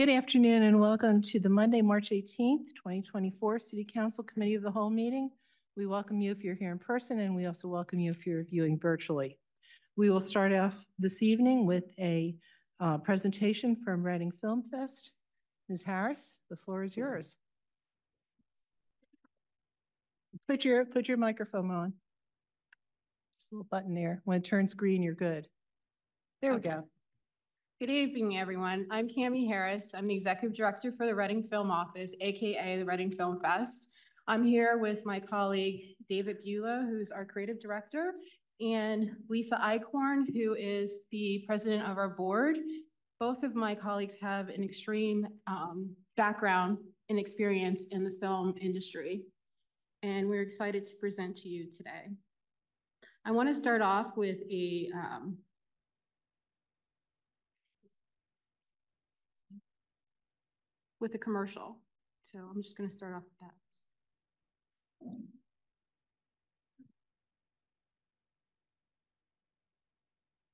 Good afternoon and welcome to the Monday, March 18th, 2024 City Council Committee of the Whole meeting. We welcome you if you're here in person and we also welcome you if you're viewing virtually. We will start off this evening with a uh, presentation from Reading Film Fest. Ms. Harris, the floor is yours. Put your, put your microphone on. There's a little button there. When it turns green, you're good. There we go. Good evening, everyone. I'm Cami Harris. I'm the Executive Director for the Reading Film Office, AKA the Reading Film Fest. I'm here with my colleague David Beulah, who's our Creative Director, and Lisa Eichhorn, who is the President of our board. Both of my colleagues have an extreme um, background and experience in the film industry, and we're excited to present to you today. I want to start off with a um, with a commercial. So I'm just gonna start off with that.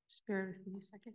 Just bear with me a second.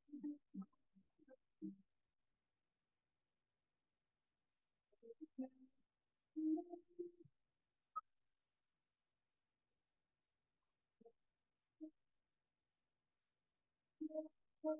And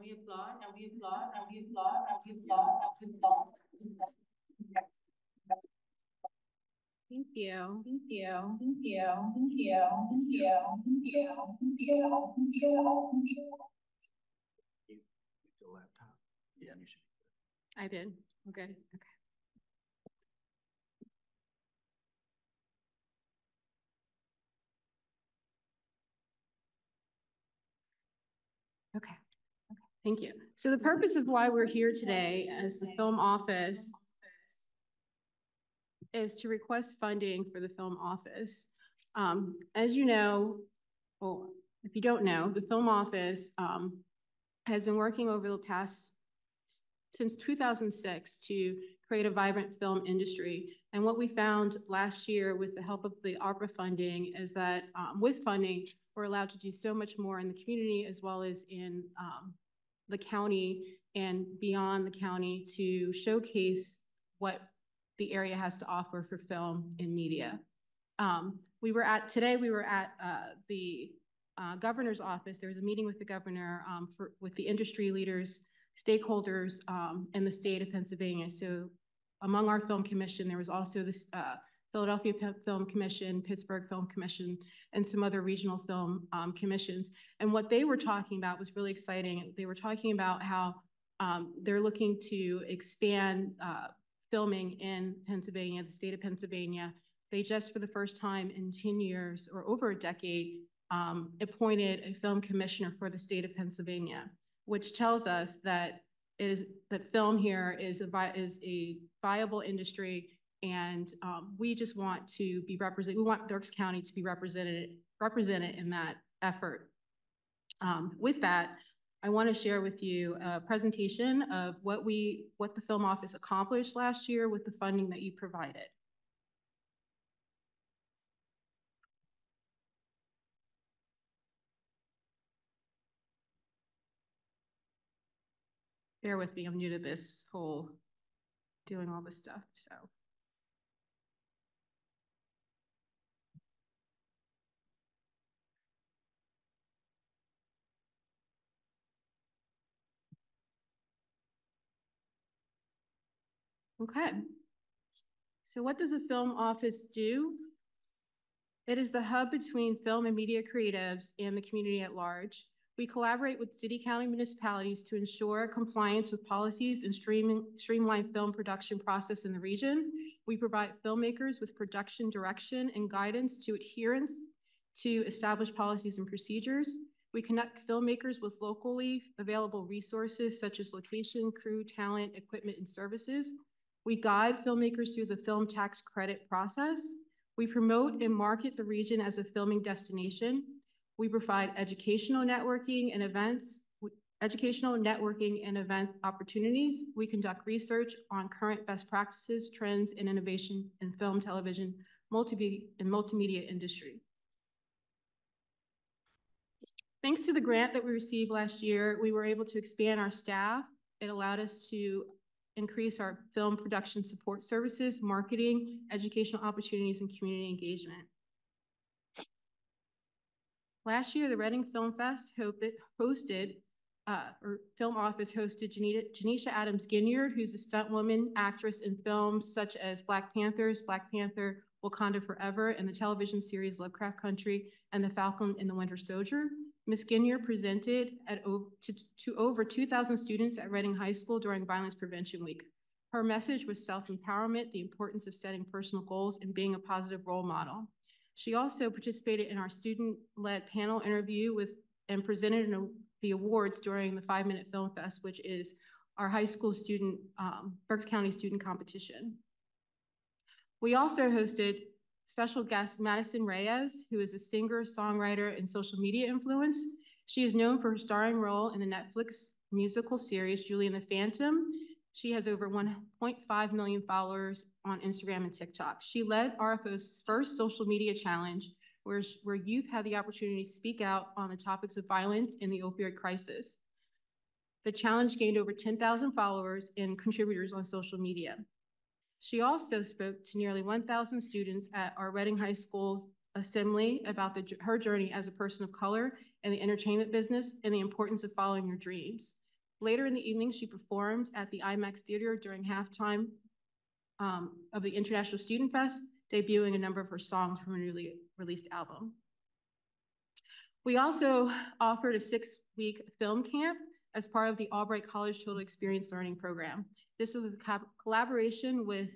we applaud, and we applaud, and we applaud, and we applaud, and we applaud. Thank you. Thank you, thank you, thank you, thank you, thank you, thank you, thank you, thank you. The laptop. Yeah, you should. I did. Okay, okay. Okay, okay, thank you. So the purpose of why we're here today as the film office is to request funding for the film office. Um, as you know, well, if you don't know, the film office, um, has been working over the past since 2006 to create a vibrant film industry. And what we found last year with the help of the ARPA funding is that um, with funding, we're allowed to do so much more in the community as well as in um, the county and beyond the county to showcase what the area has to offer for film and media. Um, we were at, today we were at uh, the uh, governor's office. There was a meeting with the governor um, for, with the industry leaders stakeholders um, in the state of Pennsylvania. So among our film commission, there was also this uh, Philadelphia Pe- Film Commission, Pittsburgh Film Commission, and some other regional film um, commissions. And what they were talking about was really exciting. They were talking about how um, they're looking to expand uh, filming in Pennsylvania, the state of Pennsylvania. They just, for the first time in 10 years or over a decade, um, appointed a film commissioner for the state of Pennsylvania, which tells us that it is, that film here is a, is a viable industry and um, we just want to be represented, we want Berks County to be represented, represented in that effort. Um, with that, I want to share with you a presentation of what we, what the film office accomplished last year with the funding that you provided. Bear with me, I'm new to this whole doing all this stuff, so. Okay. So what does the film office do? It is the hub between film and media creatives and the community at large. We collaborate with city, county municipalities to ensure compliance with policies and streamline film production process in the region. We provide filmmakers with production direction and guidance to adherence to established policies and procedures. We connect filmmakers with locally available resources such as location, crew, talent, equipment, and services. We guide filmmakers through the film tax credit process. We promote and market the region as a filming destination. We provide educational networking and events, educational networking and event opportunities. We conduct research on current best practices, trends, and innovation in film, television, multimedia, and multimedia industry. Thanks to the grant that we received last year, we were able to expand our staff. It allowed us to increase our film production support services, marketing, educational opportunities, and community engagement. Last year, the Reading Film Fest hosted, uh, or Film Office hosted Janeshia Adams Ginyard, who's a stunt woman, actress in films such as Black Panthers, Black Panther, Wakanda Forever, and the television series Lovecraft Country, and The Falcon and the Winter Soldier. Ms. Ginyard presented at to, to over 2,000 students at Reading High School during Violence Prevention Week. Her message was self-empowerment, the importance of setting personal goals, and being a positive role model. She also participated in our student-led panel interview with and presented the awards during the Five Minute Film Fest, which is our high school student, um, Berks County student competition. We also hosted special guest Madison Reyes, who is a singer, songwriter, and social media influence. She is known for her starring role in the Netflix musical series Julie and the Phantom. She has over 1.5 million followers on Instagram and TikTok. She led RFO's first social media challenge, where, where youth had the opportunity to speak out on the topics of violence and the opioid crisis. The challenge gained over 10,000 followers and contributors on social media. She also spoke to nearly 1,000 students at our Reading High School assembly about the, her journey as a person of color in the entertainment business and the importance of following your dreams. Later in the evening, she performed at the IMAX Theater during halftime um, of the International Student Fest, debuting a number of her songs from a newly released album. We also offered a six-week film camp as part of the Albright College Total Experience Learning Program. This was a collaboration with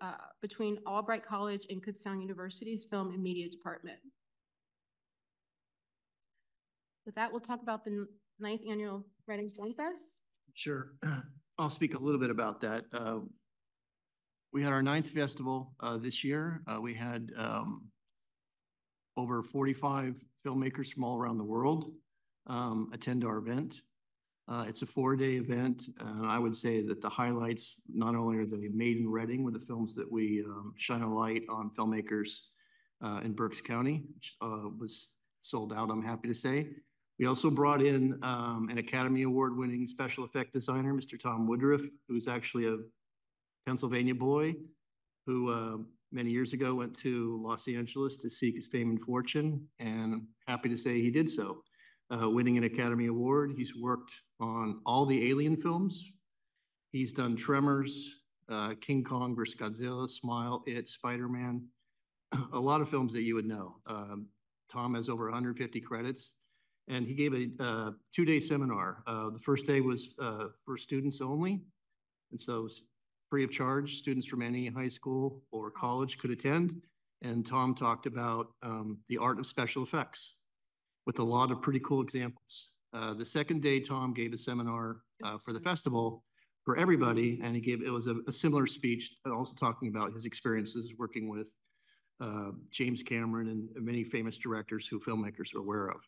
uh, between Albright College and Kutztown University's Film and Media Department. With that, we'll talk about the ninth annual Reading Film Fest. Sure. I'll speak a little bit about that. Uh, we had our ninth festival uh, this year. Uh, we had um, over 45 filmmakers from all around the world um, attend our event. Uh, it's a four-day event, and I would say that the highlights not only are they made in Reading with the films that we um, shine a light on filmmakers uh, in Berks County, which uh, was sold out, I'm happy to say. We also brought in um, an Academy Award-winning special effect designer, Mr. Tom Woodruff, who's actually a Pennsylvania boy who uh, many years ago went to Los Angeles to seek his fame and fortune, and happy to say he did so uh, winning an Academy Award. He's worked on all the Alien films. He's done Tremors, uh, King Kong vs. Godzilla, Smile, It, Spider-Man. a lot of films that you would know. Um, Tom has over 150 credits, and he gave a uh, two-day seminar. Uh, the first day was uh, for students only, and so it's free of charge. Students from any high school or college could attend. And Tom talked about um, the art of special effects with a lot of pretty cool examples. Uh, the second day, Tom gave a seminar uh, for the festival for everybody, and he gave it was a, a similar speech, also talking about his experiences working with uh, James Cameron and many famous directors who filmmakers are aware of.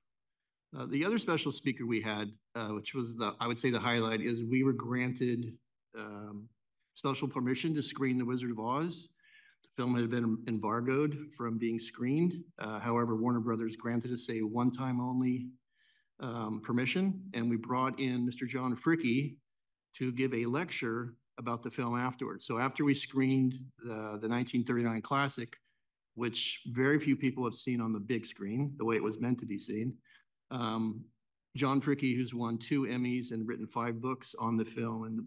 Uh, the other special speaker we had, uh, which was the I would say the highlight, is we were granted um, special permission to screen The Wizard of Oz. The film had been embargoed from being screened. Uh, however, Warner Brothers granted us a one-time only um, permission, and we brought in Mr. John Fricke to give a lecture about the film afterwards. So after we screened the, the 1939 classic, which very few people have seen on the big screen, the way it was meant to be seen, um, John Fricke, who's won two Emmys and written five books on the film and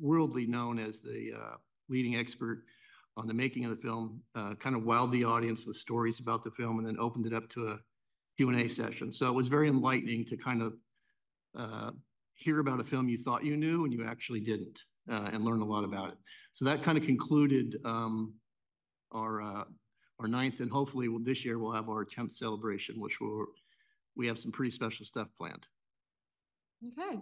worldly known as the uh, leading expert on the making of the film, uh, kind of wowed the audience with stories about the film and then opened it up to a Q&A session. So it was very enlightening to kind of uh, hear about a film you thought you knew and you actually didn't uh, and learn a lot about it. So that kind of concluded um, our uh, our ninth and hopefully this year we'll have our 10th celebration, which will we have some pretty special stuff planned. Okay.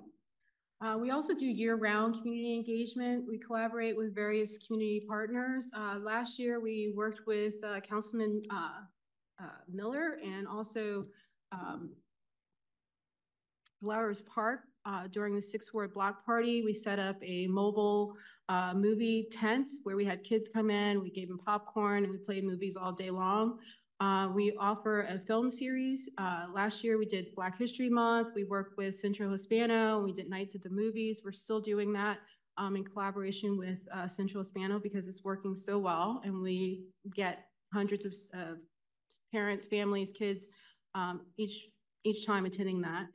Uh, we also do year-round community engagement. We collaborate with various community partners. Uh, last year, we worked with uh, Councilman uh, uh, Miller and also um, Park uh, during the Sixth Ward Block Party. We set up a mobile movie tent where we had kids come in, we gave them popcorn, and we played movies all day long. Uh, we offer a film series. Uh, last year we did Black History Month. We worked with Centro Hispano. We did Nights at the Movies. We're still doing that um, in collaboration with uh, Centro Hispano because it's working so well, and we get hundreds of parents, families, kids um, each each time attending that.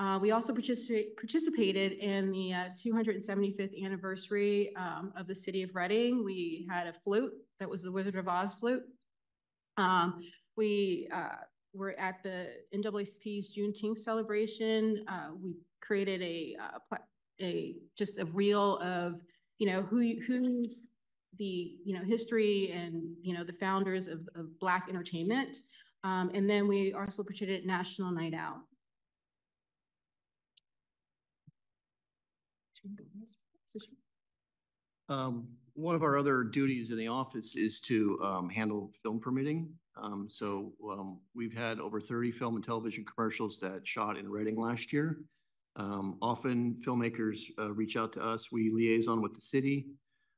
Uh, we also participate, participated in the 275th uh, anniversary um, of the city of Reading. We had a flute that was the Wizard of Oz flute. Um, we uh, were at the NAACP's Juneteenth celebration. Uh, we created a, uh, a just a reel of you know who who's the you know history and you know the founders of, of Black entertainment, um, and then we also participated at National Night Out. Um, one of our other duties in the office is to um, handle film permitting. Um, so um, we've had over 30 film and television commercials that shot in Reading last year. Um, often filmmakers uh, reach out to us. We liaison with the city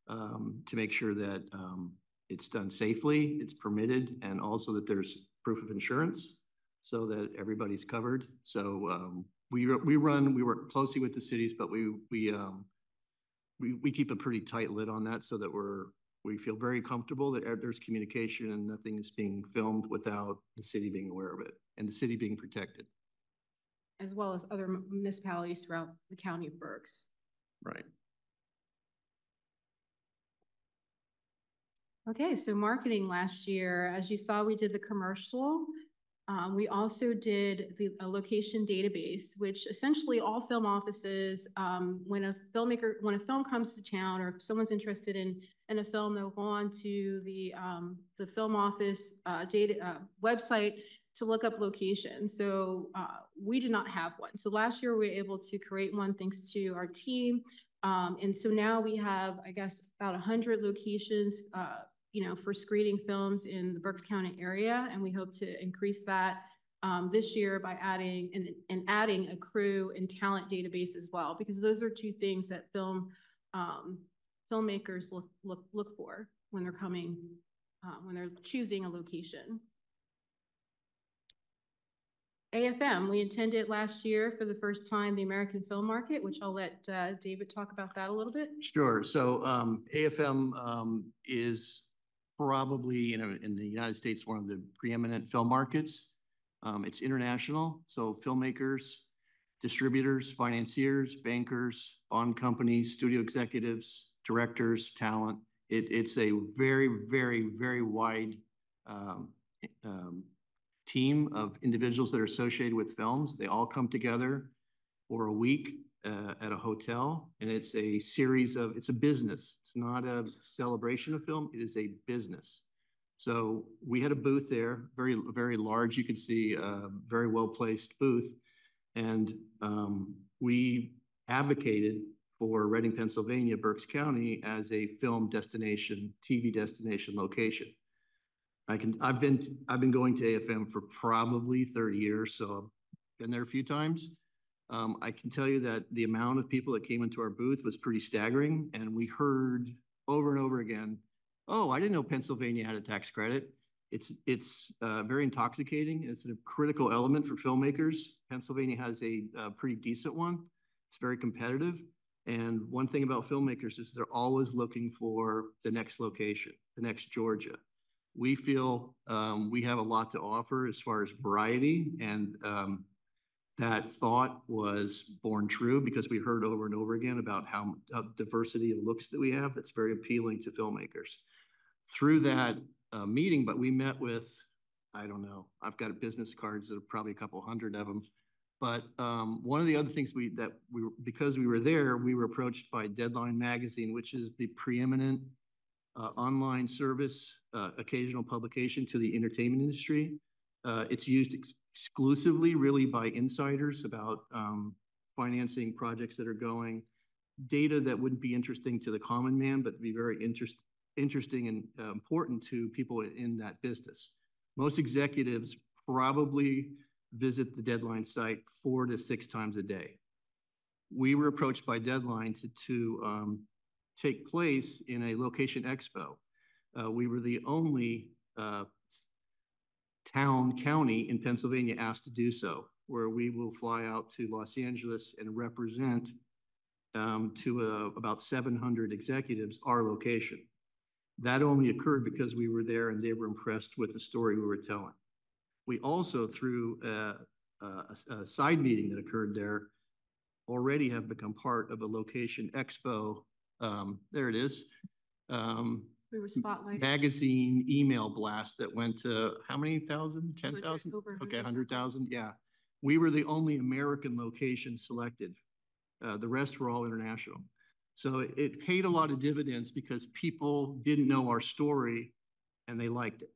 um, to make sure that it's done safely, it's permitted, and also that there's proof of insurance so that everybody's covered. So we we run we work closely with the cities, but we we um, we, we keep a pretty tight lid on that so that we're, we feel very comfortable that there's communication and nothing is being filmed without the city being aware of it and the city being protected. As well as other municipalities throughout the county of Berks. Right. Okay, so marketing last year, as you saw, we did the commercial um, we also did the a location database, which essentially all film offices, um, when a filmmaker, when a film comes to town, or if someone's interested in in a film, they'll go on to the um, the film office uh, data uh, website to look up locations. So uh, we did not have one. So last year we were able to create one thanks to our team. Um, and so now we have, I guess, about 100 locations uh, you know, for screening films in the Berks County area, and we hope to increase that um, this year by adding and, and adding a crew and talent database as well, because those are two things that film um, filmmakers look look look for when they're coming uh, when they're choosing a location. AFM, we attended last year for the first time the American Film Market, which I'll let uh, David talk about that a little bit. Sure. So um, AFM um, is probably, know, in the United States, one of the preeminent film markets. Um, it's international, so filmmakers, distributors, financiers, bankers, bond companies, studio executives, directors, talent. It, it's a very, very, very wide um, um, team of individuals that are associated with films. They all come together for a week uh, at a hotel, and it's a series of, it's a business. It's not a celebration of film, it is a business. So we had a booth there, very, very large. You could see a very well-placed booth. And um, we advocated for Reading, Pennsylvania, Berks County as a film destination, TV destination location. I can, I've been, I've been going to AFM for probably 30 years, so I've been there a few times. Um, I can tell you that the amount of people that came into our booth was pretty staggering, and we heard over and over again, oh, I didn't know Pennsylvania had a tax credit. It's, it's uh, very intoxicating. It's a critical element for filmmakers. Pennsylvania has a, a pretty decent one. It's very competitive. And one thing about filmmakers is they're always looking for the next location, the next Georgia. We feel um, we have a lot to offer as far as variety and um, that thought was born true because we heard over and over again about how, how diversity of looks that we have that's very appealing to filmmakers. Through that uh, meeting, but we met with, I don't know, I've got business cards that are probably a couple hundred of them. But um, one of the other things we that we because we were there, we were approached by Deadline Magazine, which is the preeminent uh, online service, uh, occasional publication to the entertainment industry. Uh, it's used ex exclusively really by insiders about um, financing projects that are going, data that wouldn't be interesting to the common man, but be very interest, interesting and uh, important to people in that business. Most executives probably visit the Deadline site four to six times a day. We were approached by Deadline to, to um, take place in a location expo. Uh, we were the only uh, town, county in Pennsylvania asked to do so, where we will fly out to Los Angeles and represent um, to uh, about 700 executives our location. That only occurred because we were there and they were impressed with the story we were telling. We also, through a, a, a side meeting that occurred there, already have become part of a location expo. Um, there it is. Um, We were spotlighted. magazine email blast that went to how many thousand? Ten thousand? Okay, 100,000. hundred thousand, yeah. We were the only American location selected. Uh, the rest were all international. So it- it paid a lot of dividends because people didn't know our story and they liked it.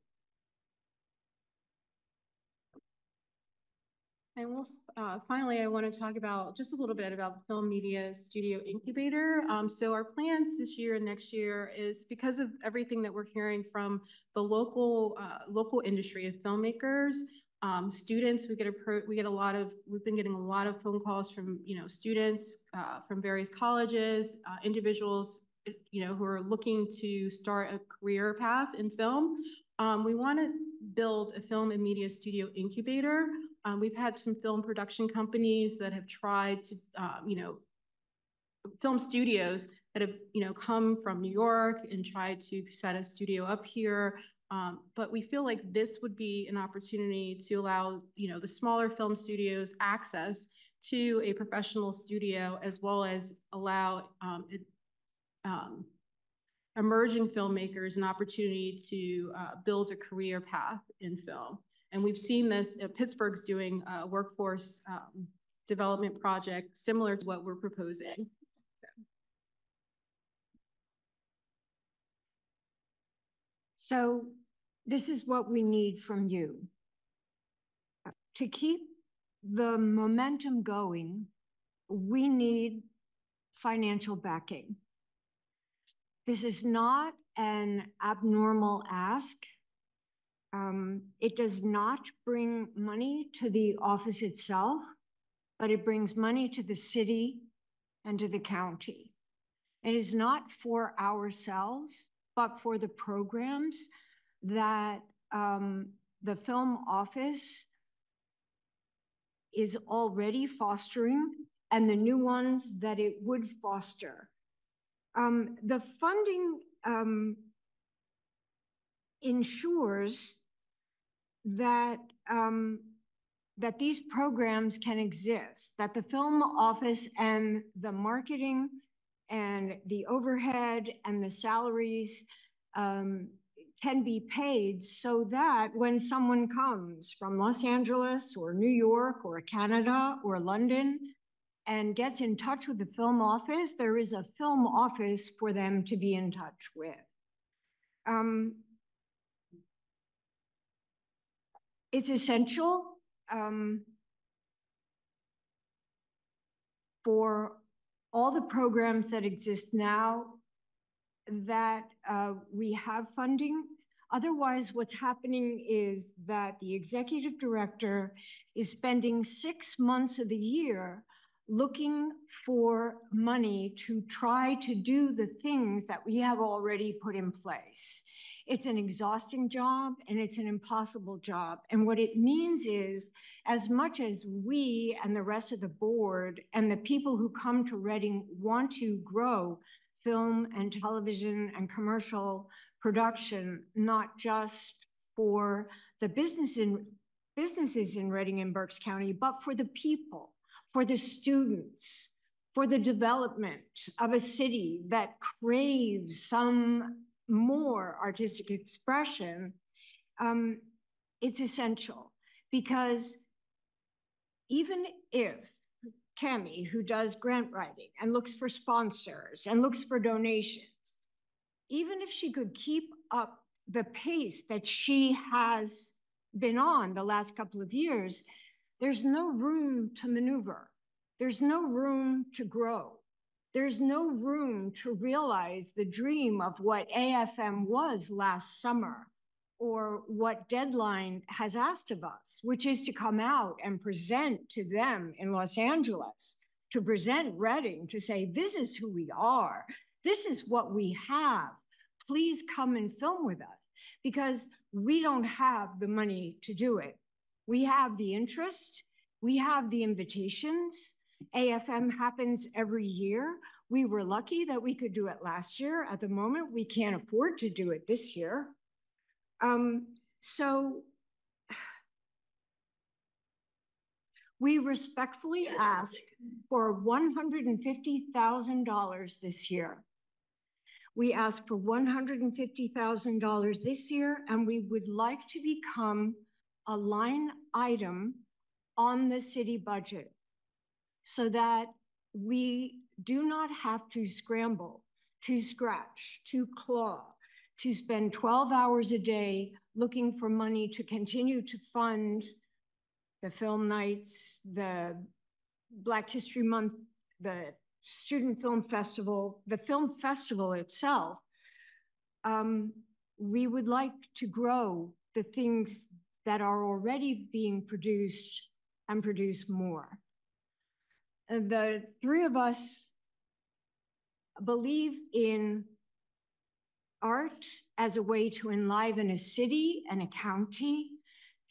And we'll, uh, finally, I want to talk about, just a little bit about the Film Media Studio Incubator. Um, so our plans this year and next year is because of everything that we're hearing from the local, uh, local industry of filmmakers, um, students, we get a, we get a lot of, we've been getting a lot of phone calls from, you know, students, uh, from various colleges, uh, individuals, you know, who are looking to start a career path in film. Um, we want to build a film and media studio incubator. Um, we've had some film production companies that have tried to, um, you know, film studios that have, you know, come from New York and tried to set a studio up here. Um, but we feel like this would be an opportunity to allow, you know, the smaller film studios access to a professional studio as well as allow um, um, emerging filmmakers an opportunity to uh, build a career path in film. And we've seen this, uh, Pittsburgh's doing a workforce um, development project similar to what we're proposing. So this is what we need from you. To keep the momentum going, we need financial backing. This is not an abnormal ask. Um, it does not bring money to the office itself, but it brings money to the city and to the county. It is not for ourselves, but for the programs that um, the film office is already fostering and the new ones that it would foster. Um, the funding um, ensures that um, that these programs can exist, that the film office and the marketing and the overhead and the salaries um, can be paid so that when someone comes from Los Angeles or New York or Canada or London and gets in touch with the film office, there is a film office for them to be in touch with. Um, it's essential um, for all the programs that exist now that uh, we have funding. Otherwise, what's happening is that the executive director is spending six months of the year looking for money to try to do the things that we have already put in place. It's an exhausting job and it's an impossible job. And what it means is, as much as we and the rest of the board and the people who come to Reading want to grow film and television and commercial production, not just for the business in, businesses in Reading and Berks County, but for the people for the students, for the development of a city that craves some more artistic expression, um, it's essential because even if Cami, who does grant writing and looks for sponsors and looks for donations, even if she could keep up the pace that she has been on the last couple of years, there's no room to maneuver. There's no room to grow. There's no room to realize the dream of what AFM was last summer or what Deadline has asked of us, which is to come out and present to them in Los Angeles, to present Reading, to say, this is who we are. This is what we have. Please come and film with us because we don't have the money to do it. We have the interest, we have the invitations. AFM happens every year. We were lucky that we could do it last year. At the moment, we can't afford to do it this year. Um, so we respectfully ask for $150,000 this year. We ask for $150,000 this year, and we would like to become a line item on the city budget so that we do not have to scramble, to scratch, to claw, to spend 12 hours a day looking for money to continue to fund the film nights, the Black History Month, the Student Film Festival, the film festival itself. Um, we would like to grow the things that are already being produced and produce more. The three of us believe in art as a way to enliven a city and a county,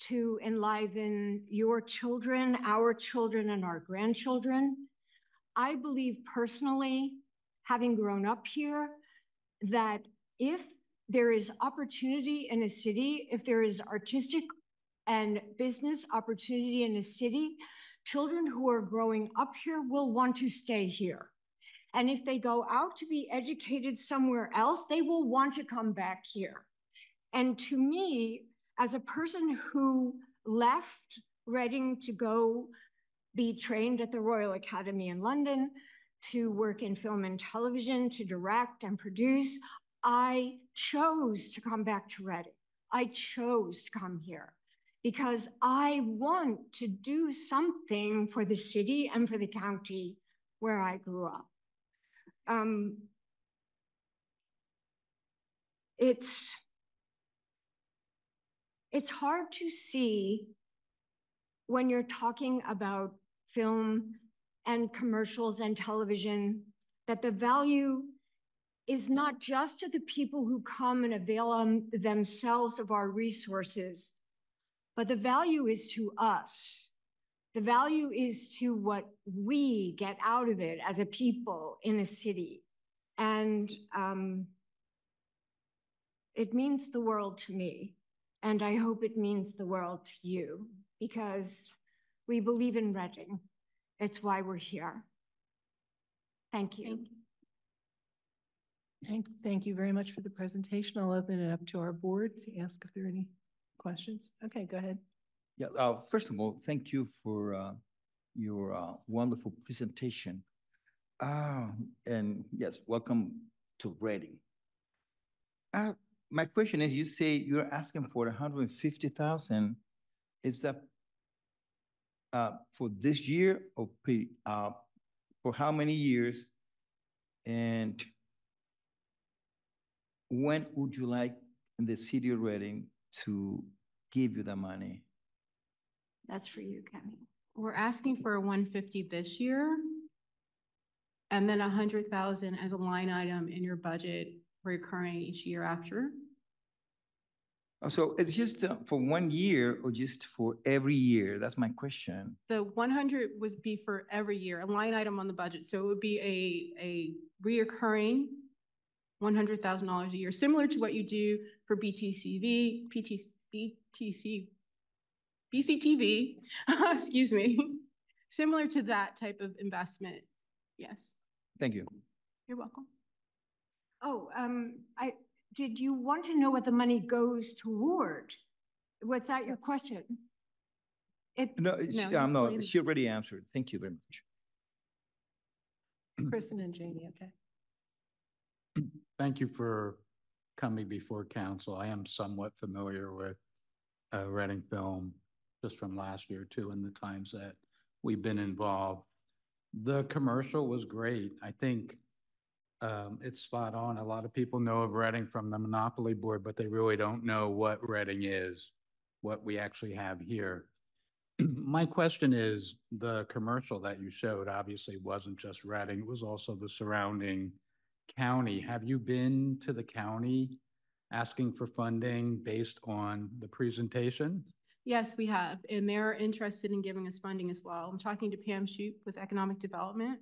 to enliven your children, our children, and our grandchildren. I believe personally, having grown up here, that if there is opportunity in a city, if there is artistic and business opportunity in a city, children who are growing up here will want to stay here. And if they go out to be educated somewhere else, they will want to come back here. And to me, as a person who left Reading to go be trained at the Royal Academy in London, to work in film and television, to direct and produce, I chose to come back to Reading. I chose to come here because I want to do something for the city and for the county where I grew up. Um, it's it's hard to see when you're talking about film and commercials and television that the value is not just to the people who come and avail um, themselves of our resources, but the value is to us. The value is to what we get out of it as a people in a city. And um, it means the world to me. And I hope it means the world to you because we believe in Reading. It's why we're here. Thank you. Thank you. Thank, thank you very much for the presentation. I'll open it up to our board to ask if there are any questions. Okay, go ahead. Yeah, uh, first of all, thank you for uh, your uh, wonderful presentation. Uh, and yes, welcome to Reading. Uh, my question is, you say you're asking for hundred and fifty thousand. Is that uh, for this year or uh, for how many years? And when would you like the city of Reading to give you the money? That's for you, Kenny. We're asking for a one fifty this year. And then hundred thousand as a line item in your budget recurring each year after. Oh, So it's just uh, for one year or just for every year? That's my question. The one hundred would be for every year, a line item on the budget, so it would be a, a reoccurring one hundred thousand dollars a year, similar to what you do for BTCV, PT, BTC, BCTV, excuse me, similar to that type of investment. Yes, Thank you. you're welcome. Oh, um, I, did you want to know what the money goes toward? Was that your question? It, No, No, um, no, she already answered. Thank you very much. Kristen and Jamie, okay. Thank you for coming before council. I am somewhat familiar with uh, Reading Film just from last year too, and the times that we've been involved. The commercial was great. I think um, it's spot on. A lot of people know of Reading from the Monopoly Board, but they really don't know what Reading is, what we actually have here. My question is, the commercial that you showed obviously wasn't just Reading, it was also the surrounding county. Have you been to the county asking for funding based on the presentation? Yes, we have, and they're interested in giving us funding as well. I'm talking to Pam Shoup with Economic Development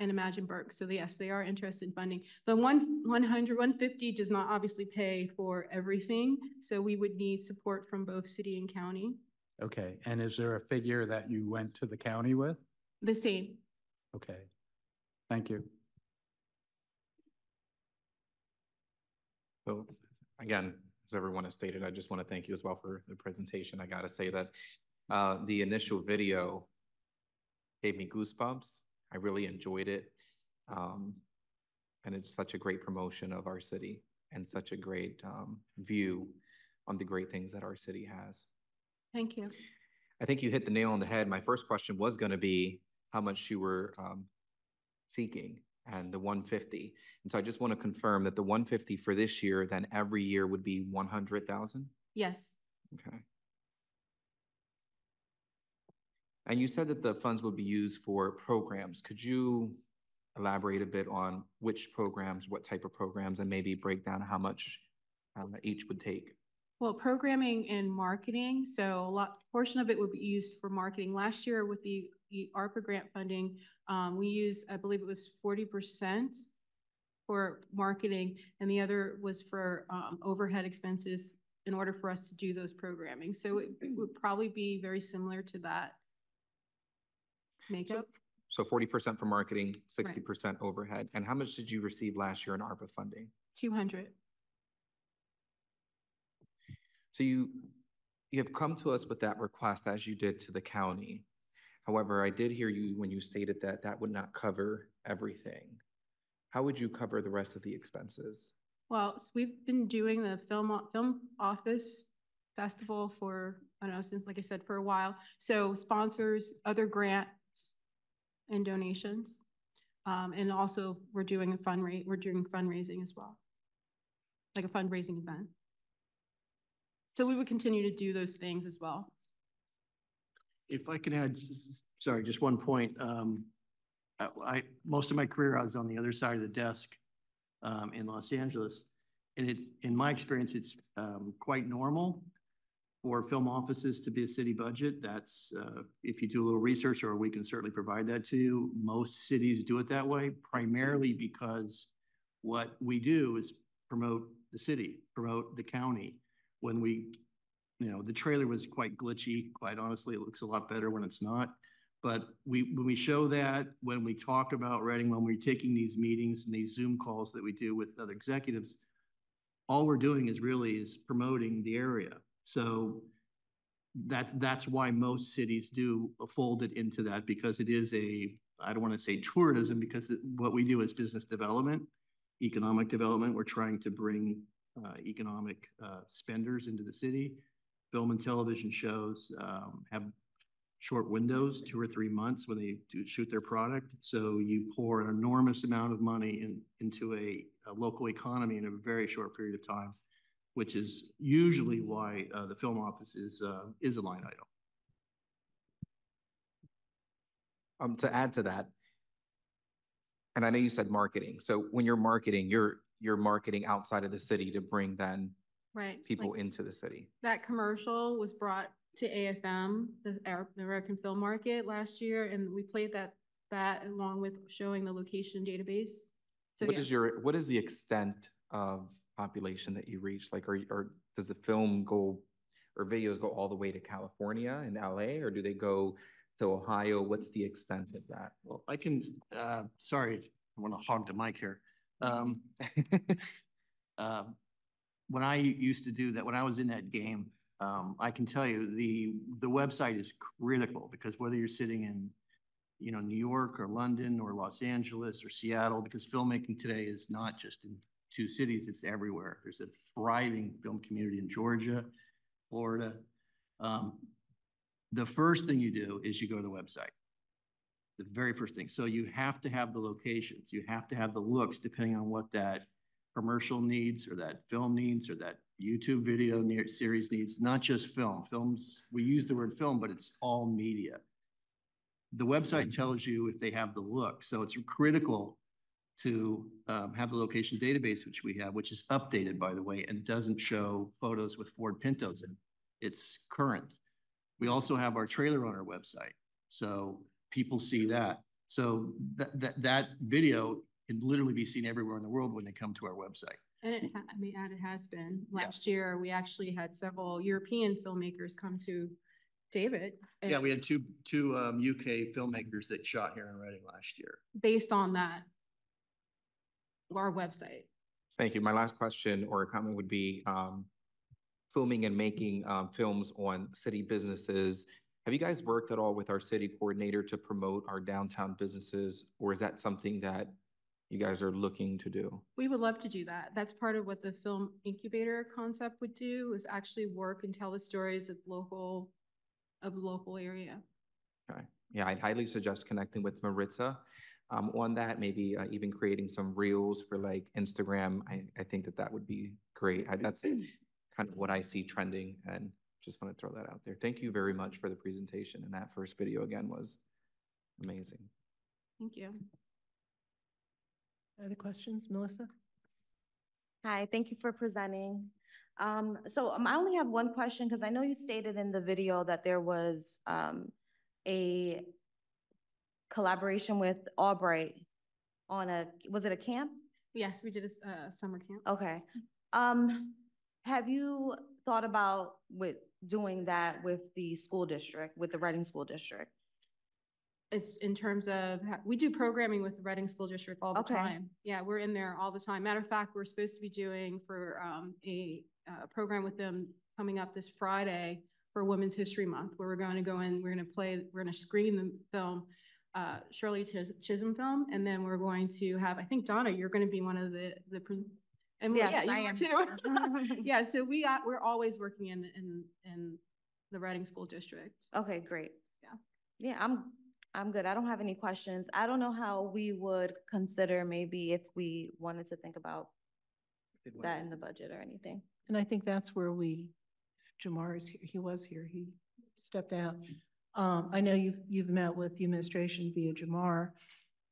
and Imagine Berks. So yes, they are interested in funding. The one, 100, 150 does not obviously pay for everything. So we would need support from both city and county. Okay, and is there a figure that you went to the county with? The same. Okay, thank you. So again, as everyone has stated, I just want to thank you as well for the presentation. I gotta say that uh, the initial video gave me goosebumps. I really enjoyed it. Um, and it's such a great promotion of our city and such a great um, view on the great things that our city has. Thank you. I think you hit the nail on the head. My first question was gonna be how much you were um seeking and the one fifty. And so I just want to confirm that the one fifty for this year, then every year would be one hundred thousand? Yes. Okay. And you said that the funds would be used for programs. Could you elaborate a bit on which programs, what type of programs, and maybe break down how much um, each would take? Well, programming and marketing, so a lot, portion of it would be used for marketing. Last year with the the ARPA grant funding, um, we used, I believe it was forty percent for marketing, and the other was for, um, overhead expenses in order for us to do those programming. So it would probably be very similar to that makeup. So forty percent for marketing, sixty percent overhead. And how much did you receive last year in ARPA funding? Two hundred. So you, you have come to us with that request as you did to the county. However, I did hear you when you stated that that would not cover everything. How would you cover the rest of the expenses? Well, s- we've been doing the film, film office festival for, I don't know, since, like I said, for a while. So sponsors, other grants and donations. Um, and also we're doing a fundraise, we're doing fundraising as well. Like a fundraising event. So we would continue to do those things as well. If I can add, sorry, just one point. Um, I- most of my career, I was on the other side of the desk, um, in Los Angeles. And it, in my experience, it's, um, quite normal for film offices to be a city budget. That's, uh, if you do a little research, or we can certainly provide that to you. Most cities do it that way primarily because what we do is promote the city, promote the county. When we, you know, the trailer was quite glitchy, quite honestly. It looks a lot better when it's not. But we, when we show that, when we talk about Reading, when we're taking these meetings and these Zoom calls that we do with other executives, all we're doing is really is promoting the area. So that, that's why most cities do fold it into that because it is a, I don't want to say tourism because what we do is business development, economic development. We're trying to bring uh, economic uh, spenders into the city. Film and television shows um, have short windows, two or three months when they do shoot their product. So you pour an enormous amount of money in, into a, a local economy in a very short period of time, which is usually why uh, the film office is, uh, is a line item. Um, to add to that, and I know you said marketing, so when you're marketing, you're, you're marketing outside of the city to bring then Right. people like- into the city. That commercial was brought to AFM, the American Film Market last year, and we played that, that along with showing the location database. So What yeah, is your, what is the extent of population that you reach? Like, are, or does the film go, or videos go all the way to California and LA, or do they go to Ohio? What's the extent of that? Well, I can, uh, sorry, I want to hog the mic here. Um, um, When I used to do that, when I was in that game, um, I can tell you, the, the website is critical because whether you're sitting in, you know, New York or London or Los Angeles or Seattle, because filmmaking today is not just in two cities, it's everywhere. There's a thriving film community in Georgia, Florida. Um, The first thing you do is you go to the website the very first thing. So you have to have the locations, you have to have the looks depending on what that commercial needs or that film needs or that YouTube video near series needs, not just film. Films, we use the word film, but it's all media. The website tells you if they have the look, so it's critical to um, have the location database, which we have, which is updated, by the way, and doesn't show photos with Ford Pintos in. it. It's current. We also have our trailer on our website. So people see that. So that, that, that video can literally be seen everywhere in the world when they come to our website. and it, ha- I mean, and it has been. Yeah. Last year, we actually had several European filmmakers come to David. Yeah, we had two, two, um, UK filmmakers that shot here in Reading last year. Based on that, our website. Thank you. My last question or comment would be, um, filming and making, um, films on city businesses. Have you guys worked at all with our city coordinator to promote our downtown businesses? Or is that something that you guys are looking to do? We would love to do that. That's part of what the film incubator concept would do, is actually work and tell the stories of local, of the local area. Okay, yeah, I'd highly suggest connecting with Maritza um, on that, maybe uh, even creating some reels for like Instagram. I, I think that that would be great. I- That's kind of what I see trending and just want to throw that out there. Thank you very much for the presentation and that first video again was amazing. Thank you. Other questions, Melissa? Hi, thank you for presenting. Um, so um, I only have one question because I know you stated in the video that there was um, a collaboration with Albright on a, was it a camp? Yes, we did a uh, summer camp. Okay. Um, have you thought about with doing that with the school district, with the Reading School District? It's in terms of, we do programming with the Reading School District all the Okay. time. Yeah, we're in there all the time. Matter of fact, we're supposed to be doing for um, a uh, program with them coming up this Friday for Women's History Month, where we're going to go in, we're going to play, we're going to screen the film, uh, Shirley Chis- Chisholm film, and then we're going to have, I think Donna, you're going to be one of the, the, and Yes, yeah, I you are am. too. Yeah, so we, are- we're always working in, in, in the Reading School District. Okay, great. Yeah. Yeah, I'm, I'm good. I don't have any questions. I don't know how we would consider maybe if we wanted to think about that in the budget or anything. And I think that's where we, Jamar is here, he was here, he stepped out. Um, I know you've, you've met with the administration via Jamar,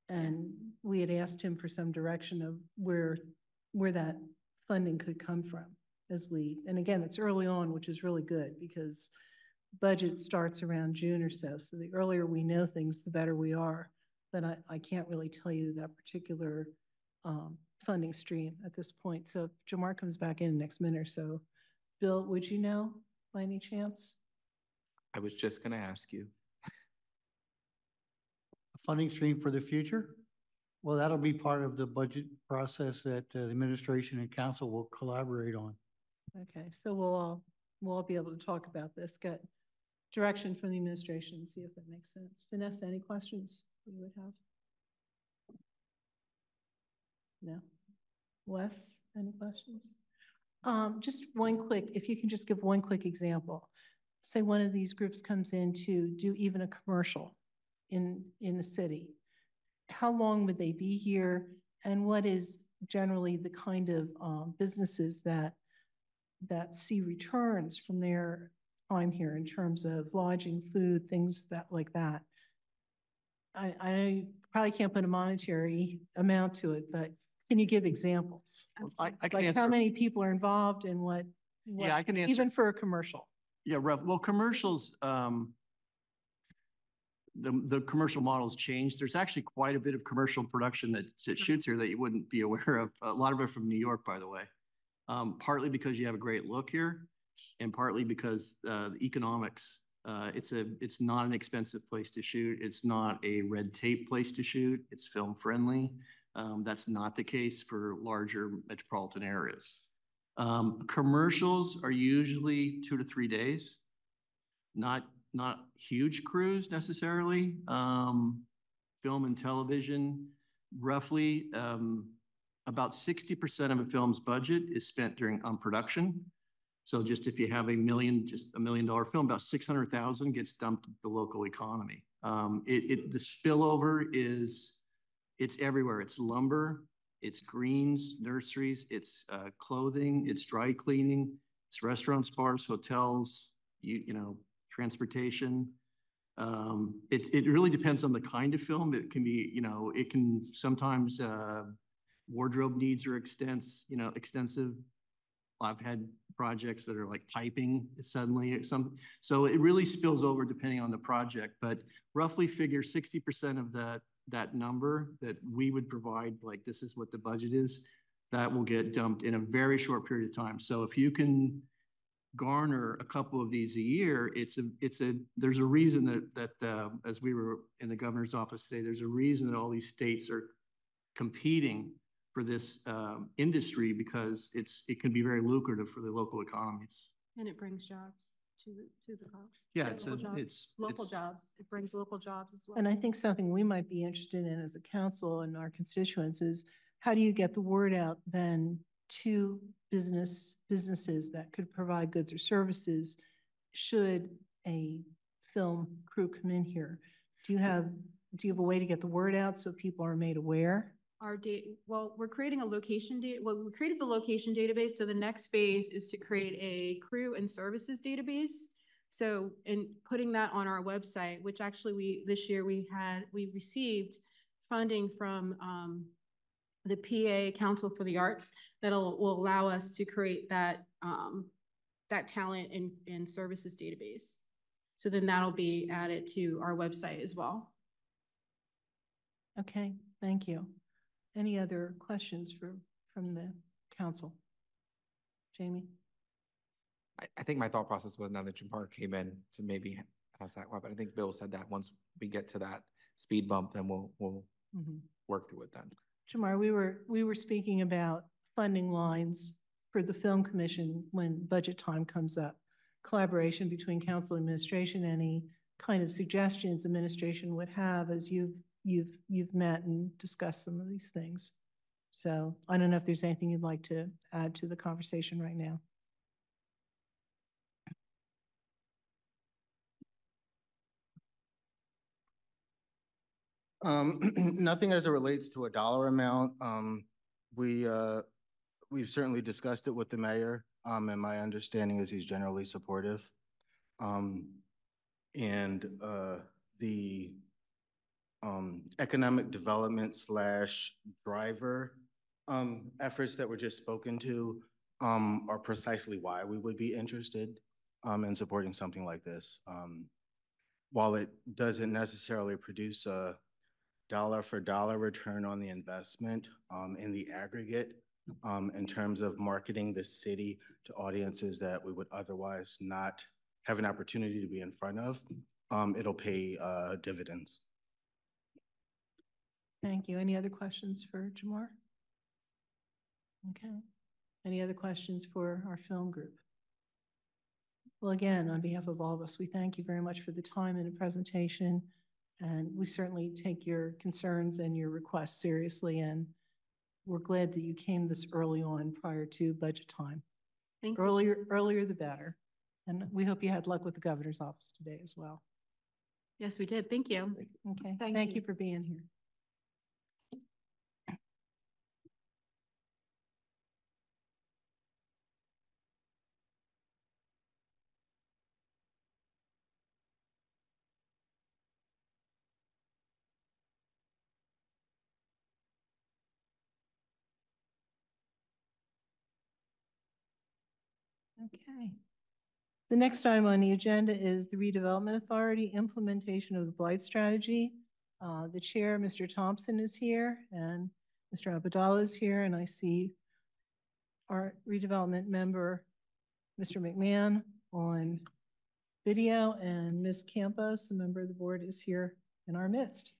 and we had asked him for some direction of where, where that funding could come from as we, and again, it's early on, which is really good, because budget starts around June or so, so the earlier we know things, the better we are. But I, I can't really tell you that particular, um, funding stream at this point. So if Jamar comes back in next minute or so, Bill, would you know by any chance? I was just gonna ask you. A funding stream for the future? Well, that'll be part of the budget process that uh, the administration and council will collaborate on. Okay, so we'll all, we'll all be able to talk about this, get direction from the administration, see if that makes sense. Vanessa, any questions you would have? No? Wes, any questions? Um, just one quick, if you can just give one quick example. Say one of these groups comes in to do even a commercial in, in the city. How long would they be here? And what is generally the kind of, um, businesses that, that see returns from their time here in terms of lodging, food, things that, like that? I, I know you probably can't put a monetary amount to it, but can you give examples? I, I can Like how many people are involved and what? what- Yeah, I can answer. Even for a commercial? Yeah, rough, well, commercials, um, the, the commercial models changed. There's actually quite a bit of commercial production that, that shoots here that you wouldn't be aware of. A lot of it from New York, by the way. Um, partly because you have a great look here and partly because, uh, the economics. Uh, it's a, it's not an expensive place to shoot. It's not a red tape place to shoot. It's film friendly. Um, that's not the case for larger metropolitan areas. Um, commercials are usually two to three days. Not, not huge crews necessarily. Um, film and television, roughly, um, about sixty percent of a film's budget is spent during, on production. So just if you have a million, just a million dollar film, about six hundred thousand gets dumped the local economy. Um, it, it, the spillover is, it's everywhere. It's lumber, it's greens, nurseries, it's uh, clothing, it's dry cleaning, it's restaurants, bars, hotels, you, you know, transportation. Um, it, it really depends on the kind of film. It can be, you know, it can sometimes, uh, wardrobe needs are extensive, you know, extensive. I've had projects that are like piping suddenly or some, so it really spills over depending on the project, but roughly figure sixty percent of that, that number that we would provide, like this is what the budget is, that will get dumped in a very short period of time. So if you can garner a couple of these a year, it's a, it's a, there's a reason that, that, uh, as we were in the governor's office today, there's a reason that all these states are competing for this, um, industry because it's, it can be very lucrative for the local economies. And it brings jobs to, the to the, co- Yeah, Yeah, it's, a local jobs. it's. local it's- jobs. It brings local jobs as well. And I think something we might be interested in as a council and our constituents is how do you get the word out then to business, businesses that could provide goods or services should a film crew come in here? Do you have, do you have a way to get the word out so people are made aware? Our date, well, we're creating a location date, well, we created the location database, so the next phase is to create a crew and services database. So, in putting that on our website, which actually we, this year we had, we received funding from, um, the PA Council for the Arts that'll, will allow us to create that, um, that talent and, and services database. So then that'll be added to our website as well. Okay, thank you. Any other questions for, from the council? Jamie? I, I think my thought process was now that Jamar came in to maybe ask that, but I think Bill said that once we get to that speed bump, then we'll, we'll Mhm. work through it then. Jamar, we were, we were speaking about funding lines for the film commission when budget time comes up. Collaboration between council administration, any kind of suggestions administration would have as you've, you've, you've met and discussed some of these things. So I don't know if there's anything you'd like to add to the conversation right now. Um, nothing as it relates to a dollar amount. Um, we, uh, we've certainly discussed it with the mayor, um, and my understanding is he's generally supportive. Um, and, uh, the, um, economic development slash driver, um, efforts that were just spoken to, um, are precisely why we would be interested, um, in supporting something like this. Um, while it doesn't necessarily produce a dollar for dollar return on the investment um, in the aggregate in terms of marketing the city to audiences that we would otherwise not have an opportunity to be in front of. It'll pay uh, dividends. Thank you. Any other questions for Jamar? Okay. Any other questions for our film group? Well, again, on behalf of all of us, we thank you very much for the time and the presentation. And we certainly take your concerns and your requests seriously, and we're glad that you came this early on prior to budget time. Thank you. Earlier, earlier the better. And we hope you had luck with the governor's office today as well. Yes, we did. Thank you. Okay, Thank thank you you. for being here. Okay. The next item on the agenda is the redevelopment authority implementation of the blight strategy. Uh, the chair, Mr. Thompson is here and Mr. Abdallah is here and I see our redevelopment member, Mr. McMahon on video and Ms. Campos, a member of the board is here in our midst.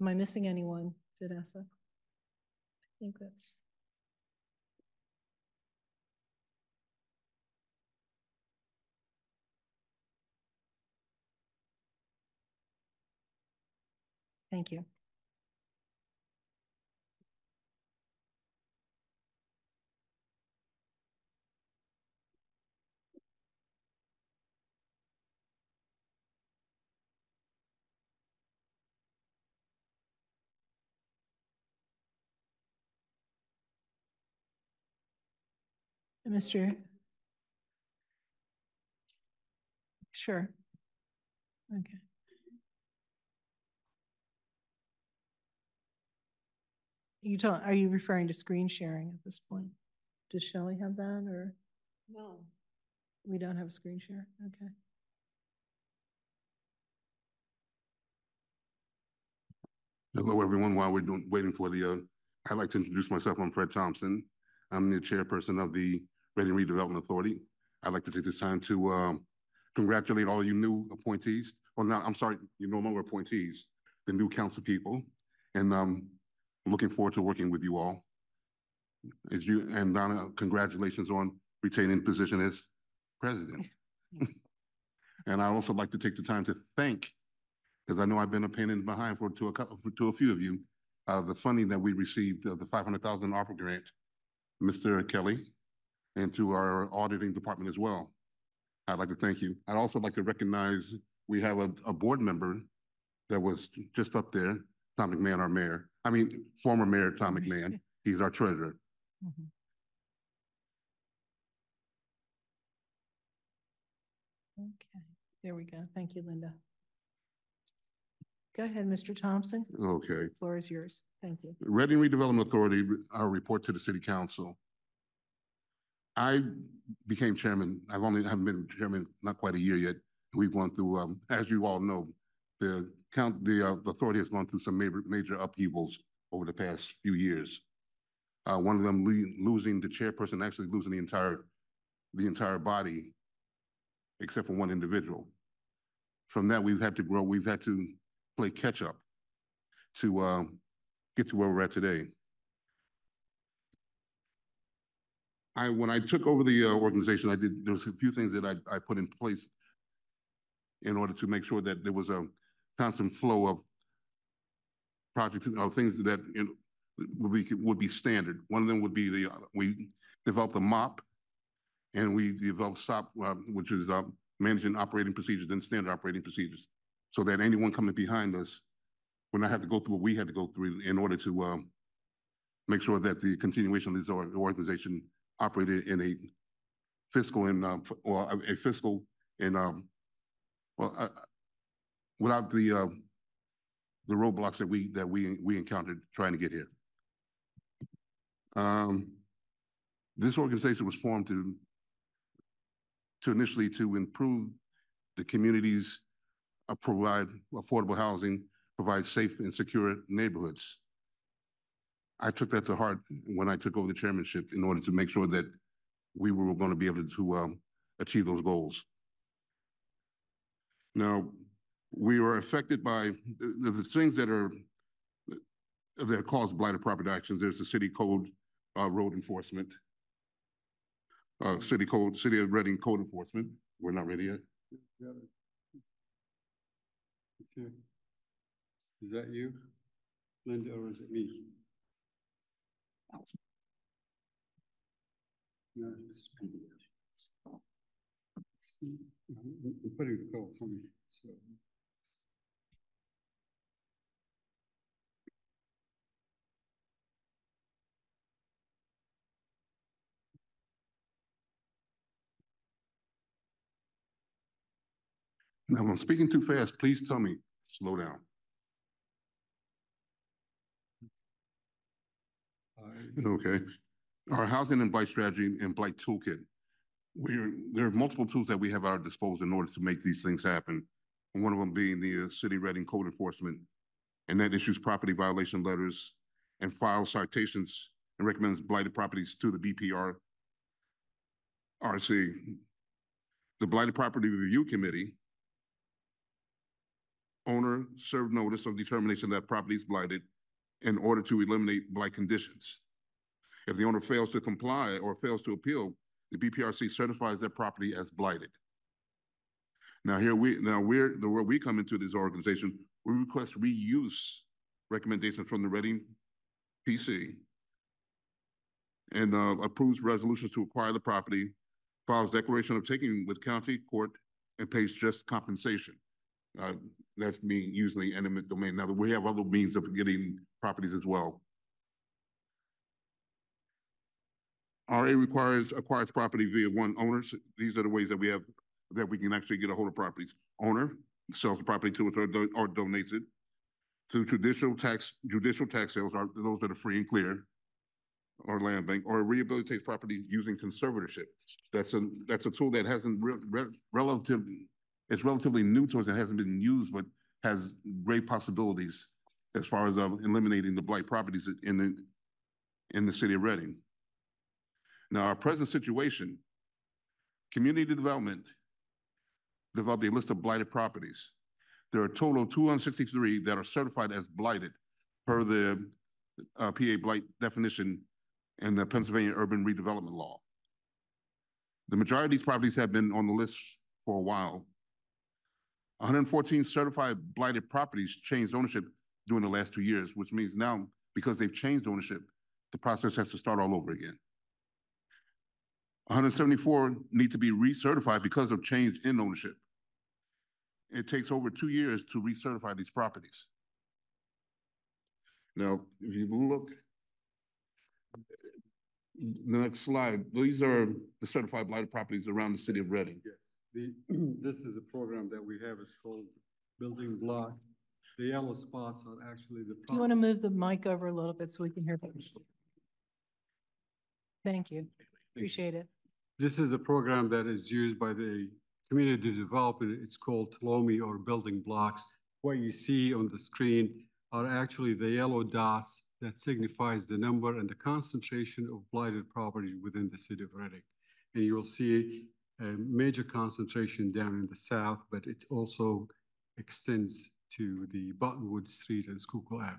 Am I missing anyone, Vanessa? I think that's. Thank you. Mr. Sure. Okay. You don't, are you referring to screen sharing at this point? Does Shelley have that or No. we don't have a screen share? Okay. Hello, everyone. While we're doing, waiting for the, uh, I'd like to introduce myself. I'm Fred Thompson. I'm the chairperson of the Reading Redevelopment Authority. I'd like to take this time to, um, congratulate all you new appointees. Well, now, I'm sorry, you're no longer appointees, the new council people. And, um, I'm looking forward to working with you all. As you, and Donna, congratulations on retaining position as president. And I'd also like to take the time to thank because I know I've been a pain in the behind for to a couple, to a few of you, uh, the funding that we received, uh, the five hundred thousand ARPA grant, Mr. Kelly, and to our auditing department as well. I'd like to thank you. I'd also like to recognize, we have a, a board member that was just up there, Tom McMahon, our mayor. I mean, former mayor Tom McMahon. He's our treasurer. Mhm. Okay, there we go. Thank you, Linda. Go ahead, Mr. Thompson. Okay. Floor is yours. Thank you. Reading Redevelopment Authority, our report to the city council. I became chairman, I've only, haven't been chairman not quite a year yet. We've gone through, um, as you all know, the count, the, uh, the authority has gone through some major, major upheavals over the past few years. Uh, one of them losing the chairperson, actually losing the entire, the entire body, except for one individual. From that, we've had to grow, we've had to play catch up to, um, get to where we're at today. I, when I took over the uh, organization, I did, there was a few things that I, I put in place in order to make sure that there was a constant flow of projects, of things that, you know, would be, would be standard. One of them would be the, uh, we developed a MOP and we developed SOP, uh, which is, uh, managing operating procedures and standard operating procedures. So that anyone coming behind us would not have to go through what we had to go through in order to, um, make sure that the continuation of this organization operated in a fiscal and, uh, or a- a fiscal and, um, well, uh, without the, uh, the roadblocks that we, that we, we encountered trying to get here. Um, this organization was formed to, to initially to improve the communities, uh, provide affordable housing, provide safe and secure neighborhoods. I took that to heart when I took over the chairmanship in order to make sure that we were going to be able to um, achieve those goals. Now, we are affected by the, the things that are that cause blighted property actions. There's the city code, uh, road enforcement. Uh, city code, city of Reading code enforcement. We're not ready yet. Okay. Is that you, Linda, or is it me? No, it's I'm putting the call for me, Now, if I'm speaking too fast, please tell me, slow down. I- Okay. Our housing and blight strategy and blight toolkit. We're, there are multiple tools that we have at our disposal in order to make these things happen. And One of them being the uh, city Reading code enforcement. And that issues property violation letters and files citations and recommends blighted properties to the BPR. RC. The Blighted Property Review Committee. Owner served notice of determination that property is blighted in order to eliminate blight conditions. If the owner fails to comply or fails to appeal, the BPRC certifies that property as blighted. Now here we, now we're, the where we come into this organization, we request reuse recommendations from the Reading PC and uh, approves resolutions to acquire the property, files declaration of taking with county court, and pays just compensation. Uh, that's me usually eminent domain. Now, that we have other means of getting properties as well. RA requires, acquires property via one owners. These are the ways that we have, that we can actually get a hold of properties. Owner sells the property to us or do- or donates it. Through judicial tax, judicial tax sales are, those that are free and clear. Or land bank, or rehabilitates property using conservatorship. That's a, that's a tool that hasn't re- re- relative, it's relatively new to us. It hasn't been used, but has great possibilities as far as um, eliminating the blight properties in the, in the city of Reading. Now, our present situation, community development developed a list of blighted properties. There are a total of two hundred sixty-three that are certified as blighted per the uh, PA blight definition in the Pennsylvania Urban Redevelopment Law. The majority of these properties have been on the list for a while. Hundred and fourteen certified blighted properties changed ownership during the last two years, which means now, because they've changed ownership, the process has to start all over again. 174 need to be recertified because of change in ownership. It takes over two years to recertify these properties. Now, if you look, the next slide, these are the certified blighted properties around the city of Reading. Yes, the, this is a program that we have, it's called Building Block. The yellow spots are actually the. Do you want to move the mic over a little bit so we can hear? better? Thank you. Appreciate it. This is a program that is used by the community development. It's called Tolemi or Building Blocks. What you see on the screen are actually the yellow dots that signifies the number and the concentration of blighted property within the city of Reading. And you will see a major concentration down in the south, but it also extends to the Buttonwood Street and Schuylkill Avenue.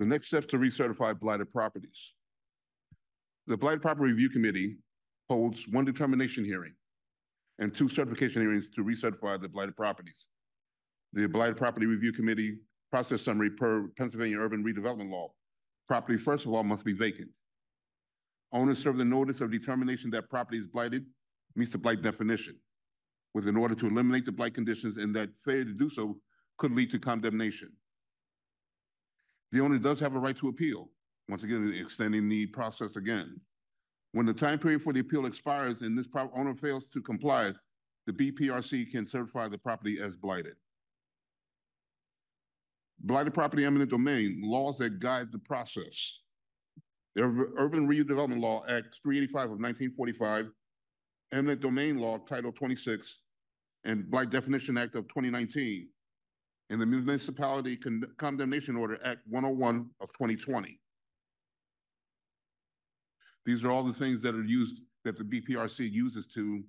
The next steps to recertify blighted properties. The Blighted Property Review Committee holds one determination hearing and two certification hearings to recertify the blighted properties. The Blighted Property Review Committee process summary per Pennsylvania Urban Redevelopment Law. Property, first of all, must be vacant. Owners serve the notice of determination that property is blighted meets the blight definition with an order to eliminate the blight conditions and that failure to do so could lead to condemnation. The owner does have a right to appeal, once again, extending the process again. When the time period for the appeal expires and this owner fails to comply, the BPRC can certify the property as blighted. Blighted property eminent domain, laws that guide the process. The Urban Redevelopment Law Act three eighty-five of nineteen forty-five, eminent domain law, Title twenty-six, and Blight Definition Act of twenty nineteen, and the Municipality Con- Condemnation Order Act one oh one of twenty twenty. These are all the things that are used, that the BPRC uses to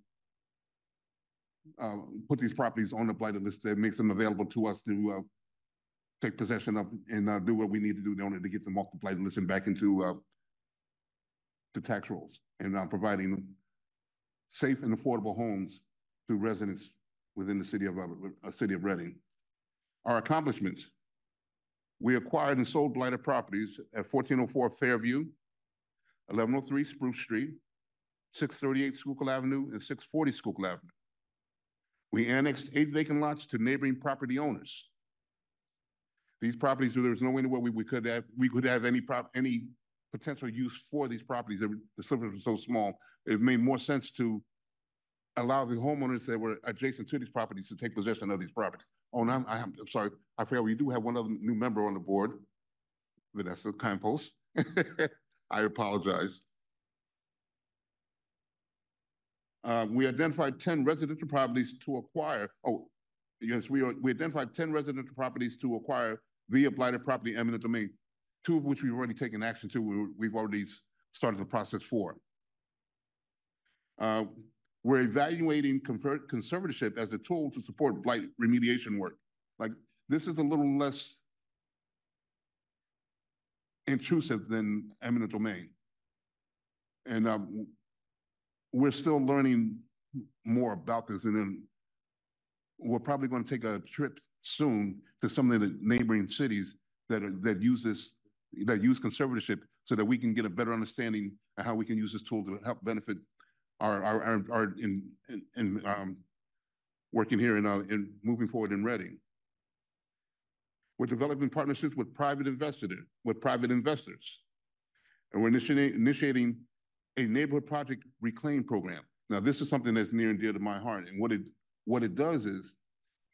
uh, put these properties on the blighted list that makes them available to us to, uh, take possession of and, uh, do what we need to do in order to get the blighted list and back into, uh, the tax rolls and, uh, providing safe and affordable homes to residents within the city of, uh, uh, city of Reading. Our accomplishments. We acquired and sold blighted properties at fourteen oh four Fairview, eleven oh three Spruce Street, six thirty-eight Schuylkill Avenue, and six forty Schuylkill Avenue. We annexed eight vacant lots to neighboring property owners. These properties, there was no anywhere we, we could have, we could have any prop, any potential use for these properties. The surface was so small, it made more sense to allow the homeowners that were adjacent to these properties to take possession of these properties. Oh, and I'm, I'm sorry, I forgot, we do have one other new member on the board, Vanessa Campos. I apologize. Uh, we identified ten residential properties to acquire, oh, yes, we, we identified ten residential properties to acquire via blighted property eminent domain, two of which we've already taken action to, we- we've already started the process for. Uh, we're evaluating convert, conservatorship as a tool to support blight remediation work. Like, this is a little less intrusive than eminent domain. And, um, we're still learning more about this and then we're probably going to take a trip soon to some of the neighboring cities that are, that use this, that use conservatorship so that we can get a better understanding of how we can use this tool to help benefit our, our, our, our in, in, in, um, working here and, uh, in moving forward in Reading. We're developing partnerships with private investors with private investors. And we're initiating, initiating a neighborhood project reclaim program. Now, this is something that's near and dear to my heart. And what it, what it does is,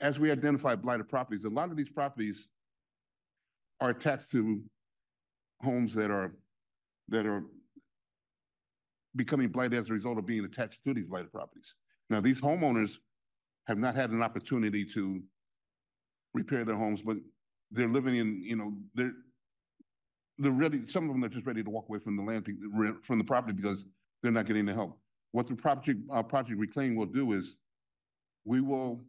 as we identify blighted properties, a lot of these properties are attached to homes that are, that are becoming blighted as a result of being attached to these blighted properties. Now, these homeowners have not had an opportunity to repair their homes, but they're living in, you know, they're, they're ready, some of them are just ready to walk away from the land, from the property because they're not getting the help. What the project, uh, Project Reclaim will do is, we will,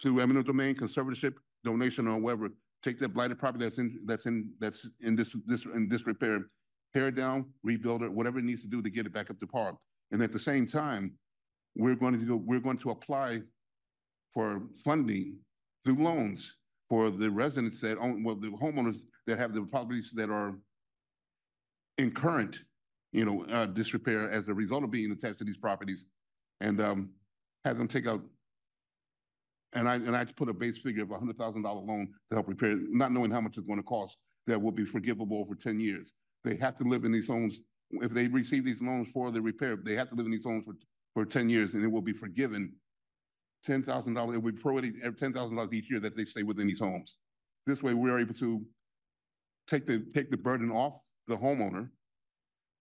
through eminent domain, conservatorship, donation, or whatever, take that blighted property that's in, that's in, that's in this, this, in disrepair, tear it down, rebuild it, whatever it needs to do to get it back up to par. And at the same time, we're going to go, we're going to apply for funding through loans for the residents that own, well, the homeowners that have the properties that are in current, you know, uh, disrepair as a result of being attached to these properties and, um, have them take out and I, and I put a base figure of a hundred thousand dollar loan to help repair, not knowing how much it's gonna cost, that will be forgivable over ten years. They have to live in these homes, if they receive these loans for the repair, they have to live in these homes for, for ten years and it will be forgiven ten thousand dollars, it will be prorated ten thousand dollars each year that they stay within these homes. This way, we're able to take the, take the burden off the homeowner,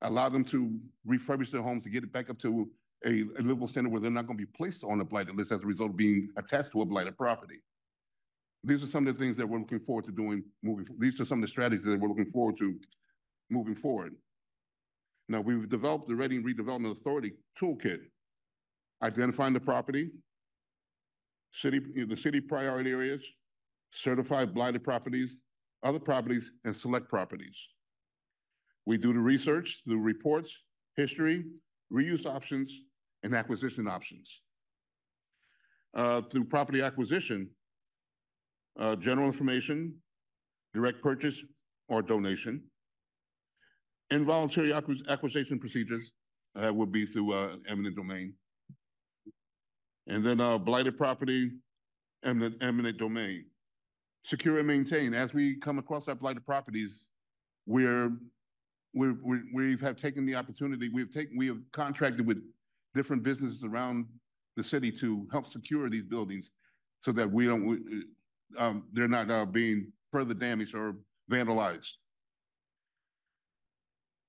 allow them to refurbish their homes to get it back up to a, a livable standard where they're not gonna be placed on a blighted list as a result of being attached to a blighted property. These are some of the things that we're looking forward to doing moving, these are some of the strategies that we're looking forward to moving forward. Now, we've developed the Reading Redevelopment Authority Toolkit, identifying the property, city, the city priority areas, certified blighted properties, other properties, and select properties. We do the research, the reports, history, reuse options, and acquisition options. Uh, through property acquisition, uh, general information, direct purchase or donation, involuntary acquis- acquisition procedures, uh, would be through, eminent domain. And then, blighted property, eminent, eminent domain. Secure and maintain, as we come across our blighted properties, we're, we're, have taken the opportunity, we've taken, we have contracted with different businesses around the city to help secure these buildings so that we don't, we- um, they're not, uh, being further damaged or vandalized.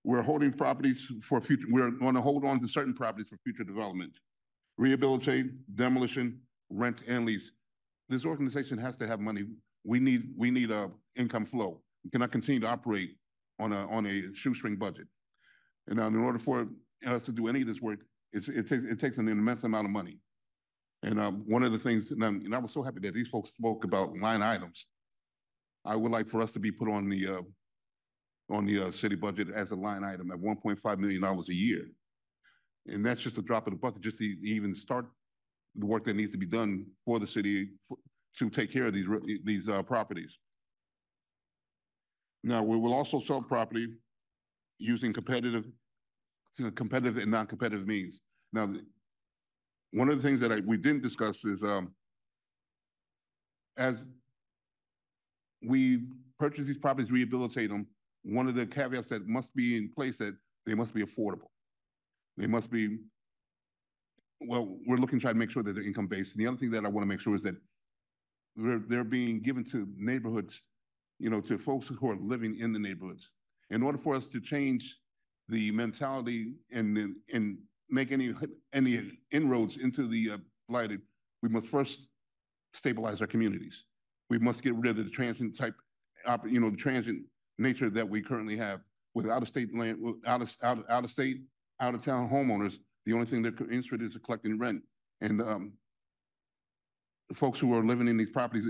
We're holding properties for future, we're going to hold on to certain properties for future development. Rehabilitate, demolition, rent, and lease. This organization has to have money. We need, we need a income flow. We cannot continue to operate on a, on a shoestring budget. And uh, in order for us to do any of this work, It's, it takes, it takes an immense amount of money. And, um, one of the things, and, and I was so happy that these folks spoke about line items. I would like for us to be put on the, uh, on the, uh, city budget as a line item at one point five million dollars a year. And that's just a drop in the bucket, just to even start the work that needs to be done for the city f- to take care of these, these, uh, properties. Now, we will also sell property using competitive, competitive and non-competitive means. Now, one of the things that I, we didn't discuss is, um, as we purchase these properties, rehabilitate them, one of the caveats that must be in place that they must be affordable. They must be, well, we're looking to try to make sure that they're income based. And the other thing that I want to make sure is that they're, they're being given to neighborhoods, you know, to folks who are living in the neighborhoods. In order for us to change the mentality and, and make any, any inroads into the uh, blighted, we must first stabilize our communities. We must get rid of the transient type, you know, the transient nature that we currently have with out-of-state land, out of, out of, out-of-state, out-of-town homeowners. The only thing they're interested in is collecting rent. And, um, the folks who are living in these properties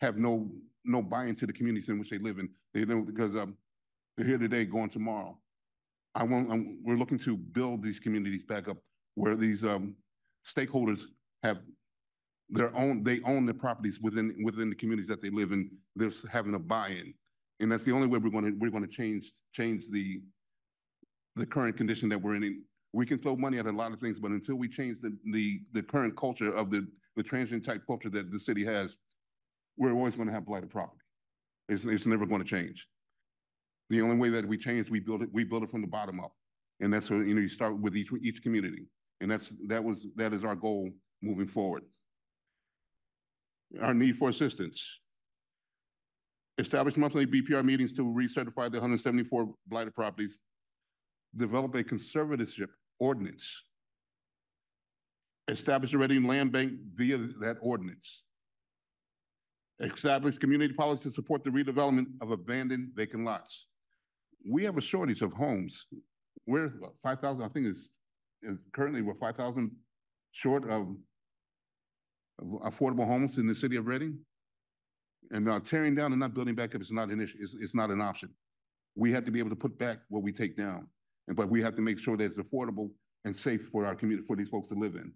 have no, no buy-in to the communities in which they live in. They don't, because, um, they're here today, going tomorrow. I want, um, we're looking to build these communities back up where these, um, stakeholders have their own, they own the properties within, within the communities that they live in. They're having a buy-in. And that's the only way we're gonna, we're gonna change, change the, the current condition that we're in. We can throw money at a lot of things, but until we change the, the, the current culture of the, the transient type culture that the city has, we're always gonna have blighted property. It's, it's never gonna change. The only way that we change, we build it, we build it from the bottom up. And that's, where, you know, you start with each, each community. And that's, that was, that is our goal moving forward. Our need for assistance. Establish monthly BPR meetings to recertify the hundred seventy-four blighted properties. Develop a conservatorship ordinance. Establish a ready land bank via that ordinance. Establish community policy to support the redevelopment of abandoned vacant lots. We have a shortage of homes. We're five thousand, I think is, currently we're five thousand short of of affordable homes in the city of Reading. And uh, tearing down and not building back up is not an issue, it's, it's not an option. We have to be able to put back what we take down. And, but we have to make sure that it's affordable and safe for our community, for these folks to live in.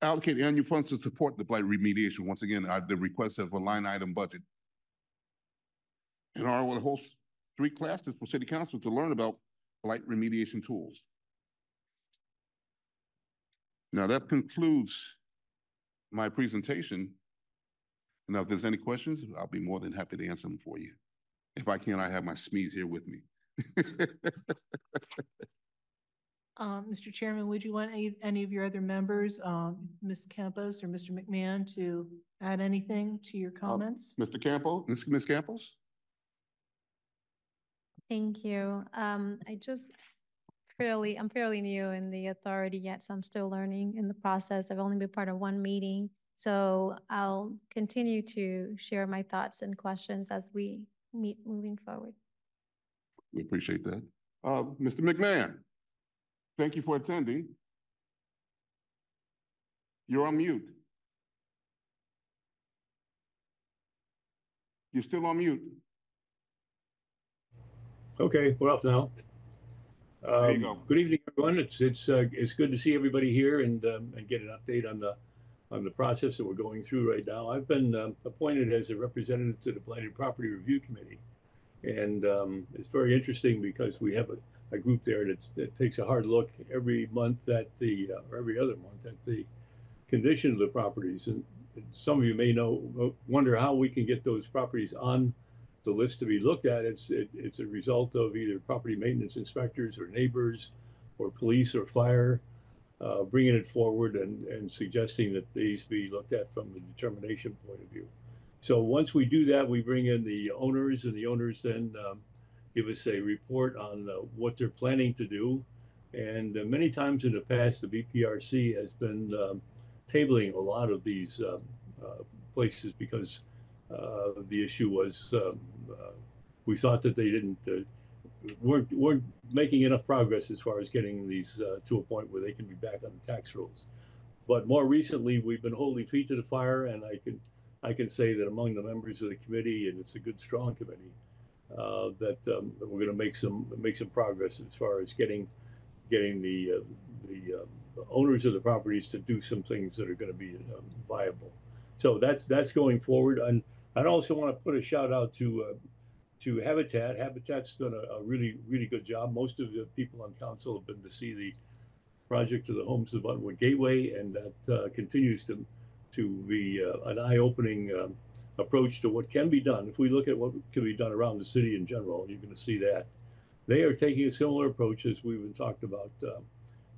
Allocate annual funds to support the blight remediation. Once again, uh, the request of a line item budget. And I will host three classes for city council to learn about blight remediation tools. Now, that concludes my presentation. Now, if there's any questions, I'll be more than happy to answer them for you. If I can, I have my SMEs here with me. Um, Mr. Chairman, would you want any, any of your other members, um, Ms. Campos or Mr. McMahon to add anything to your comments? Mr. Campo, Ms. Ms. Campos? Thank you. Um, I just fairly, I'm fairly new in the authority yet, so I'm still learning in the process. I've only been part of one meeting. So I'll continue to share my thoughts and questions as we meet moving forward. We appreciate that. Uh, Mr. McMahon, thank you for attending. You're on mute. You're still on mute. Okay, we're off now. There you Um, go. Good evening, everyone. It's, it's, uh, it's good to see everybody here and, um, and get an update on the, on the process that we're going through right now. I've been, um, appointed as a representative to the Blighted Property Review Committee. And, um, it's very interesting because we have a, a group there that's, that takes a hard look every month at the, uh, or every other month at the condition of the properties. And some of you may know, wonder how we can get those properties on the list to be looked at, it's, it, it's a result of either property maintenance inspectors or neighbors or police or fire, uh, bringing it forward and, and suggesting that these be looked at from the determination point of view. So once we do that, we bring in the owners and the owners then, um, give us a report on uh, what they're planning to do. And uh, many times in the past, the BPRC has been, um, tabling a lot of these, um, uh, places because uh, the issue was, um, we thought that they didn't uh, weren't, weren't making enough progress as far as getting these uh, to a point where they can be back on the tax rolls. But more recently, we've been holding feet to the fire, and I can, I can say that among the members of the committee, and it's a good, strong committee, uh, that, um, that we're gonna make some, make some progress as far as getting, getting the, uh, the, uh, owners of the properties to do some things that are gonna be um, viable. So that's, that's going forward, and I'd also wanna put a shout out to, uh, to Habitat. Habitat's done a, a really, really good job. Most of the people on council have been to see the project of the Homes of Buttonwood Gateway, and that uh, continues to to be uh, an eye-opening um, approach to what can be done. If we look at what can be done around the city in general, you're going to see that they are taking a similar approach as we've been talked about uh,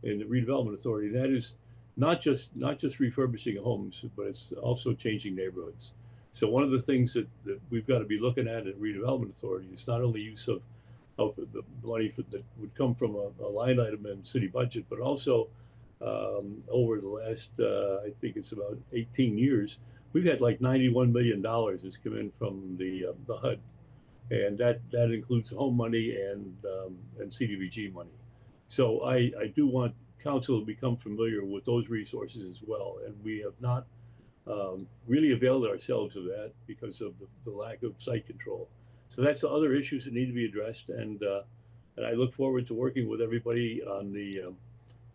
in the redevelopment authority. That is not just not just refurbishing homes, but it's also changing neighborhoods. So one of the things that, that we've got to be looking at at redevelopment authority is not only use of of the money for, that would come from a, a line item in city budget, but also um, over the last, uh, I think it's about 18 years, we've had like 91 million dollars has come in from the uh, the HUD, and that that includes home money and um, and CDBG money. So I I do want council to become familiar with those resources as well, and we have not um, really availed ourselves of that because of the, the lack of site control. So that's the other issues that need to be addressed, and uh, and I look forward to working with everybody on the um,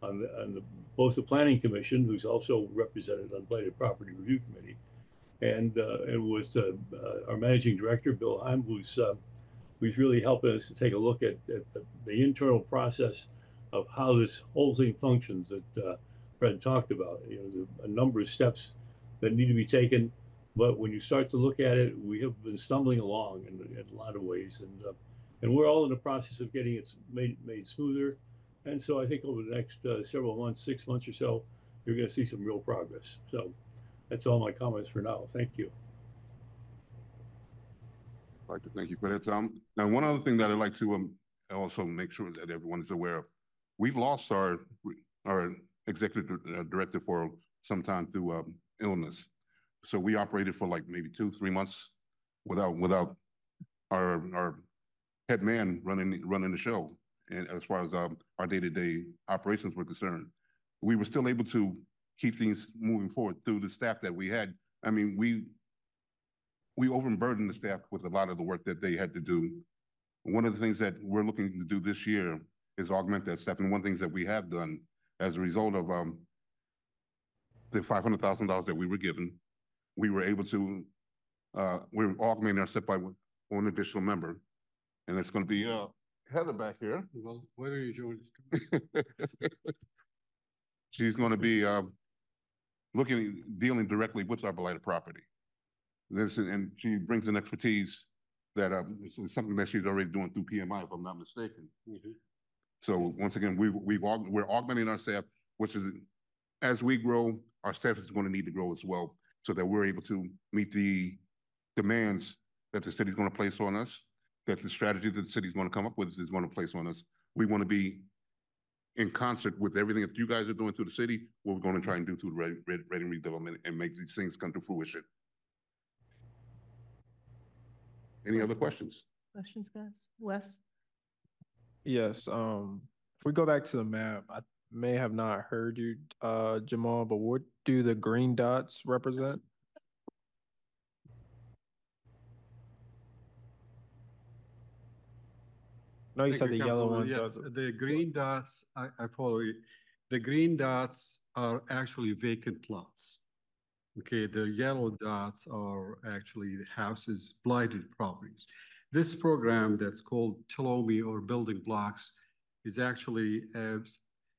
on the, on the both the planning commission, who's also represented on blighted property review committee, and uh, and with uh, uh, our managing director Bill Heim, who's uh, who's really helping us to take a look at, at the, the, internal process of how this whole thing functions that uh, Fred talked about. You know, the, a number of steps that need to be taken but when you start to look at it, we have been stumbling along in, in a lot of ways, and uh, and we're all in the process of getting it made made smoother. And so I think over the next uh, several months, six months or so, you're going to see some real progress. So that's all my comments for now. Thank you. I'd like to thank you for that, Tom. Now, one other thing that I'd like to um, also make sure that everyone is aware of, we've lost our our executive uh, director for some time through um, illness. So we operated for like maybe two, three months without without our our head man running running the show. And as far as um, our day to day operations were concerned, we were still able to keep things moving forward through the staff that we had. I mean, we we overburdened the staff with a lot of the work that they had to do. One of the things that we're looking to do this year is augment that staff. And one of the things that we have done as a result of um, the $500,000 that we were given we were able to, uh, we're augmenting our step by one additional member. And it's going to be uh, Heather back here. Well, why don't you join us? She's going to be uh, looking, dealing directly with our blighted property. This, and she brings an expertise that uh, is something that she's already doing through PMI, if I'm not mistaken. Mm -hmm. So once again, we, we've we're augmenting our staff, which is as we grow, our staff is going to need to grow as well so that we're able to meet the demands that the city's going to place on us, that the strategy that the city's going to come up with is going to place on us. We want to be in concert with everything that you guys are doing through the city, what we're going to try and do through the Reading, Reading redevelopment and make these things come to fruition. Any other questions? Questions, guys? Wes? Yes, um, if we go back to the map, I may have not heard you, uh, Jamal, but what do the green dots represent? No, you said the yellow one yes, The green dots, I, I follow you. The green dots are actually vacant lots. Okay, the yellow dots are actually the houses, blighted properties. This program that's called Tolemi or building blocks is actually a,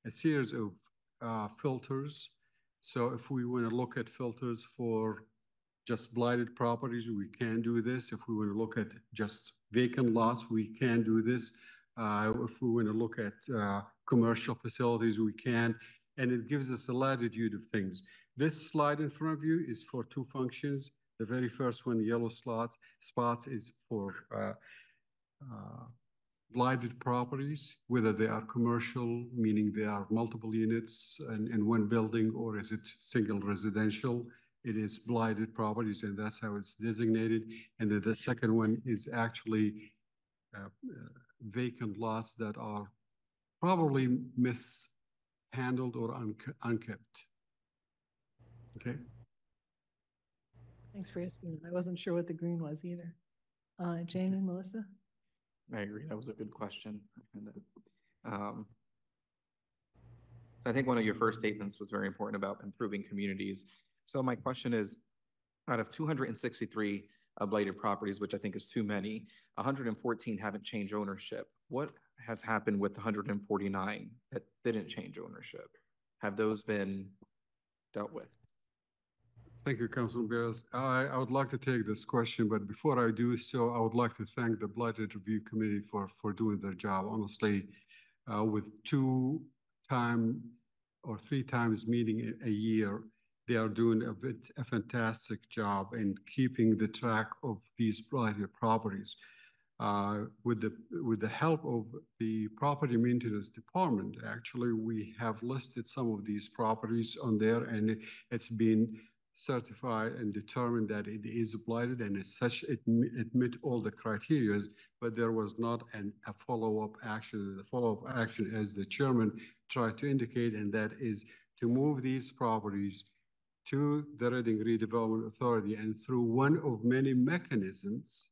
a series of uh, filters. So if we want to look at filters for just blighted properties, we can do this. If we want to look at just vacant lots, we can do this. Uh, if we want to look at uh, commercial facilities, we can. And it gives us a latitude of things. This slide in front of you is for two functions. The very first one, yellow slots, spots, is for uh, uh blighted properties, whether they are commercial, meaning they are multiple units in, in one building, or is it single residential? It is blighted properties, and that's how it's designated. And then the second one is actually uh, uh, vacant lots that are probably mishandled or unke- unkept. Okay? Thanks for asking. I wasn't sure what the green was either. Uh, Jamie, Melissa? I agree. That was a good question. Um, So I think one of your first statements was very important about improving communities. So my question is, out of two hundred and sixty-three ablated properties, which I think is too many, hundred and fourteen haven't changed ownership. What has happened with hundred and forty-nine that didn't change ownership? Have those been dealt with? Thank you, Councilman Baez. I, I would like to take this question, but before I do so, I would like to thank the Blighted Review Committee for, for doing their job. Honestly, uh, with two time or three times meeting a year, they are doing a bit, a fantastic job in keeping the track of these blighted properties. Uh, with the, with the help of the Property Maintenance Department, actually, we have listed some of these properties on there and it- it's been certified and determine that it is blighted and as such, it, me- it met all the criterias, but there was not an, a follow-up action. The follow-up action, as the chairman tried to indicate, and that is to move these properties to the Reading Redevelopment Authority and through one of many mechanisms,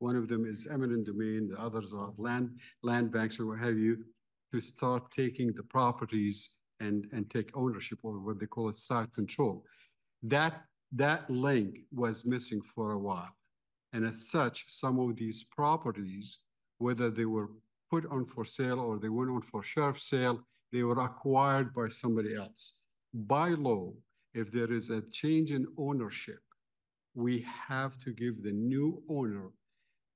one of them is eminent domain, the others are land, land banks or what have you, to start taking the properties and, and take ownership or what they call it site control. That, that link was missing for a while. And as such, some of these properties, whether they were put on for sale or they went on for sheriff sale, they were acquired by somebody else. By law, if there is a change in ownership, we have to give the new owner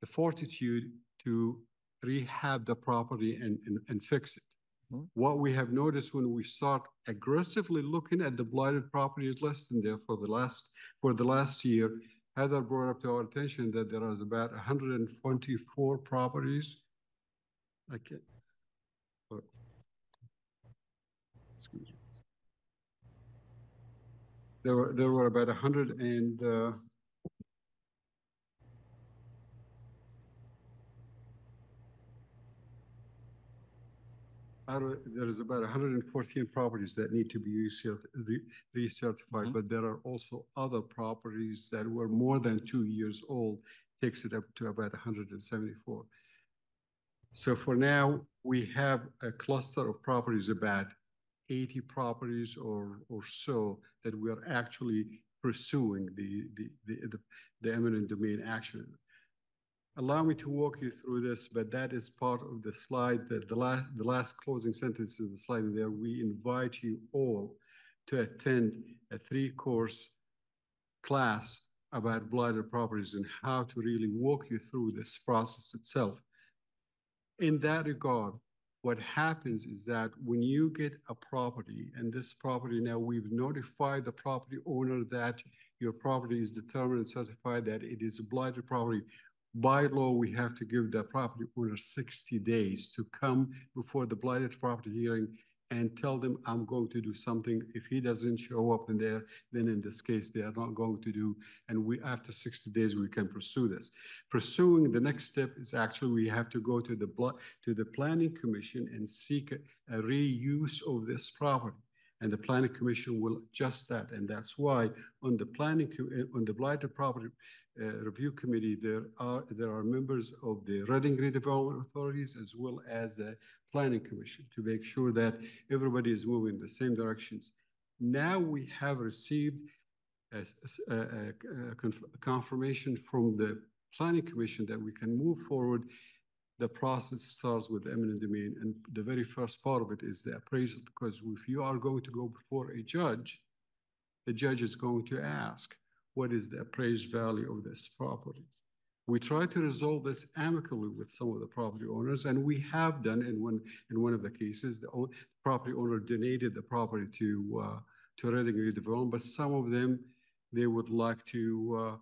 the fortitude to rehab the property and, and, and fix it. What we have noticed when we start aggressively looking at the blighted properties listed there for the last, for the last year, Heather brought up to our attention that there is about hundred and twenty-four properties. I can't. Excuse me. There were, there were about hundred and, uh, of, there is about hundred and fourteen properties that need to be recert- re- recertified, mm-hmm. but there are also other properties that were more than two years old, takes it up to about hundred and seventy-four. So for now, we have a cluster of properties, about eighty properties or, or so that we are actually pursuing the, the, the, the- the eminent domain action. Allow me to walk you through this, but that is part of the slide, that the last, the last closing sentence of the slide there, we invite you all to attend a three-course class about blighted properties and how to really walk you through this process itself. In that regard, what happens is that when you get a property, and this property now, we've notified the property owner that your property is determined and certified that it is a blighted property. By law, we have to give the property owner sixty days to come before the blighted property hearing and tell them, I'm going to do something. If he doesn't show up in there, then in this case, they are not going to do. And we, after sixty days, we can pursue this. Pursuing, the next step is actually, we have to go to the to the planning commission and seek a- a reuse of this property. And the planning commission will adjust that. And that's why on the planning, uh, on the blighted property Uh, review committee, there are, there are members of the Reading redevelopment authorities as well as the planning commission to make sure that everybody is moving in the same directions. Now we have received a conf- confirmation from the planning commission that we can move forward. The process starts with eminent domain, and the very first part of it is the appraisal, because if you are going to go before a judge, the judge is going to ask, what is the appraised value of this property? We try to resolve this amicably with some of the property owners, and we have done in one, in one of the cases, the own- property owner donated the property to, uh, to Reading redevelopment, but some of them, they would like to, uh,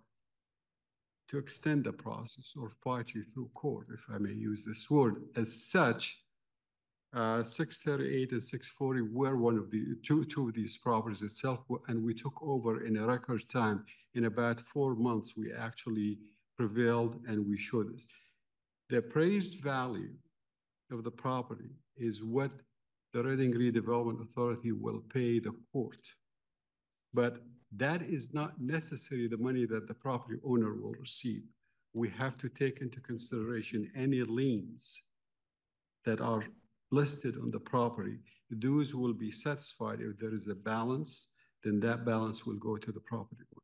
to extend the process or fight you through court, if I may use this word. As such, uh, six thirty-eight and six forty were one of the, two, two of these properties itself, and we took over in a record time. In about four months, we actually prevailed and we showed this. The appraised value of the property is what the Reading Redevelopment Authority will pay the court. But that is not necessarily the money that the property owner will receive. We have to take into consideration any liens that are listed on the property. Those will be satisfied if there is a balance, then that balance will go to the property owner.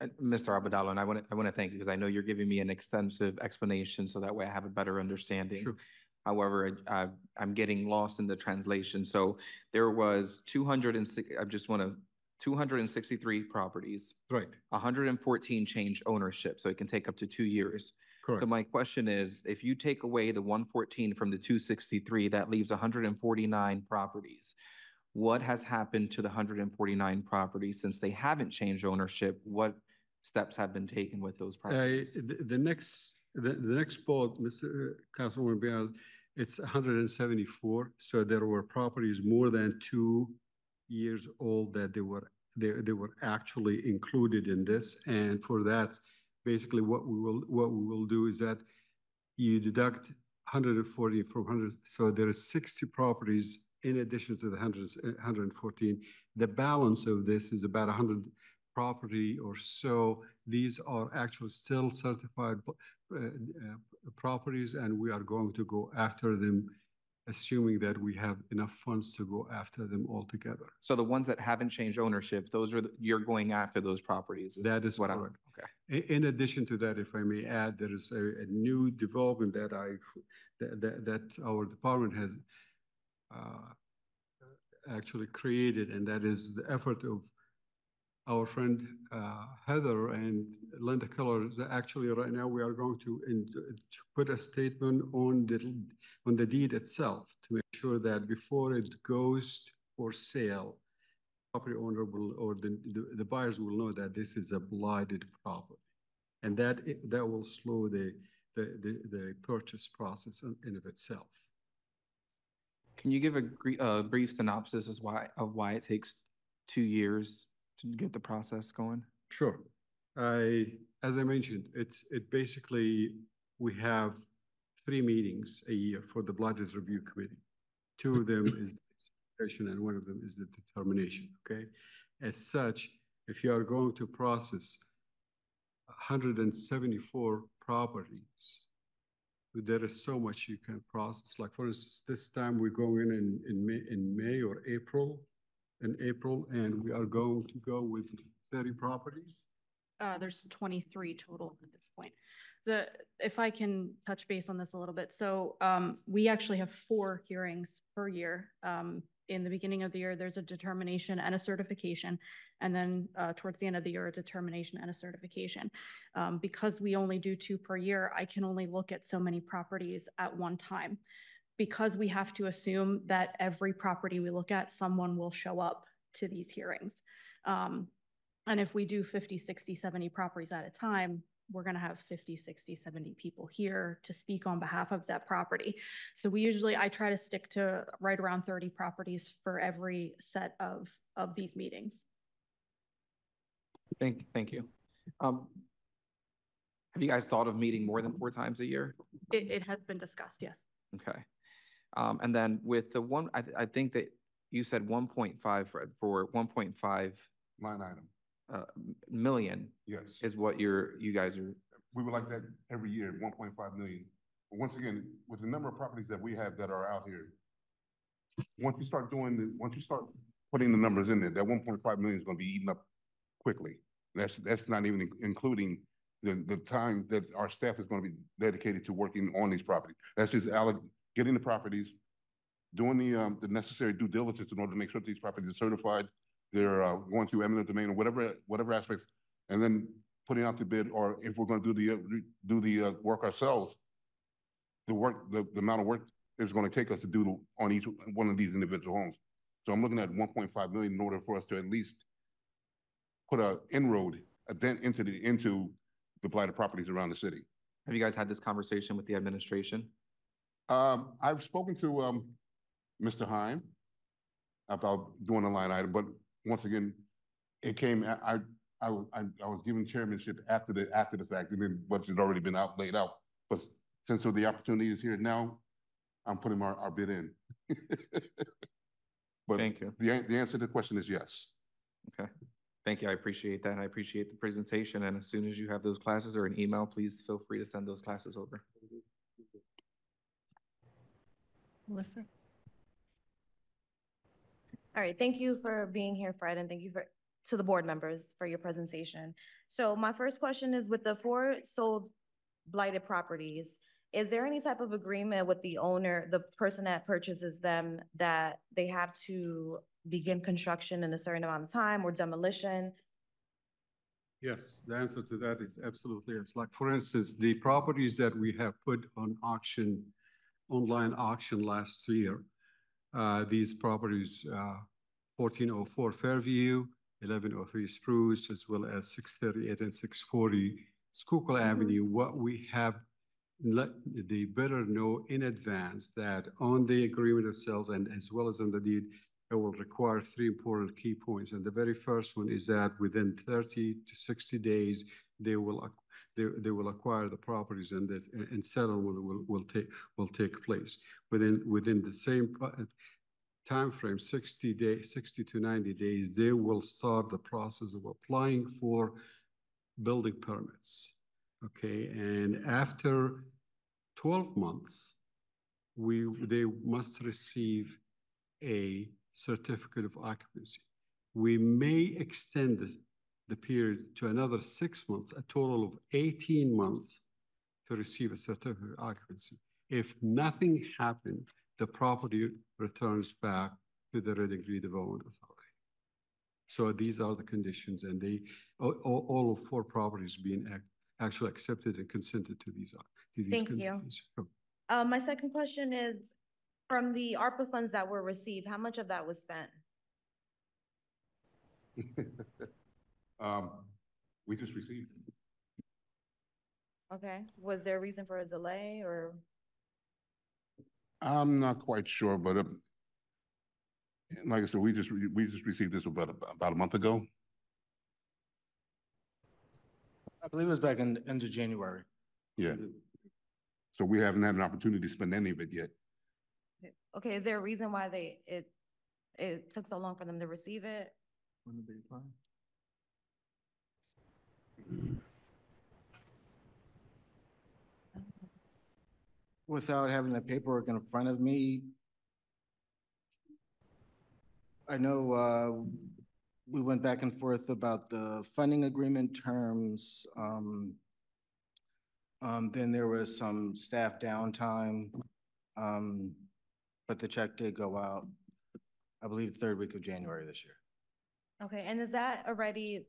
And Mr. Abodalo, and I want to, I want to thank you because I know you're giving me an extensive explanation so that way I have a better understanding. Sure. However, I, I'm getting lost in the translation. So there was two hundred and six, I just want to, two hundred and sixty-three properties. Right. hundred and fourteen changed ownership, so it can take up to two years. Correct. So my question is, if you take away the one fourteen from the two sixty-three, that leaves hundred and forty-nine properties. What has happened to the hundred and forty-nine properties since they haven't changed ownership? What steps have been taken with those Uh, properties? the, the next, the, the next bullet, Mr. Councilwoman Beyond, it's hundred and seventy-four. So there were properties more than two years old that they were, they, they were actually included in this. And for that, basically what we will, what we will do is that you deduct hundred and forty from hundred, so there is sixty properties in addition to the hundred, hundred and fourteen. The balance of this is about hundred property or so. These are actually still certified uh, uh, properties, and we are going to go after them, assuming that we have enough funds to go after them altogether. So the ones that haven't changed ownership, those are, the- you're going after those properties? That is what I'm, okay. In, in addition to that, if I may add, there is a, a new development that I, that, that, that our department has uh, actually created, and that is the effort of our friend uh, Heather and Linda Keller. Actually, right now, we are going to, in, to put a statement on the, on the deed itself to make sure that before it goes for sale, property owner will, or the, the, the buyers will know that this is a blighted property. And that, that will slow the, the, the, the purchase process in, in of itself. Can you give a uh, brief synopsis as why, of why it takes two years to get the process going? Sure. I, as I mentioned, it's, it basically, we have three meetings a year for the Blighted Review Committee. Two of them is the consideration and one of them is the determination, okay? As such, if you are going to process hundred and seventy-four properties, there is so much you can process. Like for instance, this time we go in in, in May, in May or April, in April, and we are going to go with thirty properties. Uh, there's twenty-three total at this point. The, if I can touch base on this a little bit, so, um, we actually have four hearings per year. Um, in the beginning of the year, there's a determination and a certification. And then, uh, towards the end of the year, a determination and a certification. Um, because we only do two per year, I can only look at so many properties at one time. Because we have to assume that every property we look at, someone will show up to these hearings. Um, and if we do 50, 60, 70 properties at a time, we're going to have 50, 60, 70 people here to speak on behalf of that property. So we usually, I try to stick to right around 30 properties for every set of, of these meetings. Thank, thank you. Um, have you guys thought of meeting more than four times a year? It, it has been discussed, yes. Okay. Um, and then with the one, I, I think that you said one point five for, for one point five Line item. uh, million Yes. is what you're, you guys are, We would like that every year, one point five million. But once again, with the number of properties that we have that are out here, once you start doing the, once you start putting the numbers in there, that one point five million is gonna be eaten up quickly. That's, that's not even including the, the time that our staff is gonna be dedicated to working on these properties. That's just getting the properties, doing the, um, the necessary due diligence in order to make sure that these properties are certified, they're, uh, going through eminent domain or whatever, whatever aspects, and then putting out the bid, or if we're gonna do the, uh, do the, uh, work ourselves, the work, the, the amount of work is gonna take us to do on each one of these individual homes. So I'm looking at one point five million in order for us to at least put a inroad, a dent into the, into the blighted properties around the city. have you guys had this conversation with the administration? Um, I've spoken to, um, Mr. Heim about doing a line item, but once again, it came, I, I, I, was- I was given chairmanship after the, after the fact, and then budget had already been out, laid out. But since the opportunity is here now, I'm putting our, our bid in. But Thank you. The, the answer to the question is yes. Okay. Thank you. I appreciate that. I appreciate the presentation. And as soon as you have those classes or an email, please feel free to send those classes over. Melissa? All right, thank you for being here, Fred, and thank you for, to the board members for your presentation. So my first question is with the four sold blighted properties, is there any type of agreement with the owner, the person that purchases them, that they have to begin construction in a certain amount of time or demolition? Yes, the answer to that is absolutely. It's like, for instance, the properties that we have put on auction, online auction last year. Uh, these properties, uh, fourteen oh four Fairview, eleven oh three Spruce, as well as six thirty-eight and six forty Schuylkill Avenue. What we have let the bidder know in advance that on the agreement of sales and as well as on the deed, it will require three important key points. And the very first one is that within thirty to sixty days, they will, they, they will acquire the properties and that, and settlement will, will will take, will take place. Within, within the same time frame sixty day, sixty to ninety days, they will start the process of applying for building permits. Okay, and after twelve months, we, they must receive a certificate of occupancy. We may extend this, the period to another six months, a total of eighteen months to receive a certificate of occupancy. If nothing happened, the property returns back to the Reading Redevelopment Authority. So these are the conditions and they, all, all, all of four properties being ac- actually accepted and consented to these, to these Thank you. conditions. Sure. Uh, my second question is, from the ARPA funds that were received, how much of that was spent? Um, we just received. Okay, was there a reason for a delay or? I'm not quite sure, but um, like I said, we just, re- we just received this about, about a month ago. I believe it was back in, end of January. Yeah. So we haven't had an opportunity to spend any of it yet. Okay, is there a reason why they, it, it took so long for them to receive it? Without having the paperwork in front of me, I know, uh, we went back and forth about the funding agreement terms. Um, um, then there was some staff downtime. Um, but the check did go out, I believe, third week of January this year. Okay, and is that already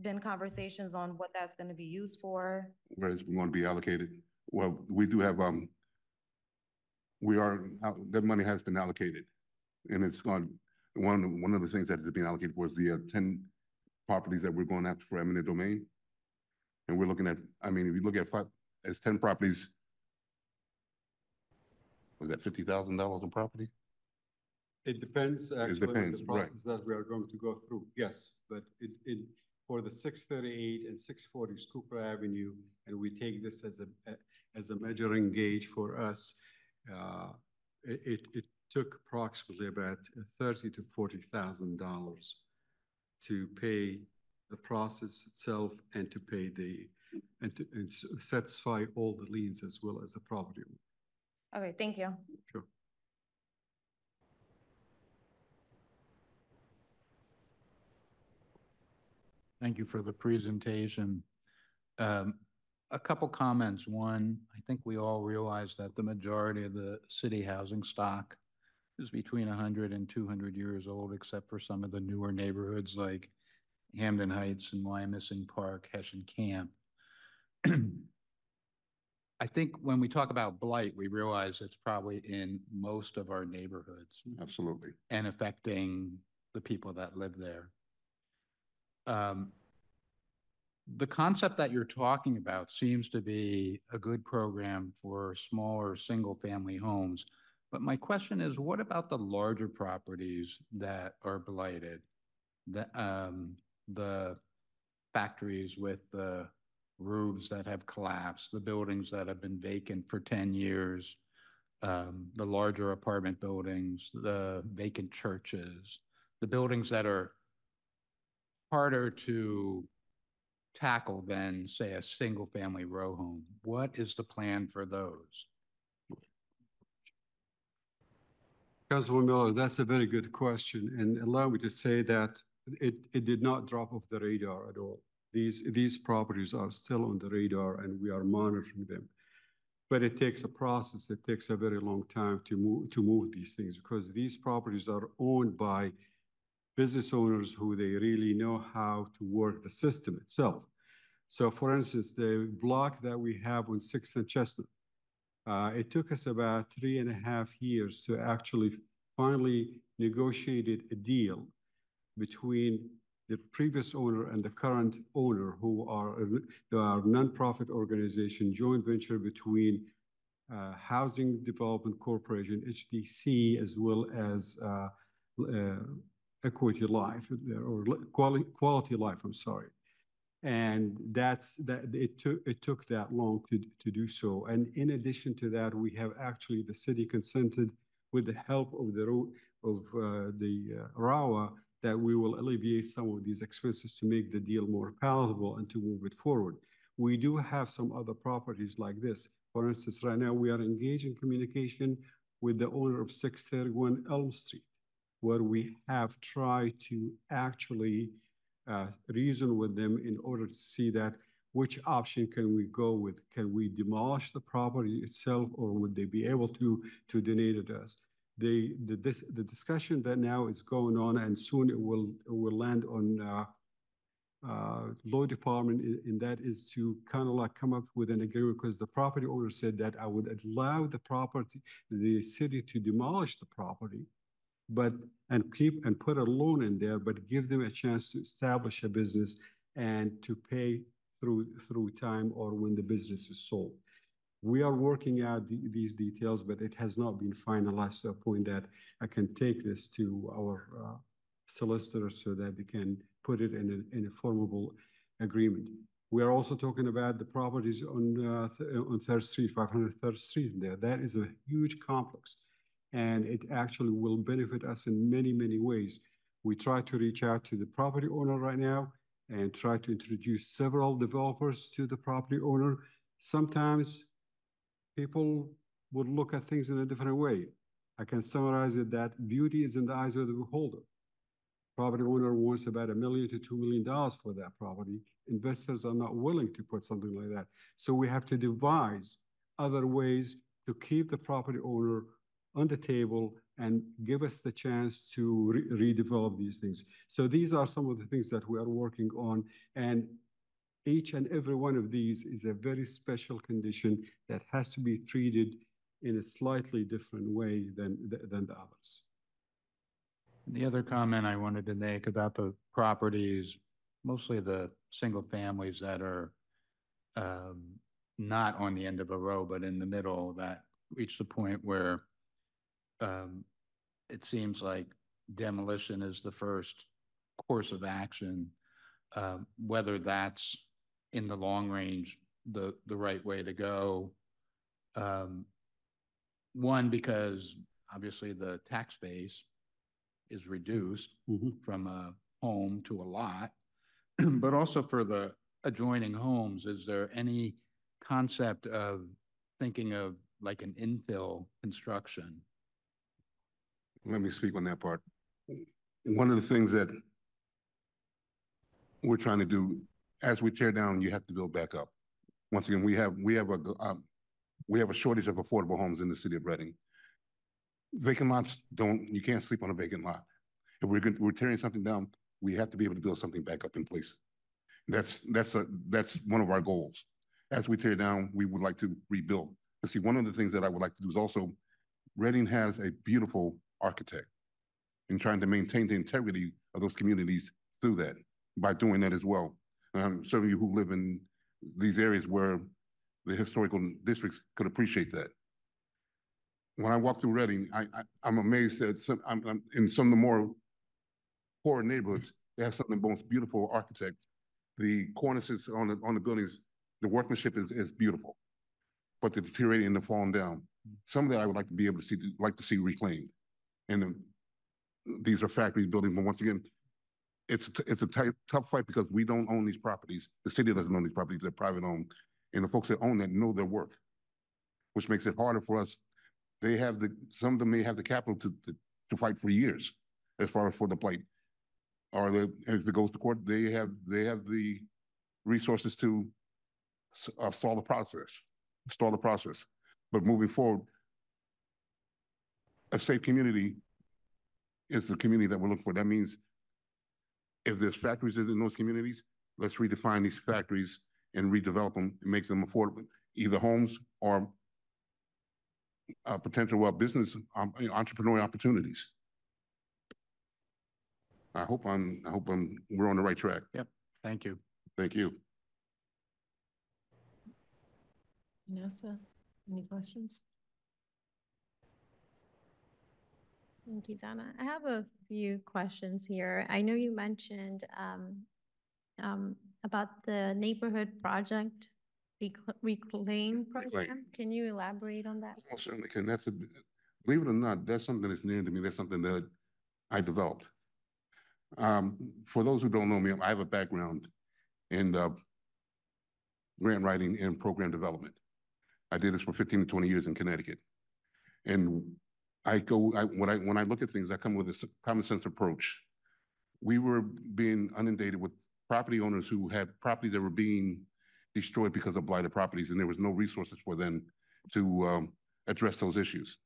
been conversations on what that's gonna be used for? where it's going to be allocated. Well, we do have, um, we are, that money has been allocated. And it's gone, one, of- one of the things that is being allocated for is the uh, ten properties that we're going after for eminent domain. And we're looking at, I mean, if you look at five, it's ten properties. Was that fifty thousand dollars a property? It depends actually on depends, the right. process that we are going to go through, yes, but it, it, for the six thirty-eight and six forty Schuylkill Avenue, and we take this as a, as a measuring gauge for us, uh, it, it, it took approximately about thirty to forty thousand dollars to pay the process itself and to pay the, and to, and satisfy all the liens as well as the property. Okay, thank you. Sure. Thank you for the presentation. Um, A couple comments. One, I think we all realize that the majority of the city housing stock is between 100 and 200 years old, except for some of the newer neighborhoods like Hampden Heights and Wyomissing Park, Hessian Camp. I think when we talk about blight, we realize it's probably in most of our neighborhoods Absolutely. and affecting the people that live there. Um, The concept that you're talking about seems to be a good program for smaller, single-family homes. But my question is, what about the larger properties that are blighted? The, um, the factories with the roofs that have collapsed, the buildings that have been vacant for ten years, um, the larger apartment buildings, the vacant churches, the buildings that are harder to tackle than, say, a single-family row home. What is the plan for those? Councilman Miller, that's a very good question, and allow me to say that it, it did not drop off the radar at all. These, these properties are still on the radar and we are monitoring them. But it takes a process, it takes a very long time to move, to move these things because these properties are owned by business owners who they really know how to work the system itself. So for instance, the block that we have on Sixth and Chestnut, uh, it took us about three and a half years to actually finally negotiated a deal between the previous owner and the current owner, who are are nonprofit organization, joint venture between uh, Housing Development Corporation (HDC) as well as uh, uh, Equity Life or Quality Quality Life. I'm sorry and that's that it took it took that long to to do so and in addition to that we have actually the city consented with the help of the of uh, the uh, RAWA that we will alleviate some of these expenses to make the deal more palatable and to move it forward. We do have some other properties like this. For instance, right now we are engaged in communication with the owner of 631 Elm Street, where we have tried to actually uh, reason with them in order to see that which option can we go with? Can we demolish the property itself or would they be able to, to donate it to us? The, the, this, the discussion that now is going on and soon it will, it will land on uh, uh, law department and that is to kind of like come up with an agreement because the property owner said that I would allow the property, the city to demolish the property but and keep and put a loan in there, but give them a chance to establish a business and to pay through through time or when the business is sold. We are working out the, these details, but it has not been finalized to a point that I can take this to our uh, solicitors so that they can put it in a, in a formable agreement. We are also talking about the properties on uh, th on Third Street, 503rd Street. There, that is a huge complex and it actually will benefit us in many, many ways. We try to reach out to the property owner right now and try to introduce several developers to the property owner. Sometimes people would look at things in a different way. I can summarize it that beauty is in the eyes of the beholder. Property owner wants about a million to two million dollars for that property. Investors are not willing to put something like that. So we have to devise other ways to keep the property owner on the table and give us the chance to re redevelop these things. So these are some of the things that we are working on. And each and every one of these is a very special condition that has to be treated in a slightly different way than, than the others. The other comment I wanted to make about the properties, mostly the single families that are um, not on the end of a row, but in the middle that reach the point where um, it seems like demolition is the first course of action. Um, whether that's in the long range, the, the right way to go. Um, one, because obviously the tax base is reduced mm-hmm. from a home to a lot, but also for the adjoining homes, is there any concept of thinking of like an infill construction let me speak on that part. One of the things that we're trying to do, as we tear down, you have to build back up. Once again, we have we have a um, we have a shortage of affordable homes in the city of Reading. Vacant lots don't. You can't sleep on a vacant lot. If we're we're tearing something down, we have to be able to build something back up in place. That's that's a that's one of our goals. As we tear down, we would like to rebuild. But see, one of the things that I would like to do is also, Reading has a beautiful architect and trying to maintain the integrity of those communities through that by doing that as well. Um, some of you who live in these areas where the historical districts could appreciate that. When I walk through Reading, I, I, am amazed that some, I'm, I'm, in some of the more poorer neighborhoods, they have some of the most beautiful architect. The cornices on the on the buildings the workmanship is, is beautiful. But the deteriorating and the falling down, some of that I would like to be able to see, like to see reclaimed. And then these are factories building, but once again, it's, a it's a tough fight because we don't own these properties. The city doesn't own these properties, they're private owned. And the folks that own that know their worth, which makes it harder for us. They have the, some of them may have the capital to, to, to fight for years as far as for the blight. Or the, if it goes to court, they have, they have the resources to uh, stall the process, stall the process. But moving forward, a safe community is the community that we're looking for. That means if there's factories in those communities, let's redefine these factories and redevelop them and make them affordable, either homes or uh, potential uh, business, um, you know, entrepreneurial opportunities. I hope I'm, I hope I'm, we're on the right track. Yep, thank you. Thank you. Vanessa, any questions? Thank you, Donna. I have a few questions here. I know you mentioned um, um, about the neighborhood project rec- reclaim program. Can you elaborate on that? Most certainly can. That's a, believe it or not, that's something that's near to me. That's something that I developed. Um, for those who don't know me, I have a background in uh, grant writing and program development. I did this for fifteen to twenty years in Connecticut. And I go, I, when I, when I look at things, I come with a common sense approach. We were being inundated with property owners who had properties that were being destroyed because of blighted properties, and there was no resources for them to um, address those issues.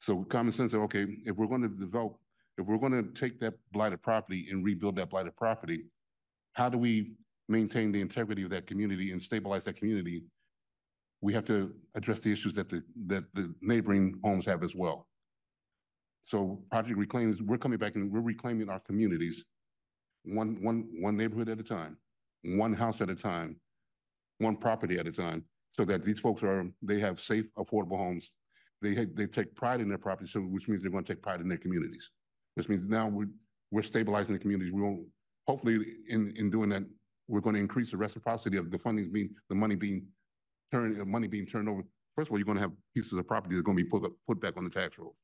So common sense said, okay, if we're going to develop, if we're going to take that blighted property and rebuild that blighted property, how do we maintain the integrity of that community and stabilize that community? We have to address the issues that the, that the neighboring homes have as well. So Project Reclaim is, we're coming back and we're reclaiming our communities, one, one, one neighborhood at a time, one house at a time, one property at a time, so that these folks are, they have safe, affordable homes. They, they take pride in their property, so which means they're gonna take pride in their communities. Which means now we're, we're stabilizing the communities. We won't, hopefully, in, in doing that, we're gonna increase the reciprocity of the funding being, the money being turned, the money being turned over. First of all, you're gonna have pieces of property that are gonna be put, put back on the tax rolls.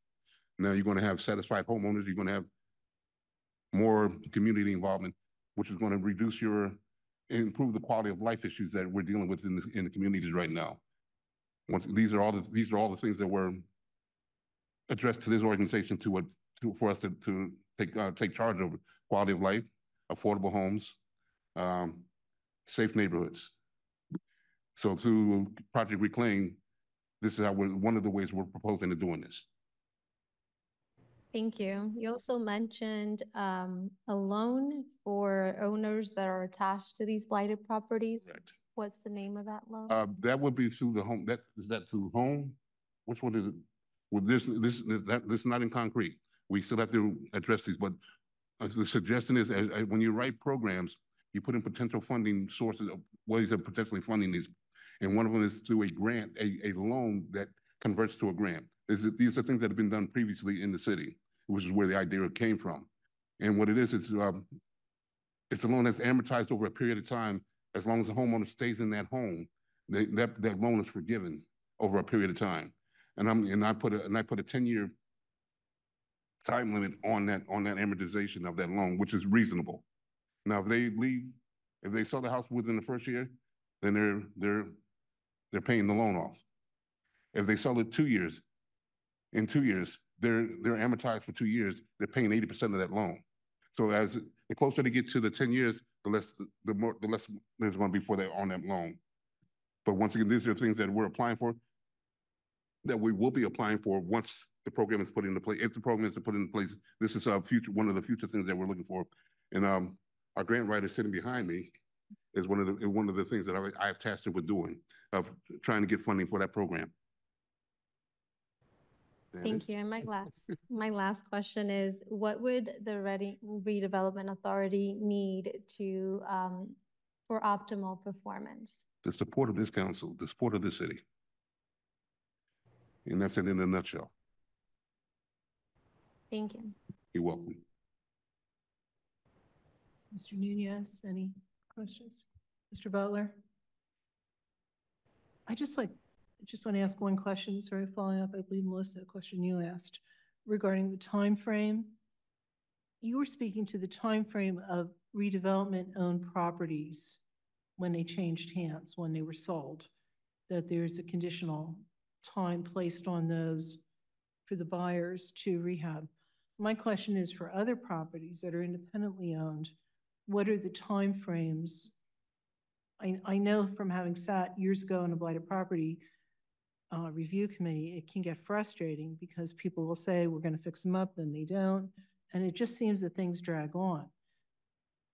Now you're gonna have satisfied homeowners, you're gonna have more community involvement, which is gonna reduce your, improve the quality of life issues that we're dealing with in the, in the communities right now. Once, these are all the, these are all the things that were addressed to this organization to, what to, for us to, to take, uh, take charge of quality of life, affordable homes, um, safe neighborhoods. So through Project Reclaim, this is how we're, one of the ways we're proposing to doing this. Thank you. You also mentioned um, a loan for owners that are attached to these blighted properties. What's the name of that loan? Uh, that would be through the home, that, is that through home? Which one is it? Well, this, this, this, that, this is not in concrete. We still have to address these, but uh, the suggestion is, uh, uh, when you write programs, you put in potential funding sources of ways of potentially funding these. And one of them is through a grant, a, a loan that converts to a grant. Is these are things that have been done previously in the city, which is where the idea came from. And what it is, it's, um, it's a loan that's amortized over a period of time. As long as the homeowner stays in that home, they, that, that loan is forgiven over a period of time. And I'm, and I put a, and I put a ten-year time limit on that, on that amortization of that loan, which is reasonable. Now, if they leave, if they sell the house within the first year, then they're, they're, they're paying the loan off. If they sell it two years, in two years, they're, they're amortized for two years, they're paying eighty percent of that loan. So as, the closer they get to the ten years, the less, the more, the less there's gonna be for that, on that loan. But once again, these are things that we're applying for, that we will be applying for once the program is put into place. If the program is put into place, this is our future, one of the future things that we're looking for. And, um, our grant writer sitting behind me is one of the, one of the things that I, I've tasked her with doing, of trying to get funding for that program. Thank you. And my last, my last question is, what would the Ready Redevelopment Authority need to, um, for optimal performance? The support of this council, the support of the city. And that's it in a nutshell. Thank you. You're welcome. Mr. Nunez, any questions? Mr. Butler? I just like, just want to ask one question, sorry, following up, I believe Melissa, a question you asked regarding the time frame. You were speaking to the time frame of redevelopment-owned properties when they changed hands, when they were sold, that there's a conditional time placed on those for the buyers to rehab. My question is for other properties that are independently owned, what are the timeframes? I, I know from having sat years ago in a blighted property uh, review committee, it can get frustrating because people will say, we're going to fix them up, then they don't. And it just seems that things drag on.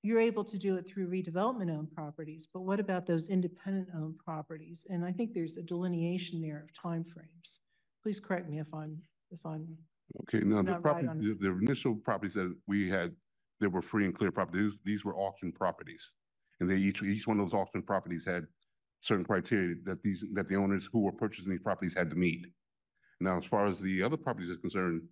You're able to do it through redevelopment owned properties, but what about those independent owned properties? And I think there's a delineation there of timeframes. Please correct me if I'm, if I'm Okay, now the not right on- the, the initial properties that we had, that were free and clear properties, these these were auction properties. And they each, each one of those auction properties had certain criteria that these, that the owners who were purchasing these properties had to meet. Now, as far as the other properties is concerned,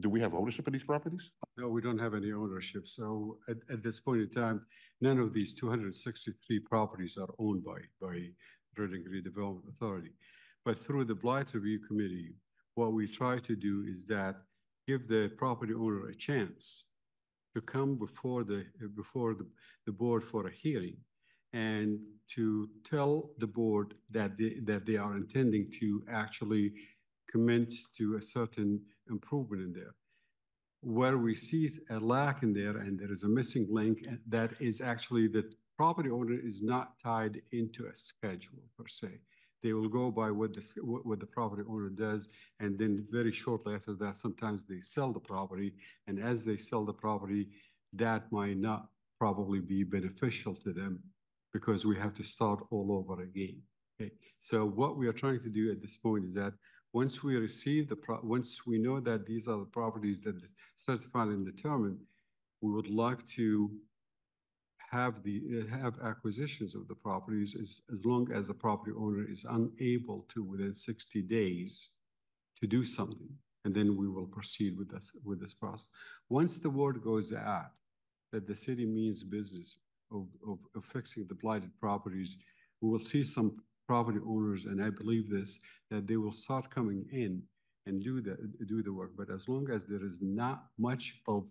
do we have ownership of these properties? No, we don't have any ownership. So at, at this point in time, none of these two hundred and sixty-three properties are owned by, by Reading Redevelopment Authority. But through the Blight Review Committee, what we try to do is that give the property owner a chance to come before the, before the, the board for a hearing and to tell the board that they, that they are intending to actually commit to a certain improvement in there. Where we see a lack in there and there is a missing link, that is actually the property owner is not tied into a schedule per se. They will go by what the, what, the property owner does, and then very shortly after that, sometimes they sell the property, and as they sell the property, that might not probably be beneficial to them because we have to start all over again. Okay, so what we are trying to do at this point is that once we receive the, once we know that these are the properties that certified and determined, we would like to have the, uh, have acquisitions of the properties as, as long as the property owner is unable to, within sixty days, to do something, and then we will proceed with this, with this process. Once the word goes out that the city means business of, of, of fixing the blighted properties, we will see some property owners, and I believe this, that they will start coming in and do the, do the work. But as long as there is not much of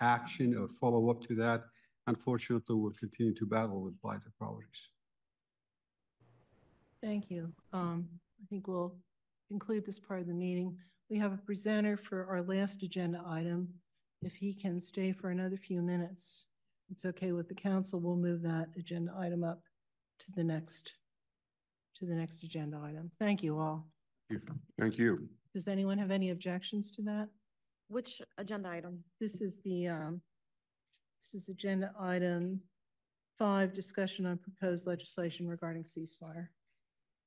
action or follow-up to that, unfortunately, we'll continue to battle with blighted properties. Thank you. Um, I think we'll conclude this part of the meeting. We have a presenter for our last agenda item. If he can stay for another few minutes, it's okay with the council. We'll move that agenda item up to the next, to the next agenda item. Thank you all. Thank you. Does anyone have any objections to that? Which agenda item? This is the, um, this is agenda item five, discussion on proposed legislation regarding ceasefire.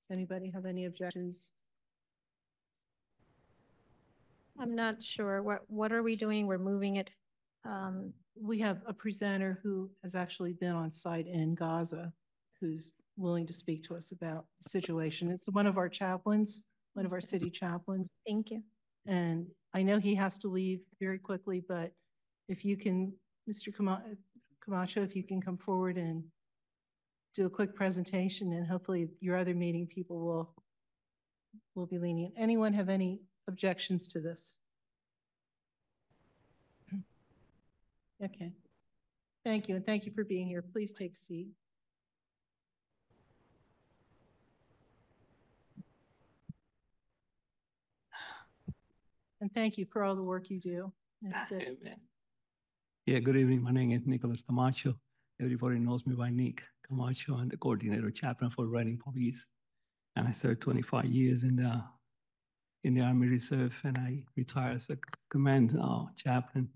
Does anybody have any objections? I'm not sure. What, what are we doing? We're moving it. Um, We have a presenter who has actually been on site in Gaza, who's willing to speak to us about the situation. It's one of our chaplains, one of our city chaplains. Thank you. And I know he has to leave very quickly, but if you can, Mr. Camacho, if you can come forward and do a quick presentation and hopefully your other meeting people will, will be lenient. Anyone have any objections to this? Okay. Thank you, and thank you for being here. Please take a seat. And thank you for all the work you do. That's it. Yeah, good evening. My name is Nicholas Camacho. Everybody knows me by Nick Camacho. I'm the coordinator chaplain for Reading Police. And I served 25 years in the in the Army Reserve and I retired as a command uh, chaplain.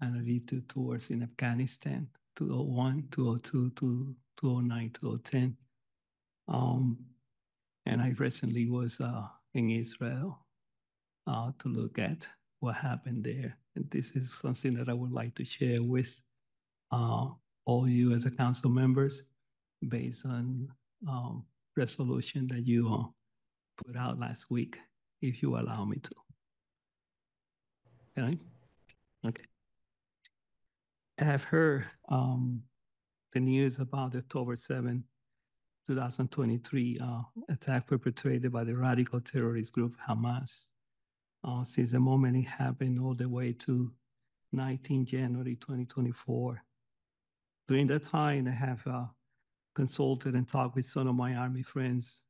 And I did two tours in Afghanistan, 201, 202, 209, 2010. Um, and I recently was uh, in Israel uh, to look at what happened there. And this is something that I would like to share with uh, all you as a council members based on um, resolution that you uh, put out last week, if you allow me to. Can I? Okay. I have heard um, the news about the October 7, 2023 uh, attack perpetrated by the radical terrorist group Hamas. Uh, since the moment it happened all the way to 19 January 2024. During that time, I have uh, consulted and talked with some of my Army friends,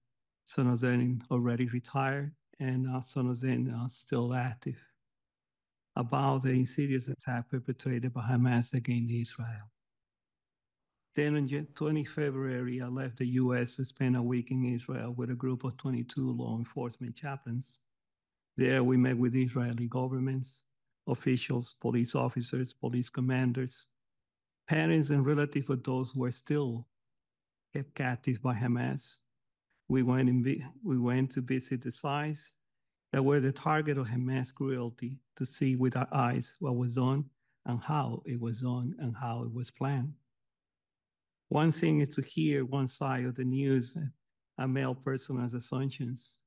some of them already retired, and uh, some of them uh, still active, about the insidious attack perpetrated by Hamas against Israel. Then on 20 February, I left the US to spend a week in Israel with a group of 22 law enforcement chaplains. There we met with Israeli governments, officials, police officers, police commanders, parents and relatives of those who are still kept captive by Hamas. We went, in, we went to visit the sites that were the target of Hamas cruelty to see with our eyes what was done and how it was done and how it was planned. One thing is to hear one side of the news, a male person's assumptions,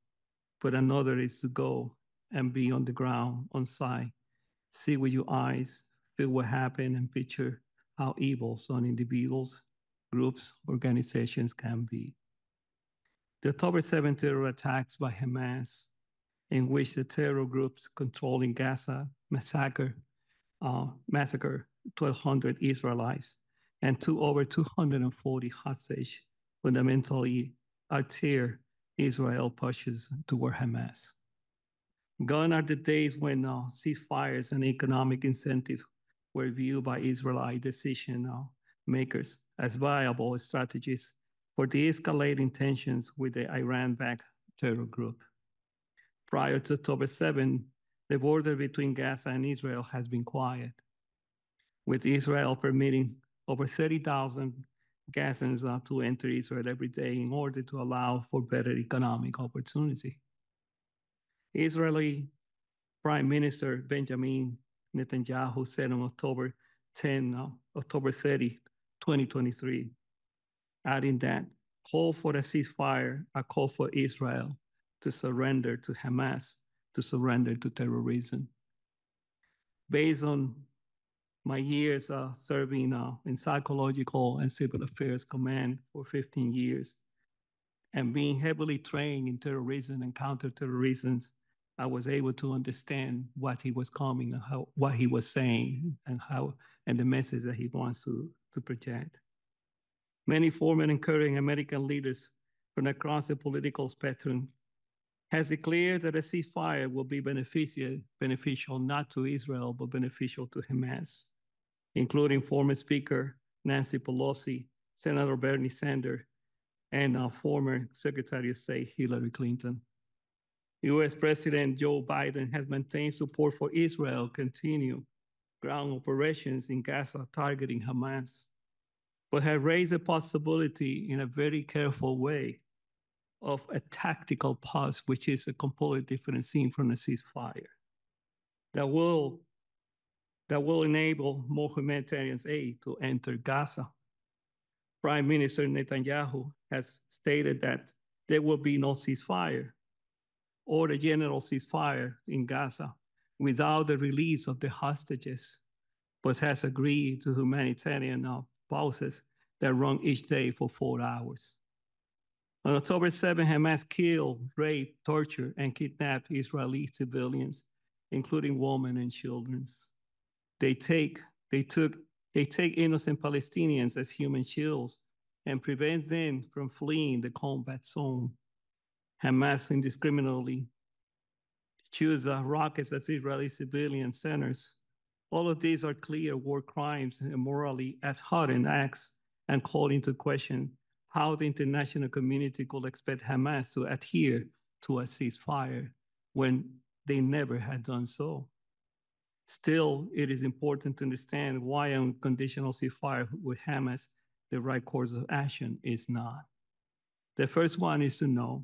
but another is to go and be on the ground, on site, see with your eyes, feel what happened, and picture how evil some individuals, groups, organizations can be. The October 7 terror attacks by Hamas, in which the terror groups controlling Gaza massacre, uh, massacre 1,200 Israelites and to over 240 hostage fundamentally tear Israel pushes toward Hamas. Gone are the days when uh, ceasefires and economic incentives were viewed by Israeli decision uh, makers as viable strategies for de-escalating tensions with the Iran-backed terror group. Prior to October 7, the border between Gaza and Israel has been quiet, with Israel permitting over 30,000 Gazans uh, to enter Israel every day in order to allow for better economic opportunity. Israeli Prime Minister Benjamin Netanyahu said on October 10, uh, October 30, 2023, adding that call for a ceasefire, a call for Israel to surrender to Hamas, to surrender to terrorism. Based on my years uh, serving uh, in psychological and civil affairs command for 15 years and being heavily trained in terrorism and counterterrorism, I was able to understand what he was coming and how, what he was saying and how and the message that he wants to, to project. Many former and current American leaders from across the political spectrum has declared that a ceasefire will be beneficial, beneficial not to Israel, but beneficial to Hamas, including former Speaker Nancy Pelosi, Senator Bernie Sanders, and uh, former Secretary of State Hillary Clinton. U.S. President Joe Biden has maintained support for Israel continue ground operations in Gaza targeting Hamas, but has raised a possibility in a very careful way of a tactical pause, which is a completely different scene from a ceasefire that will that will enable more humanitarian aid to enter Gaza. Prime Minister Netanyahu has stated that there will be no ceasefire or a general ceasefire in Gaza without the release of the hostages, but has agreed to humanitarian uh, pauses that run each day for four hours. On October 7, Hamas killed, raped, tortured, and kidnapped Israeli civilians, including women and children. They take, they took, they take innocent Palestinians as human shields and prevent them from fleeing the combat zone. Hamas indiscriminately choose uh, rockets at Israeli civilian centers. All of these are clear war crimes and morally abhorrent acts and call into question how the international community could expect Hamas to adhere to a ceasefire when they never had done so. Still, it is important to understand why unconditional ceasefire with Hamas, the right course of action, is not. The first one is to know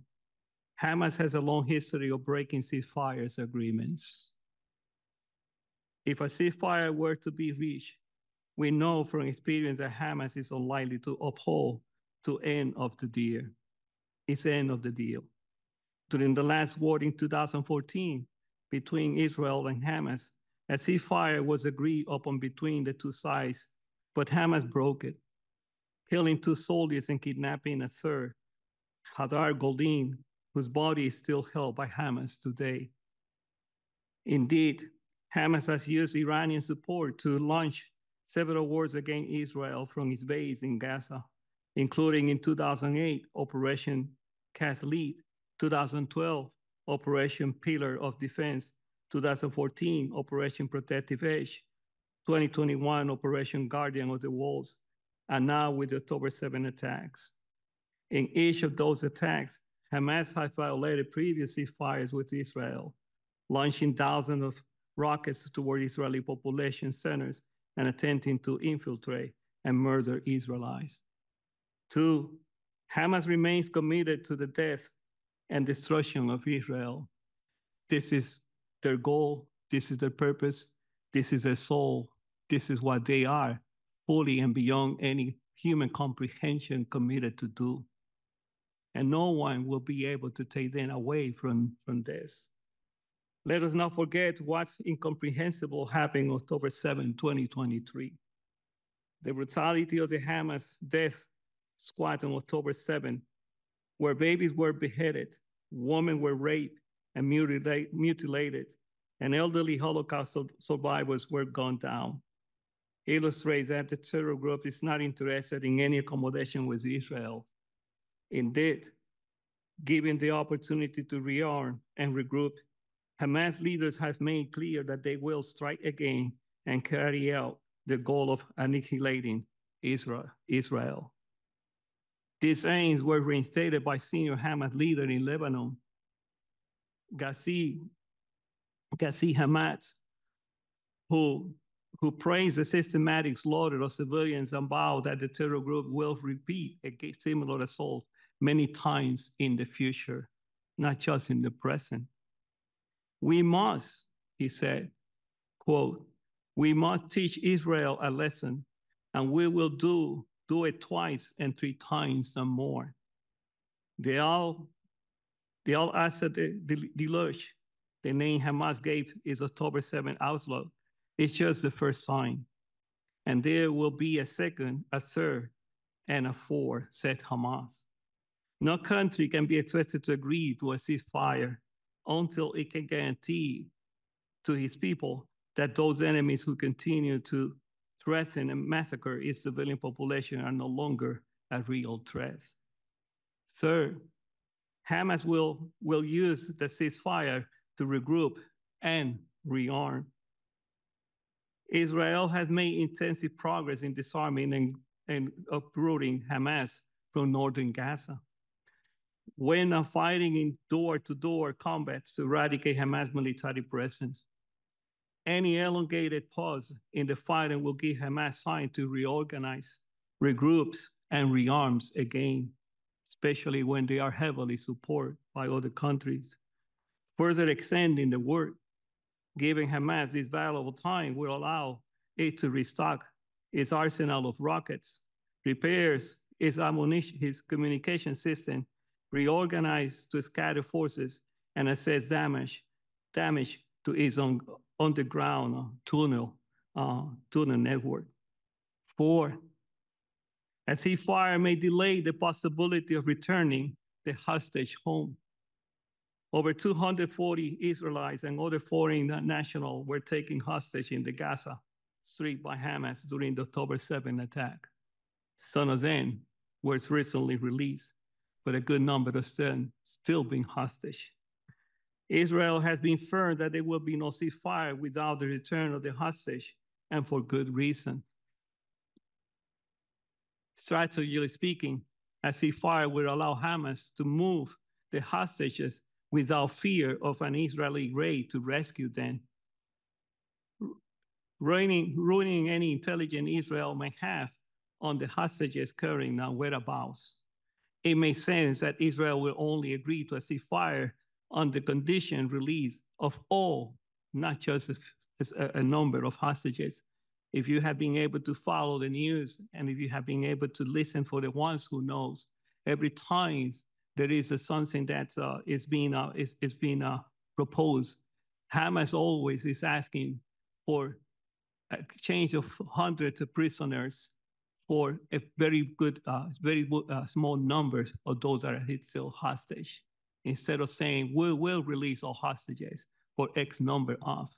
Hamas has a long history of breaking ceasefires agreements. If a ceasefire were to be reached, we know from experience that Hamas is unlikely to uphold to end of the deal. It's end of the deal. During the last war in 2014 between Israel and Hamas, a ceasefire was agreed upon between the two sides, but Hamas broke it. killing two soldiers and kidnapping a third, Hadar Goldin, whose body is still held by Hamas today. Indeed, Hamas has used Iranian support to launch several wars against Israel from its base in Gaza, including in 2008, Operation Cast Lead, 2012, Operation Pillar of Defense, 2014, Operation Protective Edge, 2021, Operation Guardian of the Walls, and now with the October 7 attacks. In each of those attacks, Hamas has violated previous ceasefires with Israel, launching thousands of rockets toward Israeli population centers and attempting to infiltrate and murder Israelites. Two, Hamas remains committed to the death and destruction of Israel. This is their goal, this is their purpose, this is their soul, this is what they are, fully and beyond any human comprehension committed to do. And no one will be able to take them away from, from this. Let us not forget what's incomprehensible happened October 7, 2023. The brutality of the Hamas death squad on October 7, where babies were beheaded, women were raped and mutilated, and elderly Holocaust survivors were gunned down. Illustrates that the terror group is not interested in any accommodation with Israel. Indeed, given the opportunity to rearm and regroup, Hamas leaders have made clear that they will strike again and carry out the goal of annihilating Israel. These aims were reinstated by senior Hamas leader in Lebanon, Ghazi, Ghazi Hamad, who, who praised the systematic slaughter of civilians and vowed that the terror group will repeat a similar assault many times in the future, not just in the present. We must, he said, quote, we must teach Israel a lesson, and we will do, do it twice and three times and more. They all, they all Aqsa Deluge, the name Hamas gave is October 7 Oslo. It's just the first sign. And there will be a second, a third, and a fourth, said Hamas. No country can be expected to agree to a ceasefire until it can guarantee to his people that those enemies who continue to threaten and massacre its civilian population are no longer a real threat. Third, Hamas will, will use the ceasefire to regroup and rearm. Israel has made intensive progress in disarming and, and uprooting Hamas from northern Gaza when fighting in door-to-door combat to eradicate Hamas military presence. Any elongated pause in the fighting will give Hamas time to reorganize, regroup, and rearms again, especially when they are heavily supported by other countries. Further extending the work, giving Hamas this valuable time will allow it to restock its arsenal of rockets, repairs its ammunition, its communication system, reorganize to scatter forces and assess damage, damage to its on, underground uh, tunnel, uh, tunnel network. Four, a ceasefire may delay the possibility of returning the hostage home. Over 240 Israelites and other foreign nationals were taken hostage in the Gaza Strip by Hamas during the October 7 attack. Some of them were recently released but a good number are still, still being hostage. Israel has been firm that there will be no ceasefire without the return of the hostage, and for good reason. Strategically speaking, a ceasefire would allow Hamas to move the hostages without fear of an Israeli raid to rescue them. Ruining, ruining any intelligence Israel may have on the hostages carrying now whereabouts it makes sense that Israel will only agree to a ceasefire on the condition release of all, not just a, a number of hostages. If you have been able to follow the news and if you have been able to listen for the ones who knows, every time there is a something that uh, is being uh, is, is being uh, proposed, Hamas always is asking for a change of hundreds of prisoners for a very good, uh, very uh, small numbers of those that are still hostage. Instead of saying, we will release all hostages for X number of.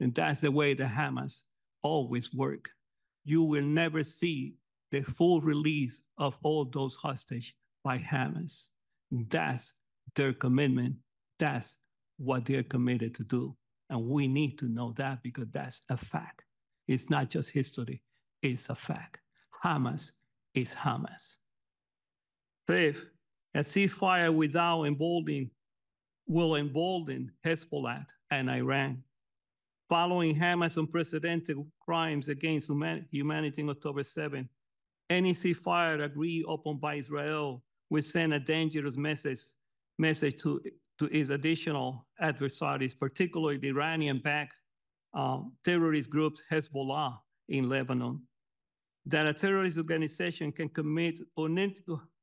And that's the way the Hamas always work. You will never see the full release of all those hostage by Hamas. That's their commitment. That's what they're committed to do. And we need to know that because that's a fact. It's not just history, it's a fact. Hamas is Hamas. Fifth, a ceasefire without emboldening will embolden Hezbollah and Iran. Following Hamas' unprecedented crimes against humanity on October 7, any ceasefire agreed upon by Israel will send a dangerous message, message to, to its additional adversaries, particularly the Iranian-backed uh, terrorist group Hezbollah in Lebanon. That a terrorist organization can commit un-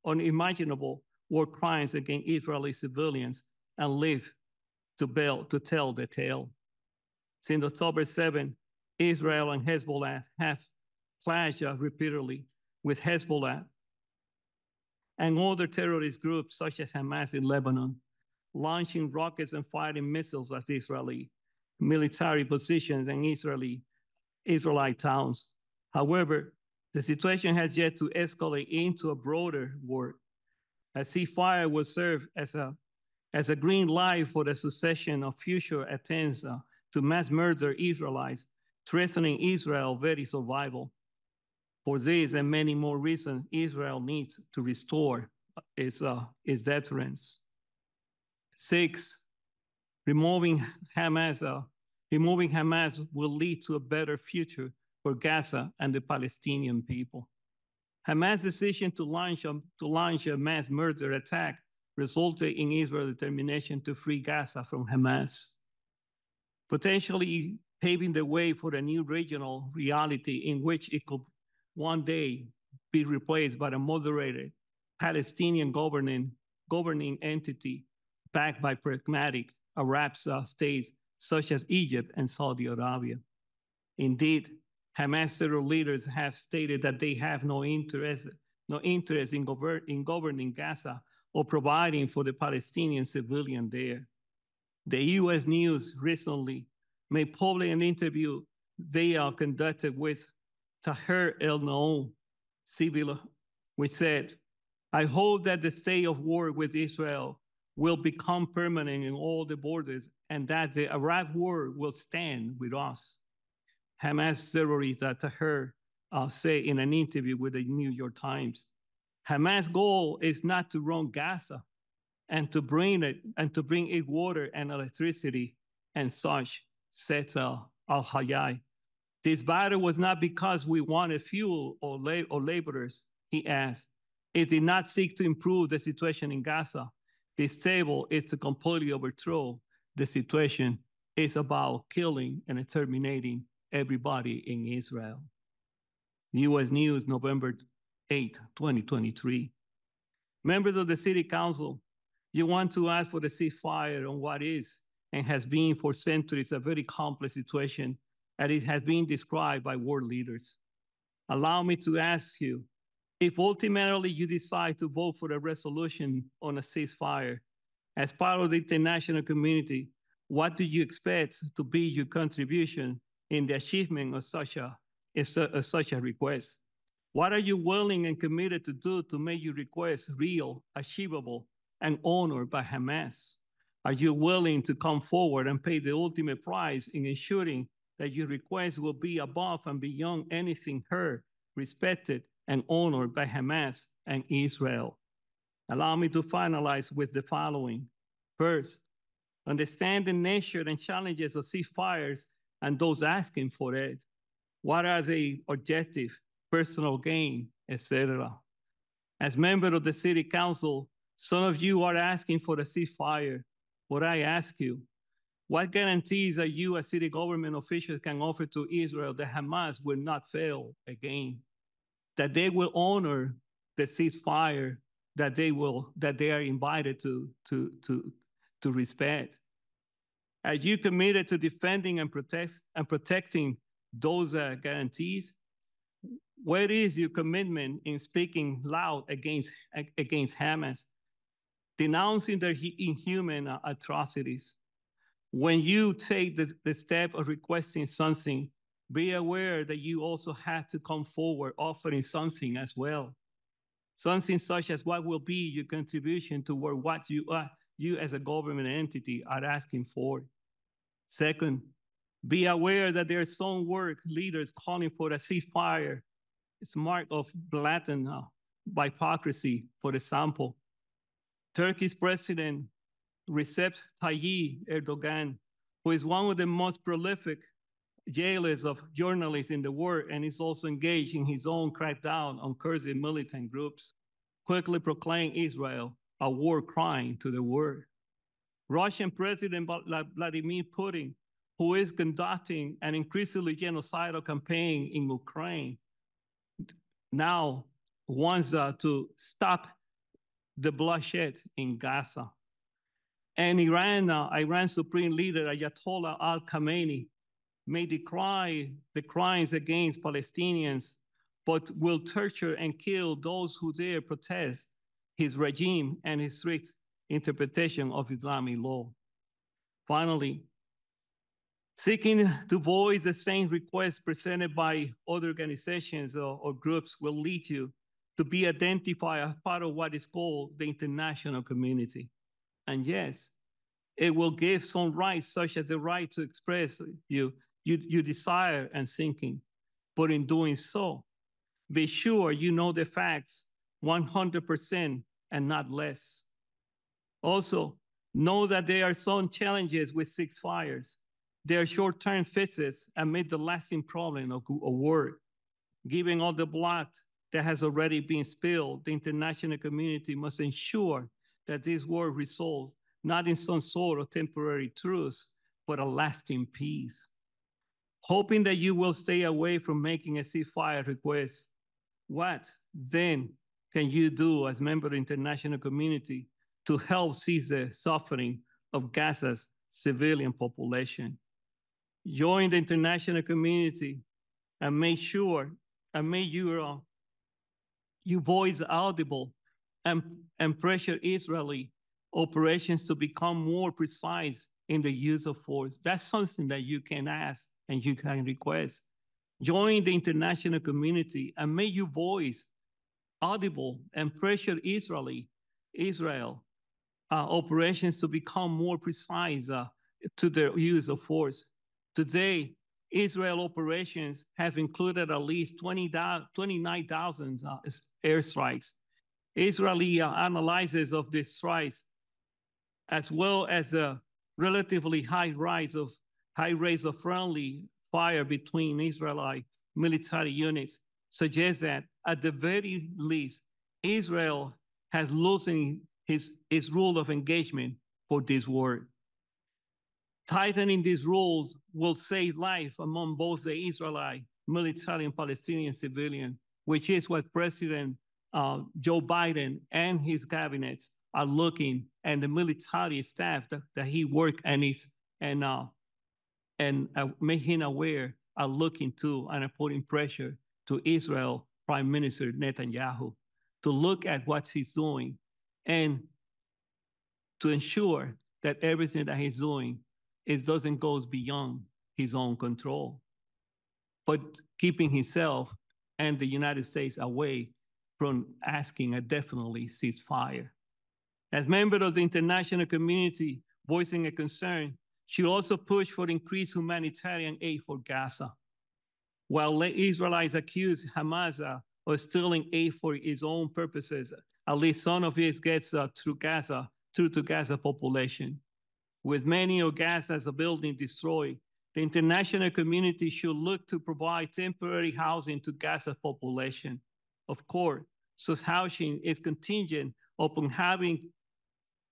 unimaginable war crimes against Israeli civilians and live to, bail, to tell the tale. Since October 7, Israel and Hezbollah have clashed repeatedly with Hezbollah and other terrorist groups such as Hamas in Lebanon, launching rockets and firing missiles at Israeli military positions and Israeli Israelite towns. However, the situation has yet to escalate into a broader war. A ceasefire will serve as a, as a green light for the succession of future attempts uh, to mass murder Israelites, threatening Israel's very survival. For this and many more reasons, Israel needs to restore its, uh, its deterrence. Six, removing Hamas, uh, removing Hamas will lead to a better future for Gaza and the Palestinian people. Hamas' decision to launch, a, to launch a mass murder attack resulted in Israel's determination to free Gaza from Hamas, potentially paving the way for a new regional reality in which it could one day be replaced by a moderated Palestinian governing, governing entity backed by pragmatic Arab uh, states such as Egypt and Saudi Arabia. Indeed, Hamas terror leaders have stated that they have no interest, no interest in, govern, in governing Gaza or providing for the Palestinian civilian there. The U.S. News recently made public an interview they are conducted with Tahir El Naoum, civil, which said, I hope that the state of war with Israel will become permanent in all the borders and that the Iraq war will stand with us. Hamas terrorist Tahir uh, said in an interview with the New York Times. Hamas' goal is not to run Gaza and to bring it and to bring it water and electricity and such, said uh, Al-Hayai. This battle was not because we wanted fuel or, la or laborers, he asked. It did not seek to improve the situation in Gaza. This table is to completely overthrow the situation. It's about killing and terminating everybody in Israel. U.S. News, November 8, 2023. Members of the City Council, you want to ask for the ceasefire on what is and has been for centuries a very complex situation as it has been described by world leaders. Allow me to ask you, if ultimately you decide to vote for a resolution on a ceasefire, as part of the international community, what do you expect to be your contribution in the achievement of such a, of uh, such a request? What are you willing and committed to do to make your request real, achievable, and honored by Hamas? Are you willing to come forward and pay the ultimate price in ensuring that your request will be above and beyond anything heard, respected, and honored by Hamas and Israel. Allow me to finalize with the following. First, understand the nature and challenges of ceasefires and those asking for it. What are the objective, personal gain, etc. As member of the city council, some of you are asking for a ceasefire. What I ask you, what guarantees that you as city government officials can offer to Israel that Hamas will not fail again? That they will honor the ceasefire that they will that they are invited to to to to respect. Are you committed to defending and protect and protecting those uh, guarantees? Where is your commitment in speaking loud against, against Hamas, denouncing their inhuman atrocities? When you take the, the step of requesting something, be aware that you also have to come forward offering something as well. Something such as what will be your contribution toward what you are, you as a government entity are asking for. Second, be aware that there are some work leaders calling for a ceasefire. It's mark of blatant uh, hypocrisy, for example. Turkey's president, Recep Tayyip Erdogan, who is one of the most prolific jailers of journalists in the world and is also engaged in his own crackdown on Kurdish militant groups, quickly proclaimed Israel a war crime to the world. Russian President Vladimir Putin, who is conducting an increasingly genocidal campaign in Ukraine, now wants uh, to stop the bloodshed in Gaza. And Iran, uh, Supreme Leader Ayatollah Al Khamenei may decry the crimes against Palestinians, but will torture and kill those who dare protest his regime and his strict interpretation of Islamic law. Finally, seeking to voice the same requests presented by other organizations or, or groups will lead you to be identified as part of what is called the international community. And yes, it will give some rights, such as the right to express you, you, you desire and thinking. But in doing so, be sure you know the facts 100% and not less. Also, know that there are some challenges with ceasefires. There are short-term fixes amid the lasting problem of, of war. Given all the blood that has already been spilled, the international community must ensure that this war resolves not in some sort of temporary truce, but a lasting peace. Hoping that you will stay away from making a ceasefire request, what then can you do as member of the international community to help cease the suffering of Gaza's civilian population? Join the international community and make sure and make your, uh, your voice audible and, and pressure Israeli operations to become more precise in the use of force. That's something that you can ask and you can request. Join the international community and make your voice audible and pressure Israeli, Israel operations to become more precise uh, to their use of force. Today, Israel operations have included at least 20, 29,000 uh, airstrikes. Israeli uh, analysis of these strikes as well as a relatively high rise of high rates of friendly fire between Israeli military units suggests that at the very least, Israel has loosened his, his rule of engagement for this war. Tightening these rules will save life among both the Israeli military and Palestinian civilian, which is what President uh, Joe Biden and his cabinet are looking and the military staff that, that he work and is and uh and uh, him aware are looking to and are putting pressure to Israel Prime Minister Netanyahu to look at what he's doing and to ensure that everything that he's doing is doesn't goes beyond his own control, but keeping himself and the United States away from asking a definitely ceasefire. As members of the international community voicing a concern, should also push for increased humanitarian aid for Gaza. While Israelites accuse Hamas of stealing aid for its own purposes, at least some of it gets uh, through Gaza, through to Gaza population. With many of Gaza's buildings destroyed, the international community should look to provide temporary housing to Gaza population. Of course, such housing is contingent upon having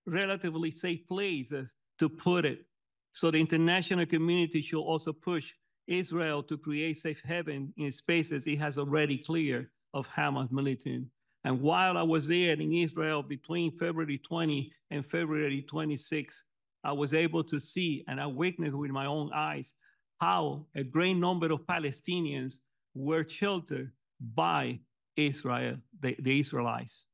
relatively safe places to put it. So the international community should also push Israel to create safe haven in spaces it has already cleared of Hamas militant. And while I was there in Israel between February 20 and February 26, I was able to see and I witnessed with my own eyes how a great number of Palestinians were sheltered by Israel, the, the Israelites,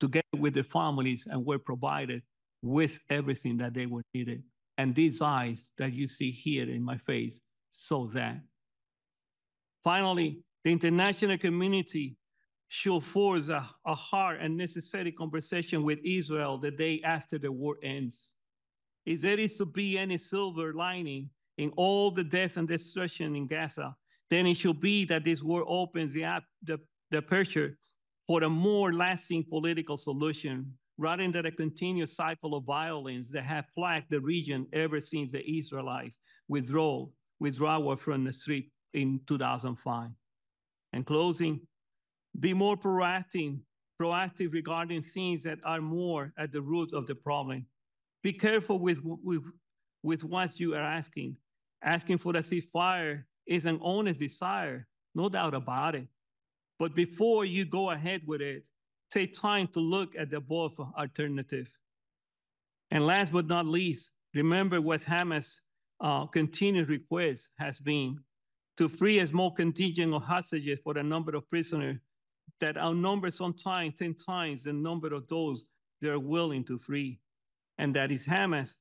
together with their families, and were provided with everything that they were needed. And these eyes that you see here in my face saw that. Finally, the international community should force a, a hard and necessary conversation with Israel the day after the war ends. If there is to be any silver lining in all the death and destruction in Gaza, then it should be that this war opens the, the, the aperture for a more lasting political solution rather than a continuous cycle of violence that have plagued the region ever since the Israelites withdrew, withdrawal from the Strip in 2005. In closing, be more proactive, proactive regarding things that are more at the root of the problem. Be careful with, with, with what you are asking. Asking for the ceasefire is an honest desire, no doubt about it. But before you go ahead with it, take time to look at the both alternative. And last but not least, remember what Hamas' uh, continued request has been to free a small contingent of hostages for a number of prisoners that outnumber sometimes 10 times the number of those they're willing to free. And that is Hamas,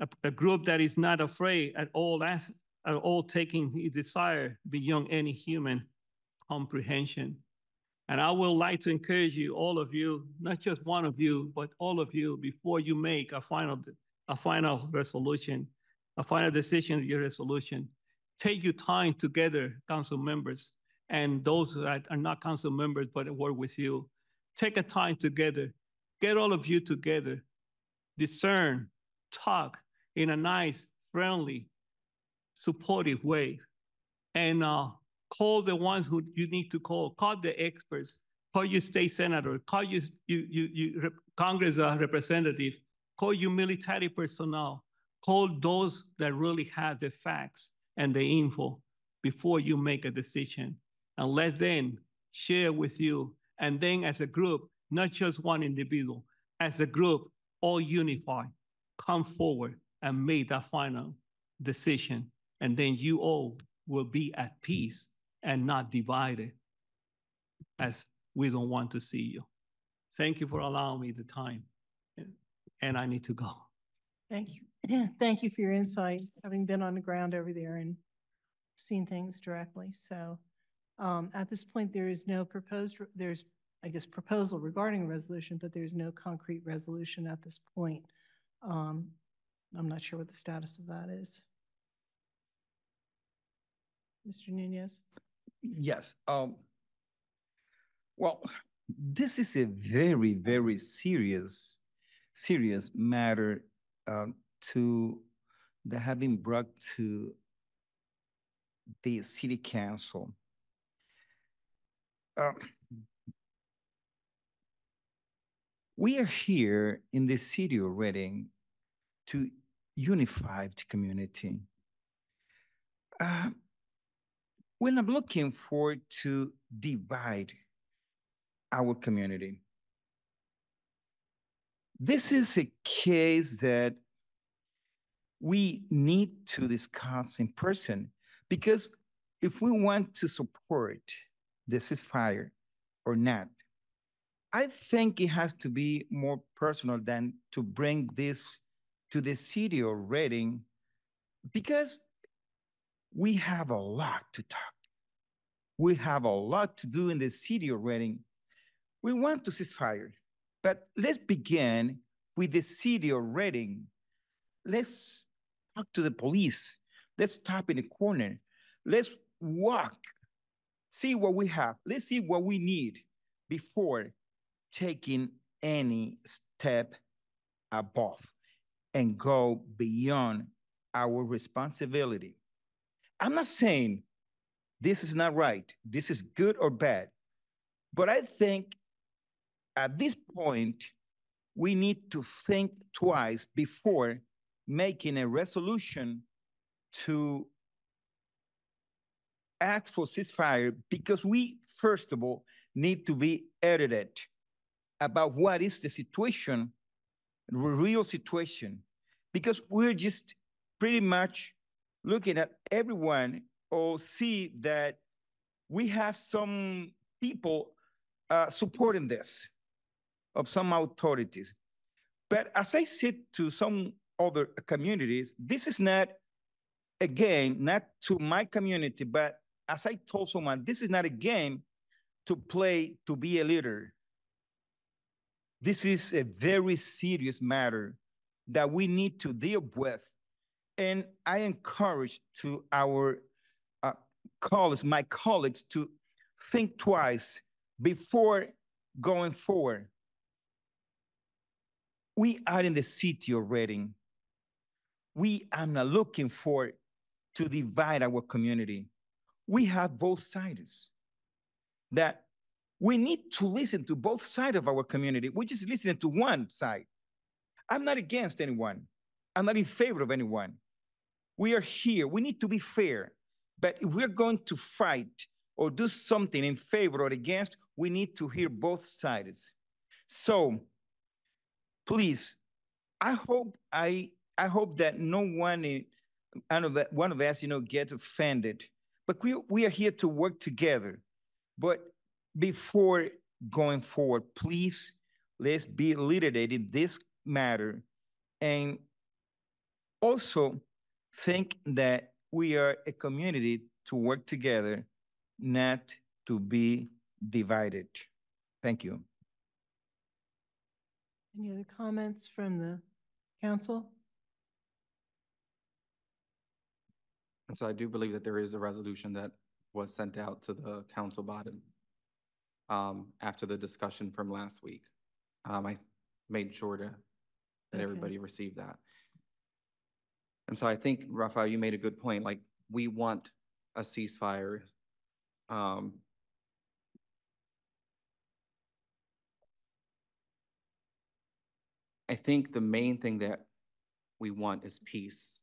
a, a group that is not afraid at all, as, at all taking his desire beyond any human comprehension. And I would like to encourage you, all of you, not just one of you, but all of you, before you make a final, a final resolution, a final decision your resolution, take your time together, council members, and those that are not council members but work with you. Take a time together. Get all of you together. Discern, talk in a nice, friendly, supportive way. And uh, call the ones who you need to call. Call the experts. Call your state senator. Call your you, you, you, Congress uh, representative. Call your military personnel. Call those that really have the facts and the info before you make a decision and let them share with you. And then as a group, not just one individual, as a group, all unified, come forward and make that final decision. And then you all will be at peace and not divided as we don't want to see you. Thank you for allowing me the time. And I need to go. Thank you. Thank you for your insight, having been on the ground over there and seen things directly. So um, at this point, there is no proposed, there's, I guess, proposal regarding resolution, but there's no concrete resolution at this point. Um, I'm not sure what the status of that is. Mr. Nunez? Yes. Um, well, this is a very, very serious, serious matter uh, to that have been brought to the city council. Uh, we are here in the city of Reading to unify the community. Uh, we're not looking for to divide our community. This is a case that we need to discuss in person because if we want to support the ceasefire or not, I think it has to be more personal than to bring this to the city of Reading because we have a lot to talk. We have a lot to do in the city of Reading. We want to ceasefire, but let's begin with the city of Reading. Let's talk to the police. Let's stop in the corner. Let's walk, see what we have. Let's see what we need before taking any step above and go beyond our responsibility. I'm not saying this is not right, this is good or bad, but I think at this point, we need to think twice before making a resolution to ask for ceasefire because we, first of all, need to be edited about what is the situation, the real situation, because we're just pretty much looking at everyone or see that we have some people uh, supporting this of some authorities. But as I said to some other communities, this is not, again, not to my community, but as I told someone, this is not a game to play to be a leader. This is a very serious matter that we need to deal with. And I encourage to our uh, colleagues, my colleagues, to think twice before going forward. We are in the city of Reading. We are not looking for to divide our community. We have both sides that we need to listen to both sides of our community. We're just listening to one side. I'm not against anyone. I'm not in favor of anyone. We are here. We need to be fair. But if we're going to fight or do something in favor or against, we need to hear both sides. So please, I hope I I hope that no one one of one of us, you know, gets offended. But we we are here to work together. But before going forward, please let's be literate in this matter and also think that we are a community to work together, not to be divided. Thank you. Any other comments from the council? And so I do believe that there is a resolution that was sent out to the council body um, after the discussion from last week. Um, I made sure to, that Okay. everybody received that. And so I think, Rafael, you made a good point, like, we want a ceasefire. Um, I think the main thing that we want is peace.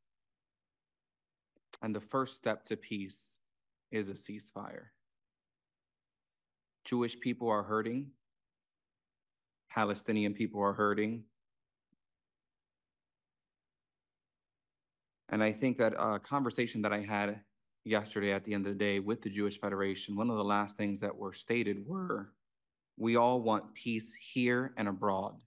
And the first step to peace is a ceasefire. Jewish people are hurting. Palestinian people are hurting. And I think that a conversation that I had yesterday at the end of the day with the Jewish Federation, one of the last things that were stated were we all want peace here and abroad.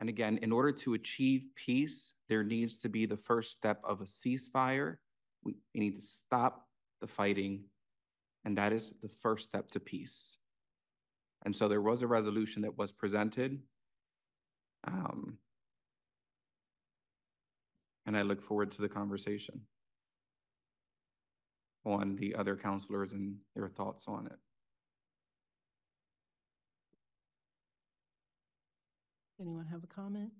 And again, in order to achieve peace, there needs to be the first step of a ceasefire. We, we need to stop the fighting, and that is the first step to peace. And so there was a resolution that was presented. Um, and I look forward to the conversation on the other counselors and their thoughts on it. Anyone have a comment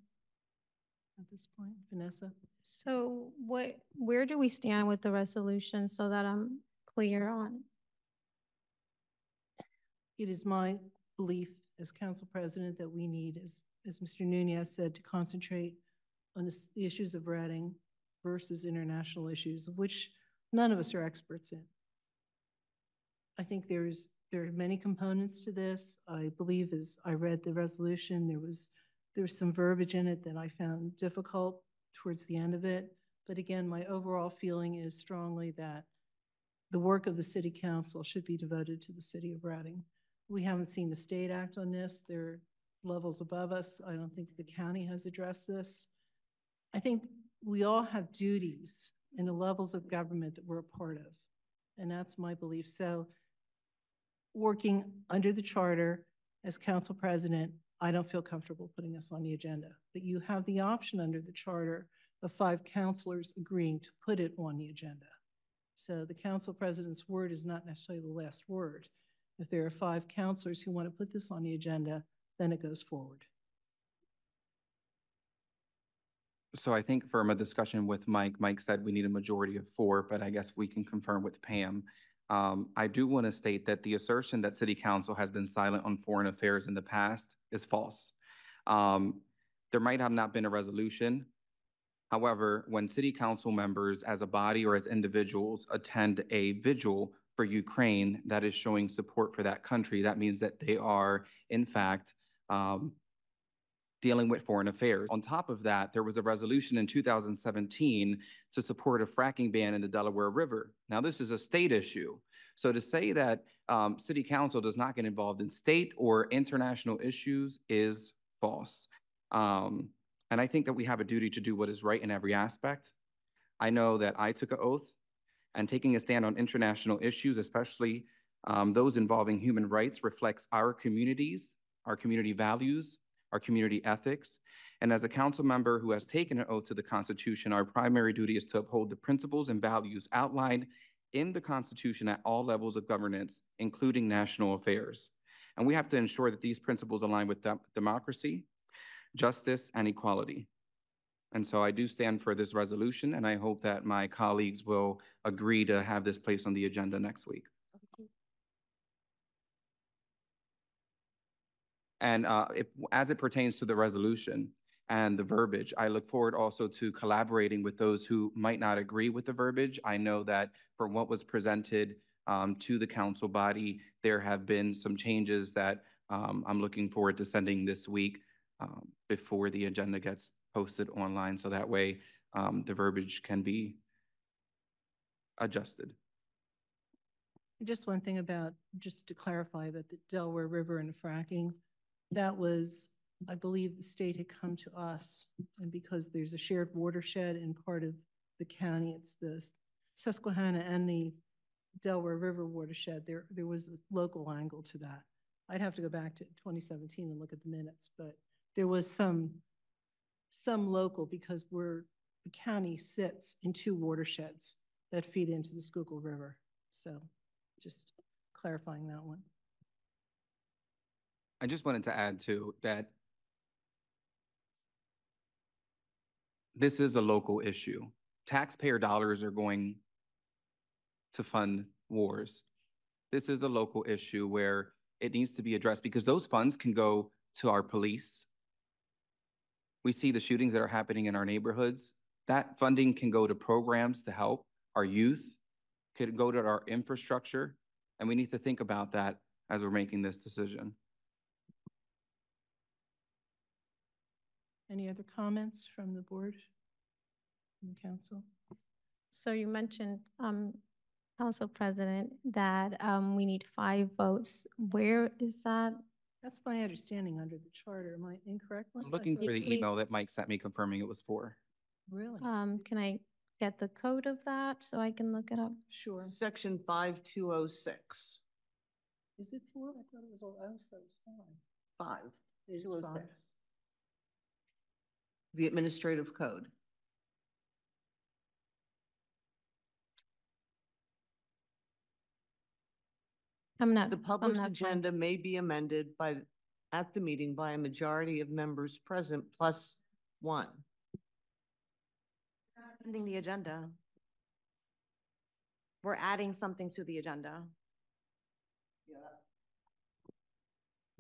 at this point? Vanessa? So what, where do we stand with the resolution so that I'm clear on? It is my belief as council president that we need, as, as Mr. Nunez said, to concentrate on the the issues of Reading versus international issues, which none of us are experts in. I think there's, there are many components to this. I believe as I read the resolution, there was, there was some verbiage in it that I found difficult towards the end of it. But again, my overall feeling is strongly that the work of the city council should be devoted to the city of Reading. We haven't seen the state act on this. There are levels above us. I don't think the county has addressed this. I think we all have duties in the levels of government that we're a part of. And that's my belief. So working under the charter as council president, I don't feel comfortable putting this on the agenda. But you have the option under the charter of five counselors agreeing to put it on the agenda. So the council president's word is not necessarily the last word. If there are five counselors who want to put this on the agenda, then it goes forward. So I think from a discussion with Mike, Mike said we need a majority of four, but I guess we can confirm with Pam. Um, I do want to state that the assertion that city council has been silent on foreign affairs in the past is false. Um, there might have not been a resolution. However, when city council members as a body or as individuals attend a vigil for Ukraine that is showing support for that country, that means that they are in fact um, dealing with foreign affairs. On top of that, there was a resolution in two thousand seventeen to support a fracking ban in the Delaware River. Now, this is a state issue. So to say that um, city council does not get involved in state or international issues is false. Um, and I think that we have a duty to do what is right in every aspect. I know that I took an oath and taking a stand on international issues, especially um, those involving human rights, reflects our communities, our community values, our community ethics. And as a council member who has taken an oath to the Constitution, our primary duty is to uphold the principles and values outlined in the Constitution at all levels of governance, including national affairs. And we have to ensure that these principles align with dem- democracy, justice, and equality. And so I do stand for this resolution, and I hope that my colleagues will agree to have this placed on the agenda next week. And uh, if, as it pertains to the resolution and the verbiage, I look forward also to collaborating with those who might not agree with the verbiage. I know that from what was presented um, to the council body, there have been some changes that um, I'm looking forward to sending this week um, before the agenda gets posted online, so that way um, the verbiage can be adjusted. Just one thing about, just to clarify about the Delaware River and fracking, that was, I believe the state had come to us, and because there's a shared watershed in part of the county, it's the Susquehanna and the Delaware River watershed, there, there was a local angle to that. I'd have to go back to 2017 and look at the minutes, but there was some, some local because we're, the county sits in two watersheds that feed into the Schuylkill River. So just clarifying that one. I just wanted to add too that this is a local issue. Taxpayer dollars are going to fund wars. This is a local issue where it needs to be addressed because those funds can go to our police. We see the shootings that are happening in our neighborhoods. That funding can go to programs to help our youth, could go to our infrastructure. And we need to think about that as we're making this decision. Any other comments from the board, from the council? So you mentioned, um, Council President, that, um, we need five votes. Where is that? That's my understanding under the charter. Am I incorrect? I'm looking for the email that Mike sent me confirming it was four. Really? Um, can I get the code of that so I can look it up? Sure. Section five two oh six, Is it four? I thought it was, all- I always thought it was five. five, It is two five. Six. The administrative code. I'm not. The I'm published not fine. agenda may be amended by, at the meeting by a majority of members present plus one. Amending the agenda. We're adding something to the agenda.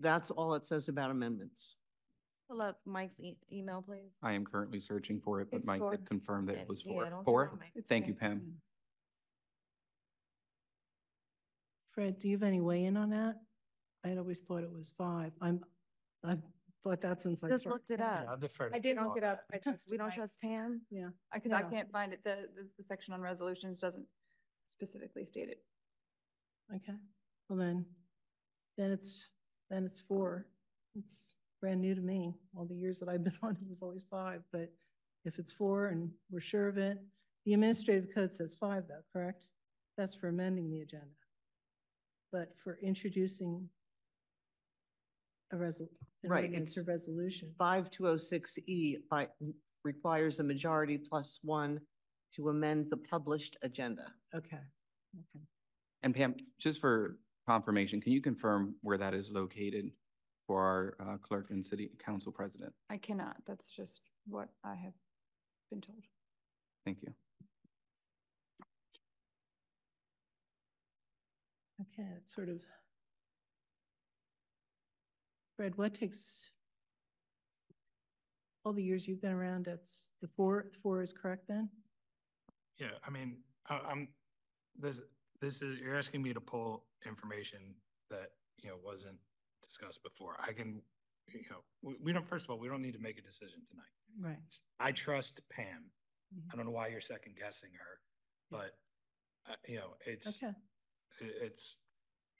That's all it says about amendments. Pull up Mike's e- email, please. I am currently searching for it, but It's Mike four. did confirm that it was yeah, four. don't do Four? Mike. It's Thank you, four. Pam. Mm. Fred, do you have any weigh in on that? I had always thought it was five. I'm, I've thought that since I Just started. looked it up. counting. defer. I didn't look it up. I We don't trust Pam? Yeah. Because I Yeah. can't find it, the, the, the section on resolutions doesn't specifically state it. Okay, well then, then it's, then it's four. It's brand new to me. All the years that I've been on, it was always five, but if it's four and we're sure of it, the administrative code says five though, correct? That's for amending the agenda. But for introducing a resol, an Right, ordinance or it's- resolution. Five two oh six E by, requires a majority plus one to amend the published agenda. Okay, okay. And Pam, just for confirmation, can you confirm where that is located for our uh, clerk and city council president? I cannot, that's just what I have been told. Thank you. Okay, it's sort of. Fred, what takes? All the years you've been around, That's the four, four is correct then? Yeah, I mean, I, I'm, this, this is, you're asking me to pull information that, you know, wasn't discussed before. I can you know, we, we don't, first of all, we don't need to make a decision tonight. Right. I trust Pam. Mhm. I don't know why you're second guessing her, but, uh, you know, it's, Okay. it's,